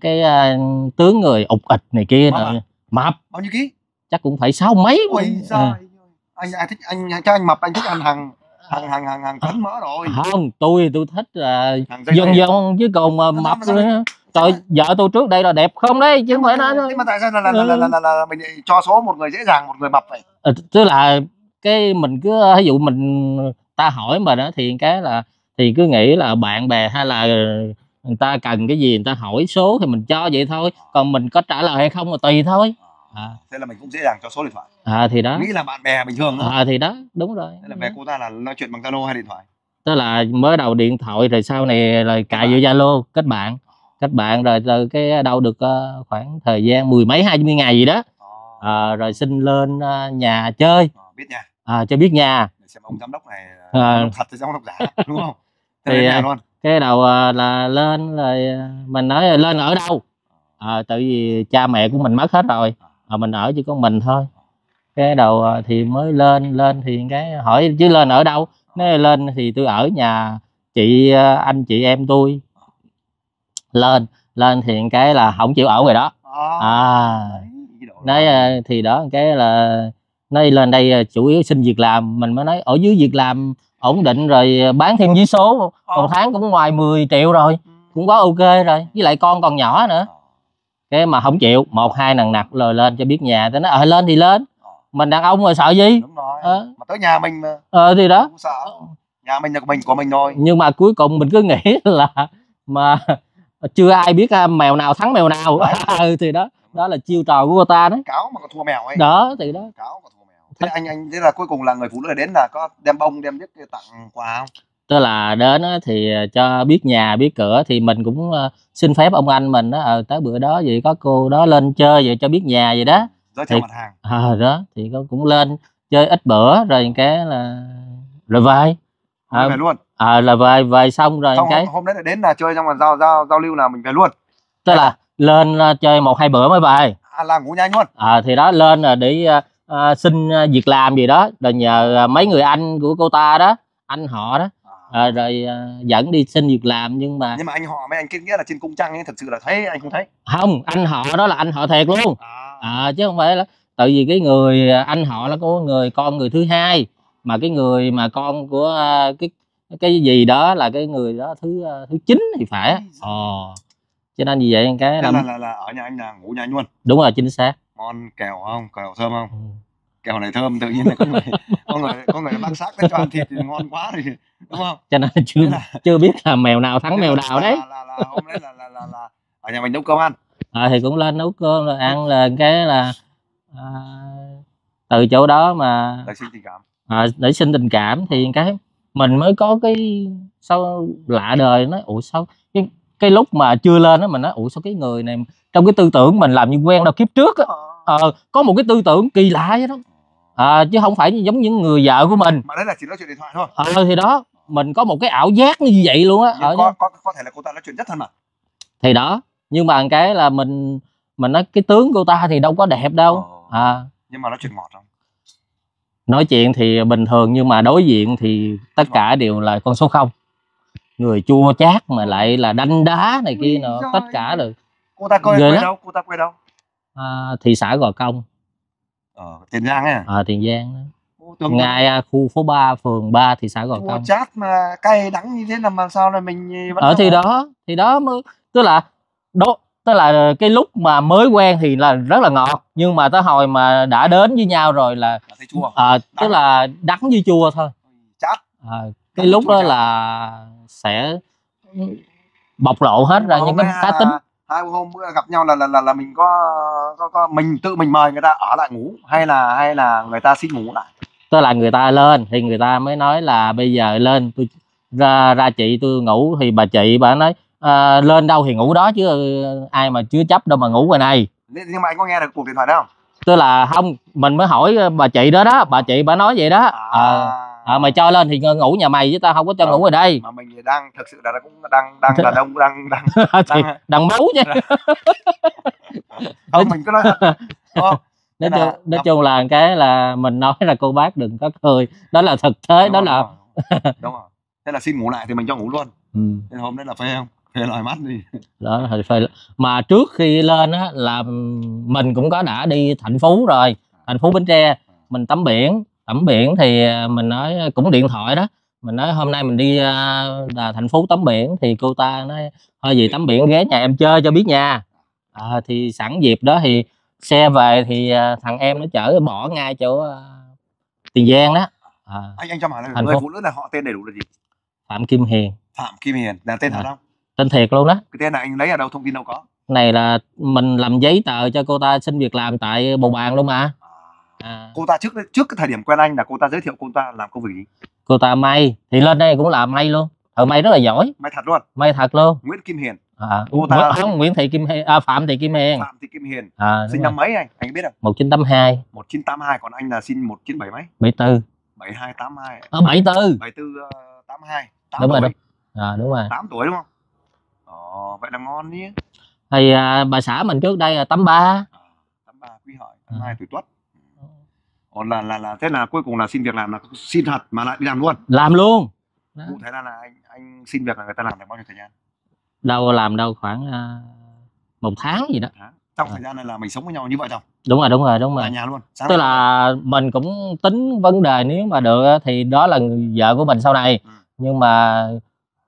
cái ờ, tướng người ụt ịch này kia Mập à? mập bao nhiêu ký? Chắc cũng phải sáu mấy. Ôi à, anh ai thích anh cho anh mập anh thích ăn hàng hàng hàng hàng hàng tấn mỡ rồi. không tôi tôi thích là dây dân dân chứ còn Sao mập nữa. Trời vợ tôi trước đây là đẹp không đấy chứ không phải nói thế mà tại sao là là, là, là, là, là, mình cho số một người dễ dàng một người mập vậy? Ờ, tức là cái mình cứ ví dụ mình ta hỏi mình đó thì cái là thì cứ nghĩ là bạn bè hay là người ta cần cái gì người ta hỏi số thì mình cho vậy thôi. Còn mình có trả lời hay không là tùy thôi. À, thế là mình cũng dễ dàng cho số điện thoại. À thì đó. Nghĩ là bạn bè bình thường thôi. À thì đó đúng rồi. Thế là về cô ta là nói chuyện bằng zalo hay điện thoại? Tức là mới đầu điện thoại rồi sau này là cài vô zalo kết bạn kết bạn rồi từ cái đâu được ờ, khoảng thời gian mười mấy hai mươi ngày gì đó. À, rồi xin lên nhà chơi. Ờ, biết nha. À, cho biết nhà. Để xem ông giám đốc này À. thật hay giám đốc giả đúng không? Thế Thì, nhà à, luôn. cái đầu à, là lên rồi à, mình nói là lên ở đâu? À, tại vì cha mẹ của mình mất hết rồi. À, mình ở chỉ có mình thôi. Cái đầu à, thì mới lên lên thì cái hỏi chứ lên ở đâu? Nói lên thì tôi ở nhà chị à, anh chị em tôi lên lên thì cái là không chịu ở rồi đó. À đồ nói à, thì đó cái là nói lên đây à, chủ yếu xin việc làm. Mình mới nói ở dưới việc làm ổn định rồi à, bán thêm với số. Một Ờ. tháng cũng ngoài 10 triệu rồi cũng quá ok rồi với lại con còn nhỏ nữa. Cái mà không chịu một hai nằng nặc rồi lên cho biết nhà tôi nói ờ lên thì lên. Mình đàn ông rồi sợ gì? Đúng rồi. Ờ. mà tới nhà mình mà. Ờ thì đó. Sợ. Nhà mình là của mình của mình thôi. Nhưng mà cuối cùng mình cứ nghĩ là mà chưa ai biết à, mèo nào thắng mèo nào. Ừ thì đó đó là chiêu trò của cô ta đó cáo mà còn thua mèo ấy. Đó thì đó. Cáo còn thua mèo. Thế anh anh thế là cuối cùng là người phụ nữ đến là có đem bông đem biết tặng quà không? Tức là đến thì ờ, cho biết nhà biết cửa thì mình cũng ờ, xin phép ông anh mình đó ờ, tới bữa đó vậy có cô đó lên chơi vậy cho biết nhà vậy đó. Giới thiệu mặt hàng. à, đó thì cũng lên chơi ít bữa rồi cái là rồi Không à, về luôn. à, là về về xong rồi xong cái. hôm, hôm đấy là đến là chơi xong rồi giao giao giao lưu là mình về luôn. Tức là lên ờ, chơi một hai bữa mới về. À, làm ngủ nhanh luôn. À, thì đó lên là để ờ, ờ, xin ờ, việc làm gì đó rồi nhờ mấy người anh của cô ta đó anh họ đó. À, rồi à, dẫn đi xin việc làm nhưng mà nhưng mà anh họ mấy anh kết nghĩa là trên cung trăng ấy thật sự là thấy anh không thấy? Không anh họ đó là anh họ thiệt luôn. À, à, chứ không phải là tại vì cái người à, anh họ là có người con người thứ hai mà cái người mà con của à, cái cái gì đó là cái người đó thứ à, thứ chín thì phải ờ. Cho nên vì vậy cái là là, là, là ở nhà anh là ngủ nhà anh luôn? Đúng rồi chính xác. Ngon kẹo không? Kẹo thơm không? Ừ. kẹo này thơm tự nhiên là có người có người có người bác xác tới cho ăn thịt thì ngon quá thì đúng không? Cho nên chưa là- chưa biết là mèo nào thắng mèo nào đấy. là, là, là, hôm đấy là, là, là, là ở nhà mình nấu cơm ăn. À, thì cũng lên nấu cơm rồi ăn là cái là à, từ chỗ đó mà đời sinh tình cảm à, để sinh tình cảm thì cái mình mới có cái sao lạ đời nói ủa sao cái cái lúc mà chưa lên đó mình nói ủa sao cái người này trong cái tư tưởng mình làm như quen đâu kiếp trước á. Ờ, có một cái tư tưởng kỳ lạ vậy đó. À, chứ không phải giống những người vợ của mình. Mà đấy là chỉ nói chuyện điện thoại thôi. Ờ thì đó mình có một cái ảo giác như vậy luôn á. Nhưng Ở có, có có thể là cô ta nói chuyện rất thân mật. Thì đó nhưng mà cái là mình mình nói cái tướng cô ta thì đâu có đẹp đâu. Ờ. à nhưng mà nói chuyện ngọt không nói chuyện thì bình thường nhưng mà đối diện thì tất cả đều là con số không. Người chua chát mà lại là đanh đá này kia giời. tất cả là cô ta quê, quê đâu? Cô ta quê đâu? À, thị xã gò công. Ở tiền giang ấy à? ở tiền giang đó. Tưởng ngay à, khu phố 3 phường 3 thị xã gò chua công. chát mà cay đắng như thế là mà sao lại mình vẫn ở thì đó thì đó mới tức là đó tức là cái lúc mà mới quen thì là rất là ngọt nhưng mà tới hồi mà đã đến với nhau rồi là thấy chua. à, tức là đắng với chua thôi. Chát. À, cái lúc đó là sẽ bộc lộ hết ra những cái cá tính. hai hôm bữa gặp nhau là là là, là mình có, có có mình tự mình mời người ta ở lại ngủ hay là hay là người ta xin ngủ lại? Tức là người ta lên thì người ta mới nói là bây giờ lên tôi ra ra chị tôi ngủ thì bà chị bà nói à, lên đâu thì ngủ đó chứ ừ, ai mà chưa chấp đâu mà ngủ ngoài này. Nhưng mà anh có nghe được cuộc điện thoại đó không? Tức là không mình mới hỏi bà chị đó đó bà chị bà nói vậy đó. À, à, mày cho lên thì ngủ nhà mày chứ tao không có cho Ờ. ngủ ở đây. mà mình đang thực sự là cũng đang đang là đông đang đang đang đằng máu chứ. Không mình cứ nói nói chung, nói chung là cái là mình nói là cô bác đừng có cười. Đó là thực tế Đúng đó rồi, là đúng rồi. đúng rồi. Thế là xin ngủ lại thì mình cho ngủ luôn. Ừ. thế hôm đấy là phê không phê lòi mắt đi. Đó là phải mà trước khi lên á là mình cũng có đã đi thành phố rồi thành phố bến tre. Mình tắm biển tắm biển thì à, mình nói cũng điện thoại đó. Mình nói hôm nay mình đi à, là thành phố tắm biển thì cô ta nói thôi gì tắm biển ghé nhà em chơi cho biết nha. À, thì sẵn dịp đó thì xe về thì à, thằng em nó chở bỏ ngay chỗ tiền giang đó. À, anh anh cho hỏi là người phụ nữ là họ tên đầy đủ là gì? Phạm kim hiền. Phạm kim hiền là tên thật À. không tên thiệt luôn đó. Cái tên này anh lấy ở đâu thông tin đâu có? Này là mình làm giấy tờ cho cô ta xin việc làm tại bầu bàn luôn mà. À, cô ta trước trước cái thời điểm quen anh là cô ta giới thiệu cô ta làm công việc gì? Cô ta may. Thì lên đây cũng làm may luôn. Thợ may rất là giỏi. May thật luôn. May thật luôn. Nguyễn Kim Hiền. À, Cô ta- Nguyễn- không Nguyễn Thị Kim Hiền. À, Phạm Thị Kim Hiền. Phạm Thị Kim Hiền. À, sinh năm mấy anh? Anh biết không? 1982 1982 còn anh là sinh 1970 mấy? 74 7282 à, 74 74 uh, 82 8 đúng rồi tuổi. đúng. À, đúng rồi. 8 tuổi đúng không Ồ, vậy là ngon nhé thì à, bà xã mình trước đây là 83 83 quý hợi À. 82 tuổi tuất. Còn là là là thế là cuối cùng là xin việc làm là xin thật mà lại đi làm luôn. Làm luôn. Đó. cụ thể là, là anh anh xin việc là người ta làm được bao nhiêu thời gian? Đâu làm đâu khoảng à, một tháng gì đó. Tháng. Trong À. thời gian này là mình sống với nhau như vợ chồng đúng rồi đúng rồi đúng ở rồi. nhà luôn. Sáng tức là mình cũng tính vấn đề nếu mà được thì đó là vợ của mình sau này. Ừ. nhưng mà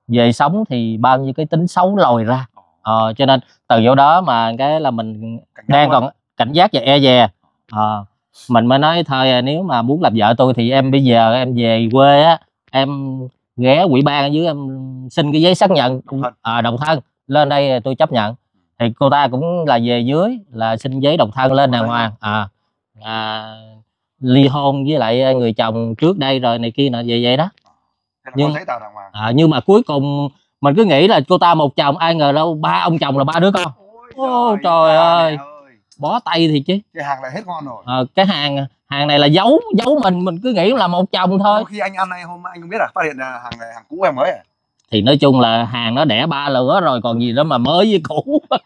về sống thì bao nhiêu cái tính xấu lòi ra. Ờ, cho nên từ chỗ đó mà cái là mình Cảnh đang còn cảnh giác và e dè. Ờ, mình mới nói thôi à, nếu mà muốn làm vợ tôi thì em bây giờ em về quê á em ghé ủy ban ở dưới em xin cái giấy xác nhận. Độc thân. à, đồng thân. Lên đây tôi chấp nhận. Thì cô ta cũng là về dưới là xin giấy độc thân lên đàng hoàng. À, à ly hôn với lại người chồng trước đây rồi này kia nọ vậy vậy đó nhưng- hoàng. À, nhưng mà cuối cùng mình cứ nghĩ là cô ta một chồng ai ngờ đâu ba ông chồng là ba đứa con. Ôi, trời cha ơi. mẹ bó tay thì chứ. Cái hàng này hết ngon rồi. Ờ, cái hàng hàng này là giấu giấu mình mình cứ nghĩ là một chồng thôi. Có khi anh ăn này hôm anh không biết à phát hiện là hàng này hàng cũ em mới à? Thì nói chung là hàng nó đẻ ba lửa rồi còn gì đó mà mới với cũ.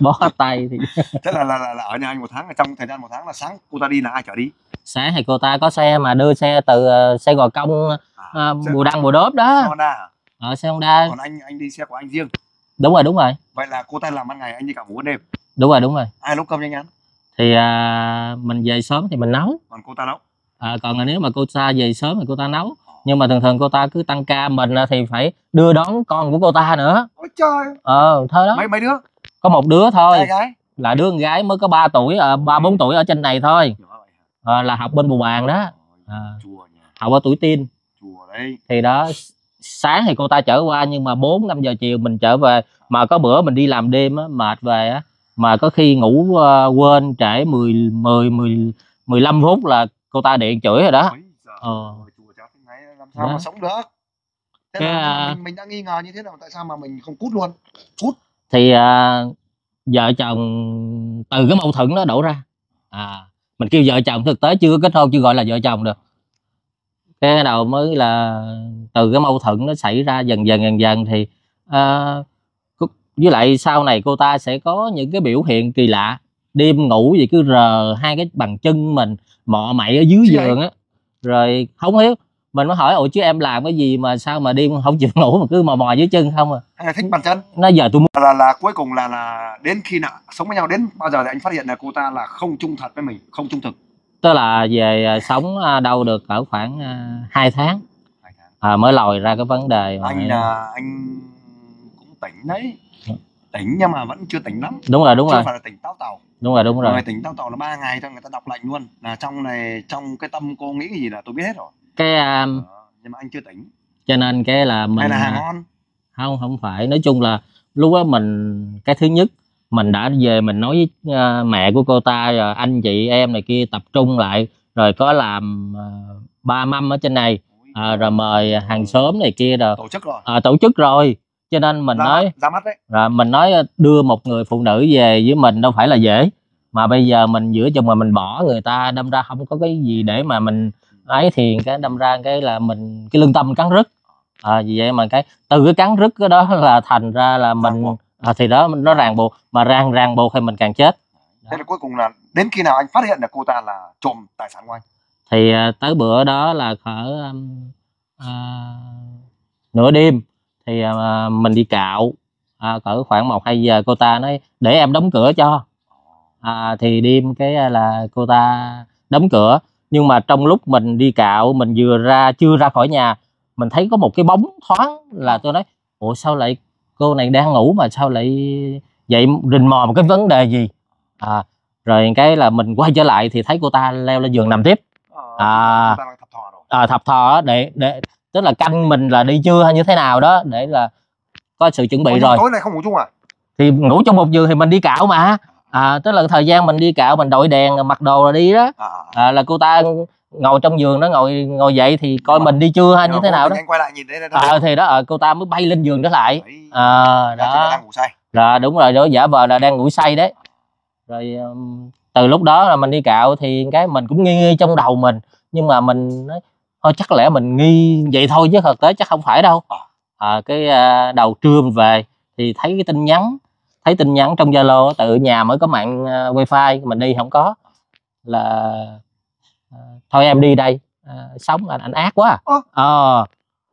Bó tay thì thế là, là, là, là ở nhà anh một tháng trong thời gian một tháng là sáng cô ta đi là ai chở đi sáng thì cô ta có xe mà đưa xe từ ờ, xe gò công à, Xe- bùa đăng bùa đốp đó. Xe Honda à? ở xe Honda. Còn anh anh đi xe của anh riêng? Đúng rồi đúng rồi. Vậy là cô ta làm ban ngày anh đi cả buổi đêm? Đúng rồi đúng rồi. Ai nấu cơm cho anh thì à, mình về sớm thì mình nấu. Còn cô ta nấu? À, còn nếu mà cô ta về sớm thì cô ta nấu. Nhưng mà thường thường cô ta cứ tăng ca mình thì phải đưa đón con của cô ta nữa. Ôi trời! Ờ thôi đó. Mấy mấy đứa? Có một đứa thôi. Trai gái? Là đứa con gái mới có 3 tuổi à, ba bốn tuổi ở trên này thôi Ờ, là học bên bù bàn đó. À. học ở tuổi tin thì đó sáng thì cô ta chở qua nhưng mà 4 5 giờ chiều mình trở về. Mà có bữa mình đi làm đêm á mệt về á. Mà có khi ngủ ờ, quên trễ 10 10 10 15 phút là cô ta điện chửi rồi đó. Ờ. làm sao Đó. mà sống được? Thế Cái, là à, mình, mình đã nghi ngờ như thế nào tại sao mà mình không cút luôn? Cút. Thì à, vợ chồng từ cái mâu thuẫn đó đổ ra. À mình kêu vợ chồng thực tế chưa kết hôn chưa gọi là vợ chồng được. Cái đầu mới là từ cái mâu thuẫn nó xảy ra dần dần dần dần thì à, với lại sau này cô ta sẽ có những cái biểu hiện kỳ lạ. Đêm ngủ gì cứ rờ hai cái bàn chân mình mọ mậy ở dưới giường á. Rồi không hiểu mình mới hỏi ủa chứ em làm cái gì mà sao mà đêm không chịu ngủ mà cứ mò mò dưới chân không à? Hay là thích bàn chân. Nó giờ tôi muốn là là cuối cùng là là đến khi nào sống với nhau đến bao giờ thì anh phát hiện là cô ta là không trung thật với mình không trung thực? Tức là về à, sống à, đâu được cỡ khoảng à, 2 tháng. Hai tháng. à, mới lòi ra cái vấn đề mà- anh là anh cũng tỉnh đấy. Tỉnh nhưng mà vẫn chưa tỉnh lắm. Đúng rồi đúng chưa rồi. phải là tỉnh táo tàu. Đúng rồi đúng rồi. Rồi tỉnh táo tàu là ba ngày thôi người ta đọc lệnh luôn. Là trong này trong cái tâm cô nghĩ cái gì là tôi biết hết rồi cái Đó, nhưng mà anh chưa tỉnh. cho nên cái là mình hay là hàng à, ngon? không không phải. Nói chung là lúc đó mình cái thứ nhất mình đã về mình nói với à, mẹ của cô ta rồi anh chị em này kia tập trung lại rồi có làm à, ba mâm ở trên này. À, rồi mời hàng xóm này kia rồi tổ chức rồi. À, tổ chức rồi. Cho nên mình ra, nói ra mắt đấy. Rồi mình nói đưa một người phụ nữ về với mình đâu phải là dễ. Mà bây giờ mình giữa chừng mà mình bỏ người ta đâm ra không có cái gì để mà mình ấy thì cái đâm ra cái là mình cái lương tâm cắn rứt. À, vì vậy mà cái từ cái cắn rứt cái đó là thành ra là mình à, thì đó nó ràng buộc mà ràng ràng buộc thì mình càng chết. Thế là cuối cùng là đến khi nào anh phát hiện là cô ta là trộm tài sản của anh? Thì à, tới bữa đó là cỡ um, à, nửa đêm. Thì à, mình đi cạo. À, cỡ khoảng một hai giờ cô ta nói để em đóng cửa cho. À, thì đêm cái là cô ta đóng cửa nhưng mà trong lúc mình đi cạo mình vừa ra chưa ra khỏi nhà mình thấy có một cái bóng thoáng là tôi nói ủa sao lại cô này đang ngủ mà sao lại vậy rình mò một cái vấn đề gì? À, rồi cái là mình quay trở lại thì thấy cô ta leo lên giường nằm tiếp. À. thò rồi. à, thập thò để để tức là canh mình là đi chưa hay như thế nào đó để là có sự chuẩn bị Ủa, rồi. tối nay không ngủ chung à? Thì ngủ trong một giường thì mình đi cạo mà à, tức là thời gian mình đi cạo mình đội đèn mặc đồ rồi đi đó. À, à. là cô ta ngồi trong giường đó ngồi ngồi dậy thì coi mình đi chưa hay như thế nào đó. Quay lại nhìn thấy đây à, thì đó ờ, cô ta mới bay lên giường đó lại. À, đó đó. đang ngủ say. Rồi đúng rồi đó giả vờ là đang ngủ say đấy. Rồi um, từ lúc đó là mình đi cạo thì cái mình cũng nghi nghi trong đầu mình. Nhưng mà mình nói thôi chắc lẽ mình nghi vậy thôi chứ thực tế chắc không phải đâu. À, cái à, đầu trưa mình về thì thấy cái tin nhắn thấy tin nhắn trong zalo tự nhà mới có mạng à, wifi mình đi không có. Là à, thôi em đi đây à, sống anh anh ác quá à. Ờ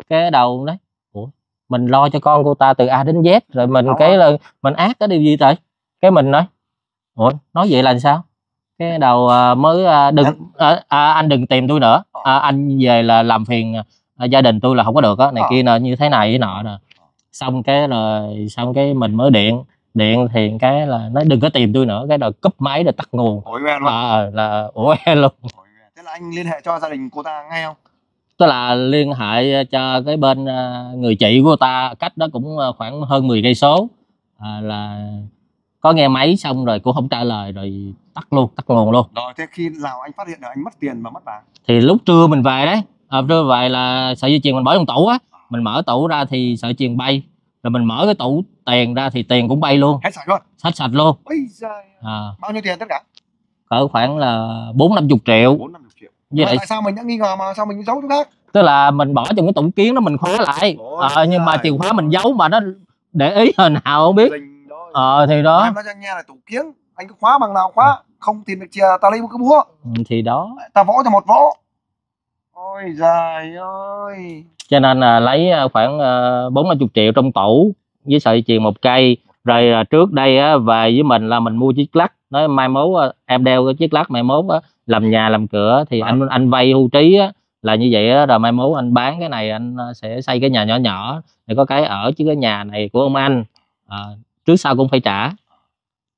cái đầu đấy ủa mình lo cho con cô ta từ A đến Z rồi mình Đúng cái rồi. là mình ác cái điều gì tới cái mình nói ủa nói vậy là sao? Cái đầu à, mới à, đừng à, à, anh đừng tìm tôi nữa. À, anh về là làm phiền à, gia đình tôi là không có được á này Ờ. kia nè như thế này thế nọ nè. Xong cái rồi xong cái mình mới điện điện thì cái là nó đừng có tìm tôi nữa cái rồi cúp máy rồi tắt nguồn. Ủa luôn. À, là ủa luôn. Thế là anh liên hệ cho gia đình cô ta ngay không? Tức là liên hệ cho cái bên à, người chị của ta cách đó cũng à, khoảng hơn 10 cây số. À, là có nghe máy xong rồi cũng không trả lời rồi tắt luôn tắt nguồn luôn. Rồi thế khi nào anh phát hiện là anh mất tiền và mất vàng? Thì lúc trưa mình về đấy. À, trưa về là sợi dây chuyền mình bỏ trong tủ á. Mình mở tủ ra thì sợi chuyền bay rồi mình mở cái tủ tiền ra thì tiền cũng bay luôn. Hết sạch luôn. Hết sạch luôn. À, bao nhiêu tiền tất cả? Cỡ khoảng là bốn năm chục triệu. Bốn năm triệu. Lại tại sao mình đã nghi ngờ mà sao mình giấu chỗ khác? Tức là mình bỏ trong cái tủ kiến đó mình khóa lại. Ờ, nhưng mà chìa khóa mình giấu mà nó để ý hồi nào không biết. Ờ thì đó. Em nói cho nghe là tủ kiến anh cứ khóa bằng nào khóa không tìm được chìa ta lấy một cái búa. Ừ, thì đó. Ta vỗ cho một vỗ ôi giời ơi. Cho nên là lấy ờ, khoảng bốn năm triệu trong tủ với sợi chuyền một cây. Rồi ờ, trước đây á, về với mình là mình mua chiếc lắc. Nói mai mốt em đeo cái chiếc lắc mai mốt á, làm nhà làm cửa thì Vâng. anh anh vay hưu trí á, là như vậy á, rồi mai mốt anh bán cái này anh sẽ xây cái nhà nhỏ nhỏ để có cái ở chứ cái nhà này của ông anh. Ờ, trước sau cũng phải trả.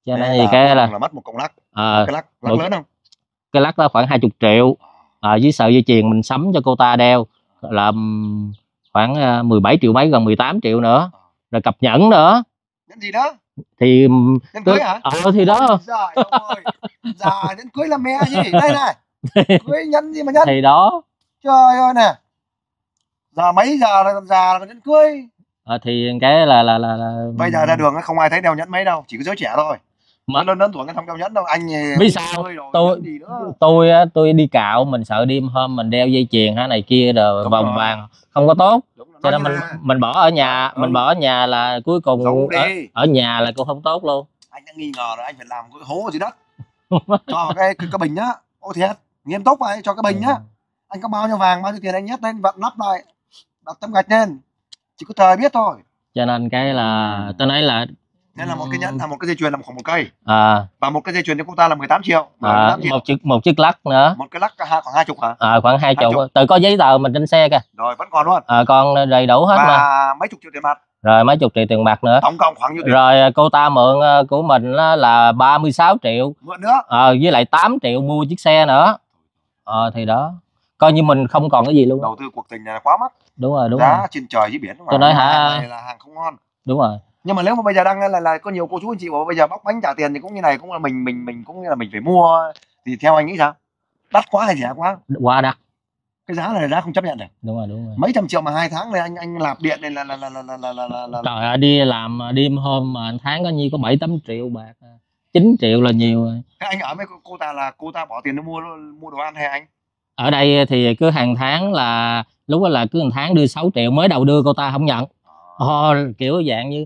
Cho nên thì cái là là mất một cọng lắc. Ờ, cái lắc lắc một- lớn không? cái lắc đó khoảng 20 triệu à, với sợi dây chuyền mình sắm cho cô ta đeo là khoảng ờ, 17 triệu mấy gần 18 triệu nữa. Rồi cặp nhẫn nữa. Nhẫn gì đó? Thì nhẫn cưới hả? ờ thì đó. Giời ơi già nhẫn cưới là mẹ gì? Đây này cưới nhẫn gì mà nhẫn? Thì đó. Trời ơi nè. Giờ mấy giờ là già là còn nhẫn cưới. Ờ, thì cái là là là, là bây giờ ra đường không ai thấy đeo nhẫn mấy đâu chỉ có giới trẻ thôi Mà- lớn lớn tuổi người không đeo nhẫn đâu anh Biết sao? rồi, Tôi- gì tôi tôi đi cạo mình sợ đêm hôm mình đeo dây chuyền hay này kia rồi Đúng vòng rồi. vàng không có tốt. Cho nên mình mình bỏ ở nhà Ừ. mình bỏ ở nhà là cuối cùng ở, ở nhà là cũng không tốt luôn. Anh đã nghi ngờ rồi anh phải làm cái hố dưới đất cho cái cái, cái bình nhá ô thiệt nghiêm túc vậy cho cái bình nhá anh có bao nhiêu vàng bao nhiêu tiền anh nhét lên vặn nắp lại đặt tấm gạch lên. Chỉ có trời biết thôi. Cho nên cái là tôi nói là nên là một cái nhẫn là một cái dây chuyền là khoảng một cây. À, và một cái dây chuyền cho cô ta là 18 triệu. À, 18 triệu. một chiếc một chiếc lắc nữa. Một cái lắc ha- khoảng hai chục hả? À, khoảng hai chục. từ có giấy tờ mình trên xe kìa. Rồi vẫn còn luôn. À, còn đầy đủ hết mà. Và mấy chục triệu tiền mặt. Rồi mấy chục triệu tiền mặt nữa. Tổng cộng khoảng nhiêu tiền? Rồi à, cô ta mượn ờ, của mình là 36 triệu. Mượn nữa? Ờ, với lại 8 triệu mua chiếc xe nữa. Ờ, thì đó. Coi như mình không còn cái gì luôn. Đầu tư cuộc tình này là quá mắc. Đúng rồi đúng rồi. giá trên trời dưới biển Tôi nói mà hả? hàng này là hàng không ngon. Đúng rồi nhưng mà nếu mà bây giờ đang là, là có nhiều cô chú anh chị bảo bây giờ bóc bánh trả tiền thì cũng như này cũng là mình mình mình cũng như là mình phải mua thì theo anh nghĩ sao? Đắt quá hay rẻ quá? Quá đắt. Cái giá này là giá không chấp nhận được. Đúng rồi đúng rồi. Mấy trăm triệu mà hai tháng này anh anh lạp điện này là là là là là là là, là, là. trời ơi đi làm đêm hôm mà tháng có nhiêu có bảy tám triệu bạc 9 triệu là nhiều rồi. Thế anh ở với cô, ta là cô ta bỏ tiền để mua mua đồ ăn hay anh? Ở đây thì cứ hàng tháng là lúc đó là cứ hàng tháng đưa 6 triệu mới đầu đưa cô ta không nhận. Ồ, kiểu dạng như ờ,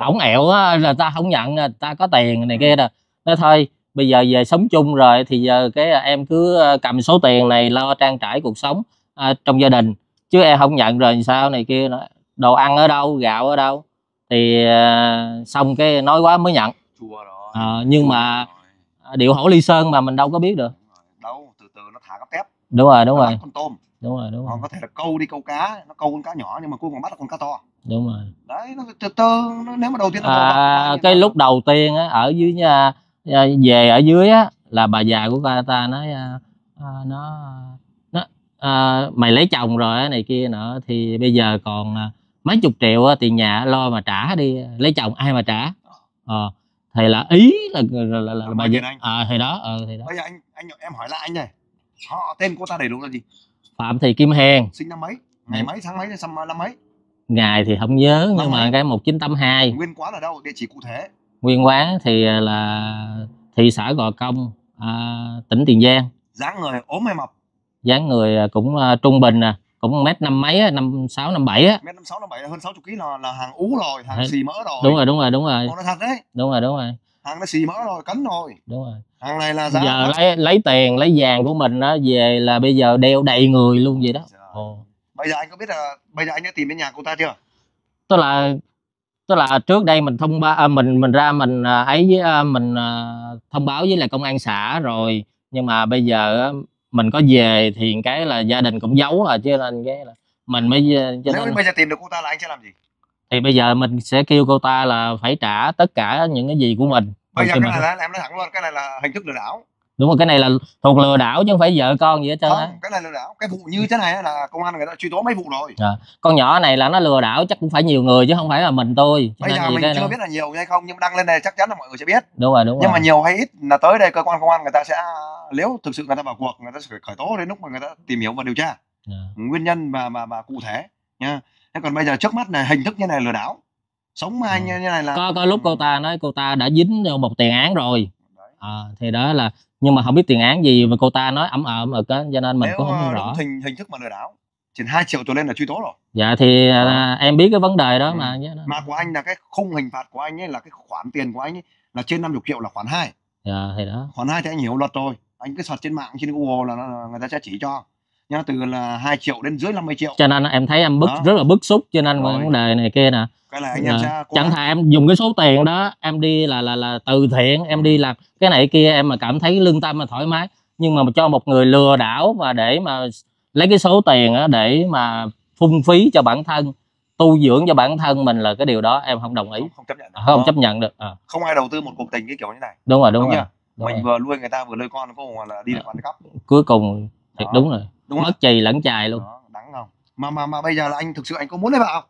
ổng ẹo á là ta không nhận à, ta có tiền này kia nè. Nói thôi bây giờ về sống chung rồi thì giờ cái à, em cứ ờ, cầm số tiền này lo trang trải cuộc sống à, trong gia đình. Chứ em không nhận rồi sao này kia nữa. Đồ ăn ở đâu gạo ở đâu. Thì ờ, xong cái nói quá mới nhận. Ờ, nhưng Chùa mà à, điệu hổ ly sơn mà mình đâu có biết được. Đâu từ từ nó thả cái tép. Đúng rồi đúng nó rồi. con tôm. Đúng rồi đúng rồi. còn có thể là câu đi câu cá nó câu con cá nhỏ nhưng mà cuối cùng bắt được con cá to đúng rồi. Đấy nó từ từ nó, nếu mà đầu tiên vập à, cái lúc đầu tiên á, ở dưới nha, à, về ở dưới á là bà già của ta ta nói à, à, nó nó à, mày lấy chồng rồi á này kia nữa thì bây giờ còn à, mấy chục triệu á, tiền nhà lo mà trả đi lấy chồng ai mà trả? Ờ thì là ý là là, là, là, là Là bà già à, thì đó ờ thì đó. Bây giờ anh anh em hỏi lại anh này họ tên cô ta đầy đủ là gì? Phạm thị kim hèn sinh năm mấy? Ngày Ừ. mấy? Tháng mấy? Năm mấy ngày thì không nhớ nhưng mà cái 1982 nguyên quán ở đâu? Địa chỉ cụ thể? Nguyên quán thì là thị xã gò công à, tỉnh tiền giang. Dáng người ốm hay mập? Dáng người à, cũng à, trung bình nè cũng mét năm mấy năm sáu năm bảy á. Mét năm sáu năm bảy hơn 60 kg là là hàng ú rồi hàng Đấy. xì mỡ rồi. Đúng rồi đúng rồi đúng rồi. Còn thật đấy. Đúng rồi đúng rồi. Hàng nó xì mỡ rồi cấn rồi. Đúng rồi. Hàng này là giá giờ lấy lấy tiền lấy vàng của mình đó về là bây giờ đeo đầy người luôn vậy đó. Ồ. bây giờ anh có biết là bây giờ anh đã tìm đến nhà cô ta chưa? Tức là tức là trước đây mình thông báo à, mình mình ra mình à, ấy với à, mình thông báo với là công an xã rồi. Nhưng mà bây giờ mình có về thì cái là gia đình cũng giấu à chứ nên cái là mình mới cho nếu nên bây giờ tìm được cô ta là anh sẽ làm gì? Thì bây giờ mình sẽ kêu cô ta là phải trả tất cả những cái gì của mình. Bây giờ cái này là em nói thẳng luôn cái này là hình thức lừa đảo đúng rồi cái này là thuộc lừa đảo chứ không phải vợ con gì hết trơn á. Cái này lừa đảo. Cái vụ như thế này là công an người ta truy tố mấy vụ rồi. Con nhỏ này là nó lừa đảo chắc cũng phải nhiều người chứ không phải là mình tôi. Cho bây giờ mình chưa đó- biết là nhiều hay không nhưng mà đăng lên này chắc chắn là mọi người sẽ biết. Đúng rồi đúng nhưng rồi. mà nhiều hay ít là tới đây cơ quan công an người ta sẽ nếu thực sự người ta vào cuộc người ta sẽ khởi tố đến lúc mà người ta tìm hiểu và điều tra. Dạ. nguyên nhân và và và cụ thể nha. Thế còn bây giờ trước mắt này hình thức như này lừa đảo. Sống mà anh Ừ. như như này là có có lúc cô ta nói cô ta đã dính vô một tiền án rồi. À, thì đó là nhưng mà không biết tiền án gì mà cô ta nói ẩm ẩm ở cái cho nên mình nếu cũng không ờ, rõ. hình hình thức mà lừa đảo trên 2 triệu trở lên là truy tố rồi. Dạ thì à, em biết cái vấn đề đó Ừ. mà mà của anh là cái khung hình phạt của anh ấy là cái khoản tiền của anh ấy là trên 50 triệu là khoản 2 dạ thì đó. Khoản 2 thì anh hiểu luật rồi. Anh cứ search trên mạng trên Google là, người ta sẽ chỉ cho nhá từ là 2 triệu đến dưới 50 triệu cho nên em thấy em bức Đó. rất là bức xúc cho nên vấn đề này kia nè cái này anh Dạ. sẽ cố chẳng thà em dùng cái số tiền đó em đi là là là từ thiện em đi làm cái này kia em mà cảm thấy lương tâm mà thoải mái nhưng mà cho một người lừa đảo và để mà lấy cái số tiền á để mà phung phí cho bản thân tu dưỡng cho bản thân mình là cái điều đó em không đồng ý không, không chấp nhận được. không Đó. chấp nhận được à, không ai đầu tư một cuộc tình cái kiểu như này đúng rồi đúng, Đúng rồi, chưa? đúng mình rồi. vừa nuôi người ta vừa nuôi con có là đi được ăn cắp cuối cùng thiệt Đó. đúng rồi đúng mất chì lẫn chài luôn. Đó, đáng không? Mà mà mà bây giờ là anh thực sự anh có muốn lấy vợ không?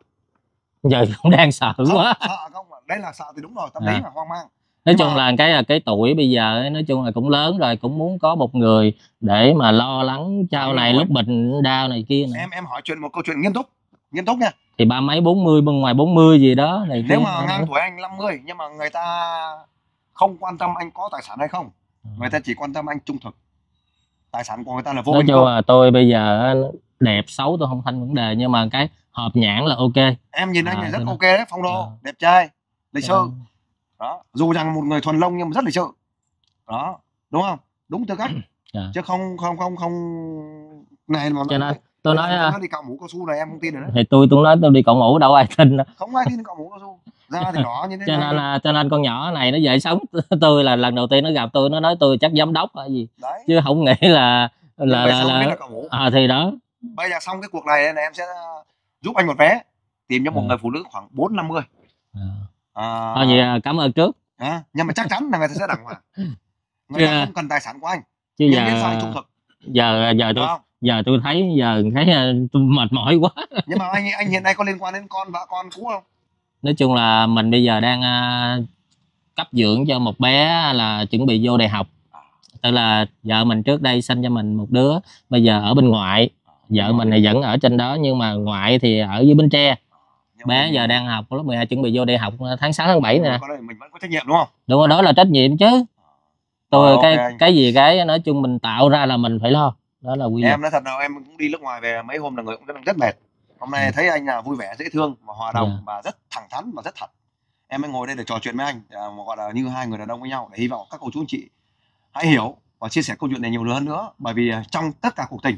Giờ cũng đang sợ không quá. sợ không? Đây là sợ thì đúng rồi tâm À. lý mà hoang mang. Nói Nhưng chung mà- là cái là cái tuổi bây giờ ấy, nói chung là cũng lớn rồi cũng muốn có một người để mà lo lắng sau này lúc bệnh đau này kia nè em em hỏi chuyện một câu chuyện nghiêm túc nghiêm túc nha. Thì ba mấy bốn mươi bên ngoài bốn mươi gì đó này nếu mà ngang tuổi anh 50 nhưng mà người ta không quan tâm anh có tài sản hay không người ta chỉ quan tâm anh trung thực tài sản của người ta là vô nói chung là tôi bây giờ đẹp xấu tôi không thành vấn đề nhưng mà cái hợp nhãn là ok. Em nhìn anh À, rất ok đấy phong độ À. đẹp trai lịch sự. Đó. đó dù rằng một người thuần lông nhưng mà rất lịch sự. Đó đúng không? Đúng tư cách. Dạ. chứ không không không không. Này mà cho nên tôi nói à, nó đi cạo mũ cao su này em không tin rồi đấy. thì tôi tôi nói tôi đi cậu mũ đâu ai tin đâu. không ai tin cạo mũ cao su da thì đỏ như thế cho nên là cho nên con nhỏ này nó dễ sống. Tôi là lần đầu tiên nó gặp tôi nó nói tôi chắc giám đốc hay gì. Đấy. Chứ không nghĩ là là Về là, là à thì đó. Bây giờ xong cái cuộc này là em sẽ giúp anh một vé tìm cho một Ừ. người phụ nữ khoảng bốn năm mươi. À. à, thôi vậy à, cảm ơn trước. À, nhưng mà chắc chắn là người ta sẽ đàng hoàng. Người ta không cần tài sản của anh. chứ nhưng giờ sao trung thực. giờ giờ tôi không? giờ tôi thấy giờ thấy à, tôi mệt mỏi quá. Nhưng mà anh anh hiện nay có liên quan đến con vợ con cũ không nói chung là mình bây giờ đang à, cấp dưỡng cho một bé là chuẩn bị vô đại học. Tức là vợ mình trước đây sinh cho mình một đứa bây giờ ở bên ngoại. Vợ mình thì vẫn ở trên đó nhưng mà ngoại thì ở dưới bến tre. Bé giờ đang học lớp 12 chuẩn bị vô đại học tháng 6 tháng 7 nè. Mình vẫn có trách nhiệm đúng không? Đúng rồi đó là trách nhiệm chứ. Tôi Rồi, cái ok anh. cái gì cái nói chung mình tạo ra là mình phải lo. Đó là quy luật. em nói thật là em cũng đi nước ngoài về mấy hôm là người cũng rất, rất mệt hôm nay Ừ. thấy anh là vui vẻ dễ thương và hòa đồng Dạ. và rất thẳng thắn và rất thật. Em mới ngồi đây để trò chuyện với anh à, mà gọi là như hai người đàn ông với nhau để hy vọng các cô chú anh chị hãy hiểu và chia sẻ câu chuyện này nhiều hơn nữa. Bởi vì à, trong tất cả cuộc tình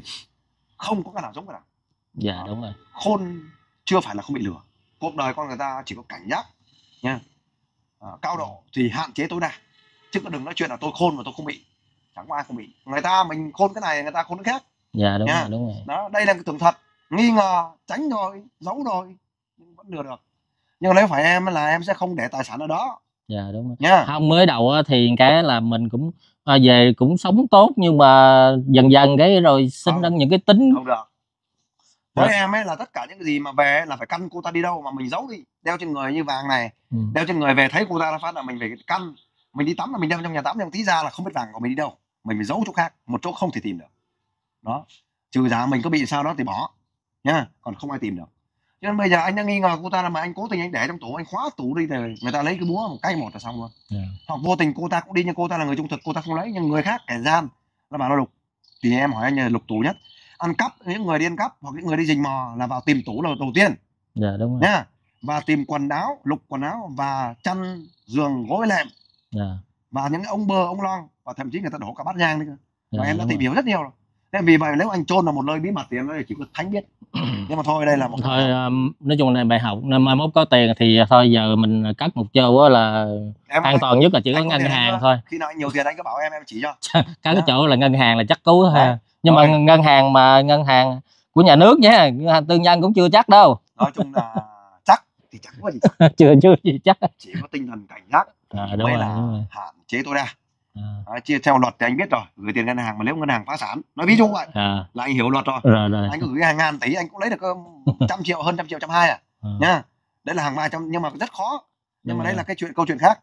không có cái nào giống cái nào. Dạ đúng rồi. Khôn chưa phải là không bị lừa. Cuộc đời con người ta chỉ có cảnh giác nha. À, cao độ thì hạn chế tối đa. Chứ đừng nói chuyện là tôi khôn mà tôi không bị. Chẳng có ai không bị. Người ta mình khôn cái này người ta khôn cái khác. Dạ đúng Nha. rồi đúng rồi. Đó đây là cái tưởng thật nghi ngờ tránh rồi giấu rồi nhưng vẫn lừa được. Nhưng nếu phải em là em sẽ không để tài sản ở đó. Dạ đúng rồi. Nha. Không mới đầu thì cái là mình cũng à, về cũng sống tốt nhưng mà dần dần cái rồi sinh ra những cái tính. Không được. Với em ấy là tất cả những cái gì mà về là phải căn cô ta đi đâu mà mình giấu đi. Đeo trên người như vàng này ừ. đeo trên người về thấy cô ta đã phát là mình phải căn. Mình đi tắm là mình đeo trong nhà tắm nhưng tí ra là không biết vàng của mình đi đâu. Mình phải giấu chỗ khác một chỗ không thể tìm được. Đó. Trừ giá mình có bị sao đó thì bỏ nhá còn không ai tìm được. Cho nên bây giờ anh đang nghi ngờ cô ta là mà anh cố tình anh để trong tủ anh khóa tủ đi rồi người ta lấy cái búa một cái một là xong luôn. Dạ. hoặc vô tình cô ta cũng đi nhưng cô ta là người trung thực cô ta không lấy nhưng người khác kẻ gian là bảo nó lục. Thì em hỏi anh là lục tủ nhất. Ăn cắp những người đi ăn cắp hoặc những người đi rình mò là vào tìm tủ là đầu tiên. Dạ đúng rồi. Nhá và tìm quần áo lục quần áo và chăn giường gối lệm. Dạ. Và những ông bơ ông long và thậm chí người ta đổ cả bát nhang đi cơ. Dạ, và em đã tìm hiểu rất nhiều rồi nên vì vậy nếu anh chôn ở một nơi bí mật thì là chỉ có thánh biết. Nhưng mà thôi đây là một thôi um, nói chung là bài học. Nên mai mốt có tiền thì thôi giờ mình cắt một chỗ á là em an toàn nhất là chỉ có ngân hàng thôi. Khi nào anh nhiều tiền anh cứ bảo em em chỉ cho. Cắt cái chỗ là ngân hàng là chắc cứu ha nhưng mà Rồi. ngân hàng mà ngân hàng của nhà nước nha ngân hàng tư nhân cũng chưa chắc đâu. Nói chung là chắc thì chẳng có gì chắc. chưa chưa gì chắc. Chỉ có tinh thần cảnh giác. À, đúng rồi, là đúng rồi. hạn chế tối đa À, Đấy, chia theo luật thì anh biết rồi gửi tiền ngân hàng mà nếu ngân hàng phá sản. Nói ví dụ vậy. À, là anh hiểu luật rồi. Rồi rồi. Anh cứ gửi hàng ngàn tỷ anh cũng lấy được trăm triệu hơn trăm triệu trăm hai à. À, nhá. Đấy là hàng vài trăm nhưng mà rất khó. Nhưng Đúng mà rồi. là cái chuyện câu chuyện khác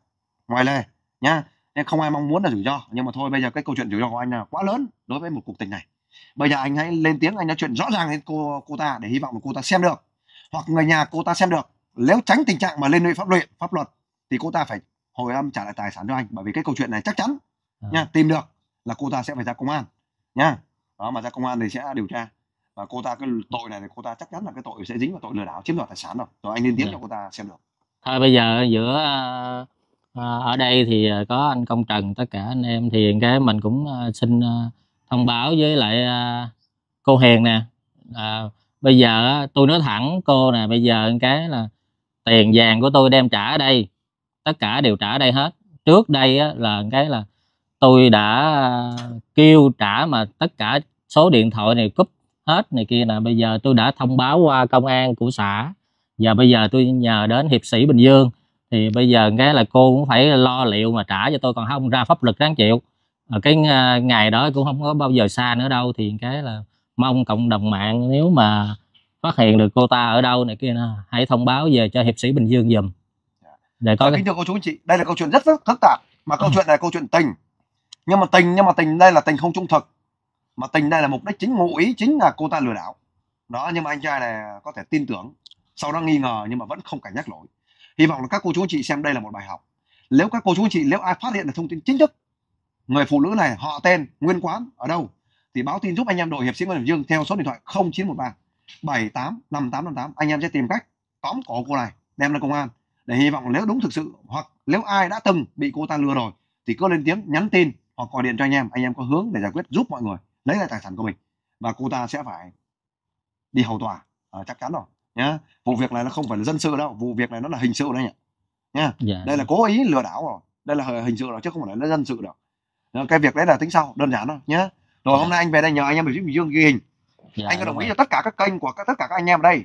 ngoài lề nhá. Nên không ai mong muốn là rủi ro. Nhưng mà thôi bây giờ cái câu chuyện rủi ro của anh là quá lớn đối với một cuộc tình này. Bây giờ anh hãy lên tiếng anh nói chuyện rõ ràng với cô cô ta để hy vọng là cô ta xem được. Hoặc người nhà cô ta xem được. Nếu tránh tình trạng mà lên lụy pháp luật pháp luật thì cô ta phải hồi âm trả lại tài sản cho anh bởi vì cái câu chuyện này chắc chắn À. nha tìm được là cô ta sẽ phải ra công an nha. Đó mà ra công an thì sẽ điều tra. Và cô ta cái tội này thì cô ta chắc chắn là cái tội sẽ dính vào tội lừa đảo chiếm đoạt tài sản rồi. Rồi anh lên tiếng Dạ. cho cô ta xem được. Thôi bây giờ giữa à, à, ở đây thì có anh công trần tất cả anh em. Thì cái mình cũng à, xin à, thông báo với lại à, cô Hiền nè. À, bây giờ tôi nói thẳng cô nè bây giờ cái là tiền vàng của tôi đem trả ở đây tất cả đều trả ở đây hết. Trước đây á, là cái là tôi đã à, kêu trả mà tất cả số điện thoại này cúp hết này kia nè. Bây giờ tôi đã thông báo qua công an của xã và bây giờ tôi nhờ đến hiệp sĩ Bình Dương. Thì bây giờ cái là cô cũng phải lo liệu mà trả cho tôi còn không ra pháp lực ráng chịu. Cái à, ngày đó cũng không có bao giờ xa nữa đâu thì cái là mong cộng đồng mạng nếu mà phát hiện được cô ta ở đâu này kia nè hãy thông báo về cho hiệp sĩ Bình Dương dùm để có Và cái kính thưa cô chú anh chị, đây là câu chuyện rất phức phức tạp mà câu Ừ. chuyện này là câu chuyện tình. Nhưng mà tình nhưng mà tình đây là tình không trung thực. Mà tình đây là mục đích chính ngụ ý chính là cô ta lừa đảo. Đó nhưng mà anh trai này có thể tin tưởng, sau đó nghi ngờ nhưng mà vẫn không cảnh giác nổi. Hy vọng là các cô chú anh chị xem đây là một bài học. Nếu các cô chú anh chị nếu ai phát hiện được thông tin chính thức người phụ nữ này họ tên nguyên quán ở đâu thì báo tin giúp anh em đội hiệp sĩ Nguyễn Bình Dương theo số điện thoại 0913 78 5858 anh em sẽ tìm cách tóm cổ cô này đem lên công an để hy vọng nếu đúng thực sự hoặc nếu ai đã từng bị cô ta lừa rồi thì cứ lên tiếng nhắn tin hoặc gọi điện cho anh em anh em có hướng để giải quyết giúp mọi người lấy lại tài sản của mình. Và cô ta sẽ phải đi hầu tòa. Ờ, chắc chắn rồi nhá. Vụ việc này nó không phải là dân sự đâu vụ việc này nó là hình sự đấy nhỉ nhá. Dạ. đây là cố ý lừa đảo rồi đây là hình sự rồi chứ không phải là dân sự đâu. Ờ, cái việc đấy là tính sau đơn giản thôi nhá. Rồi hôm nay anh về đây nhờ anh em ở Bình Dương ghi hình. Dạ, anh có đồng ý rồi. cho tất cả các kênh của các, tất cả các anh em ở đây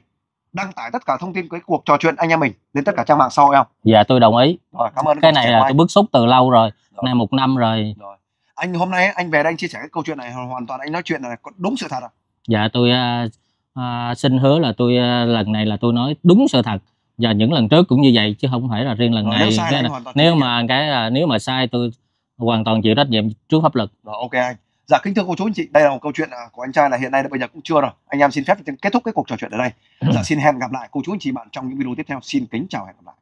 đăng tải tất cả thông tin cái cuộc trò chuyện anh em mình lên tất cả trang mạng sau không? Dạ tôi đồng ý. Rồi cảm ơn cái này là tôi bức xúc từ lâu rồi Rồi. nay một năm rồi. Rồi. Anh hôm nay anh về đây anh chia sẻ cái câu chuyện này hoàn toàn anh nói chuyện là có đúng sự thật à? Dạ tôi à, xin hứa là tôi à, lần này là tôi nói đúng sự thật. Và những lần trước cũng như vậy chứ không phải là riêng lần Rồi, này. nếu sai cái là- nếu mà cái là nếu mà sai tôi hoàn toàn chịu trách nhiệm trước pháp luật. Rồi ok anh dạ kính thưa cô chú anh chị đây là một câu chuyện à, của anh trai là hiện nay bây giờ cũng chưa rồi. Anh em xin phép kết thúc cái cuộc trò chuyện ở đây. Dạ xin hẹn gặp lại cô chú anh chị bạn trong những video tiếp theo. Xin kính chào hẹn gặp lại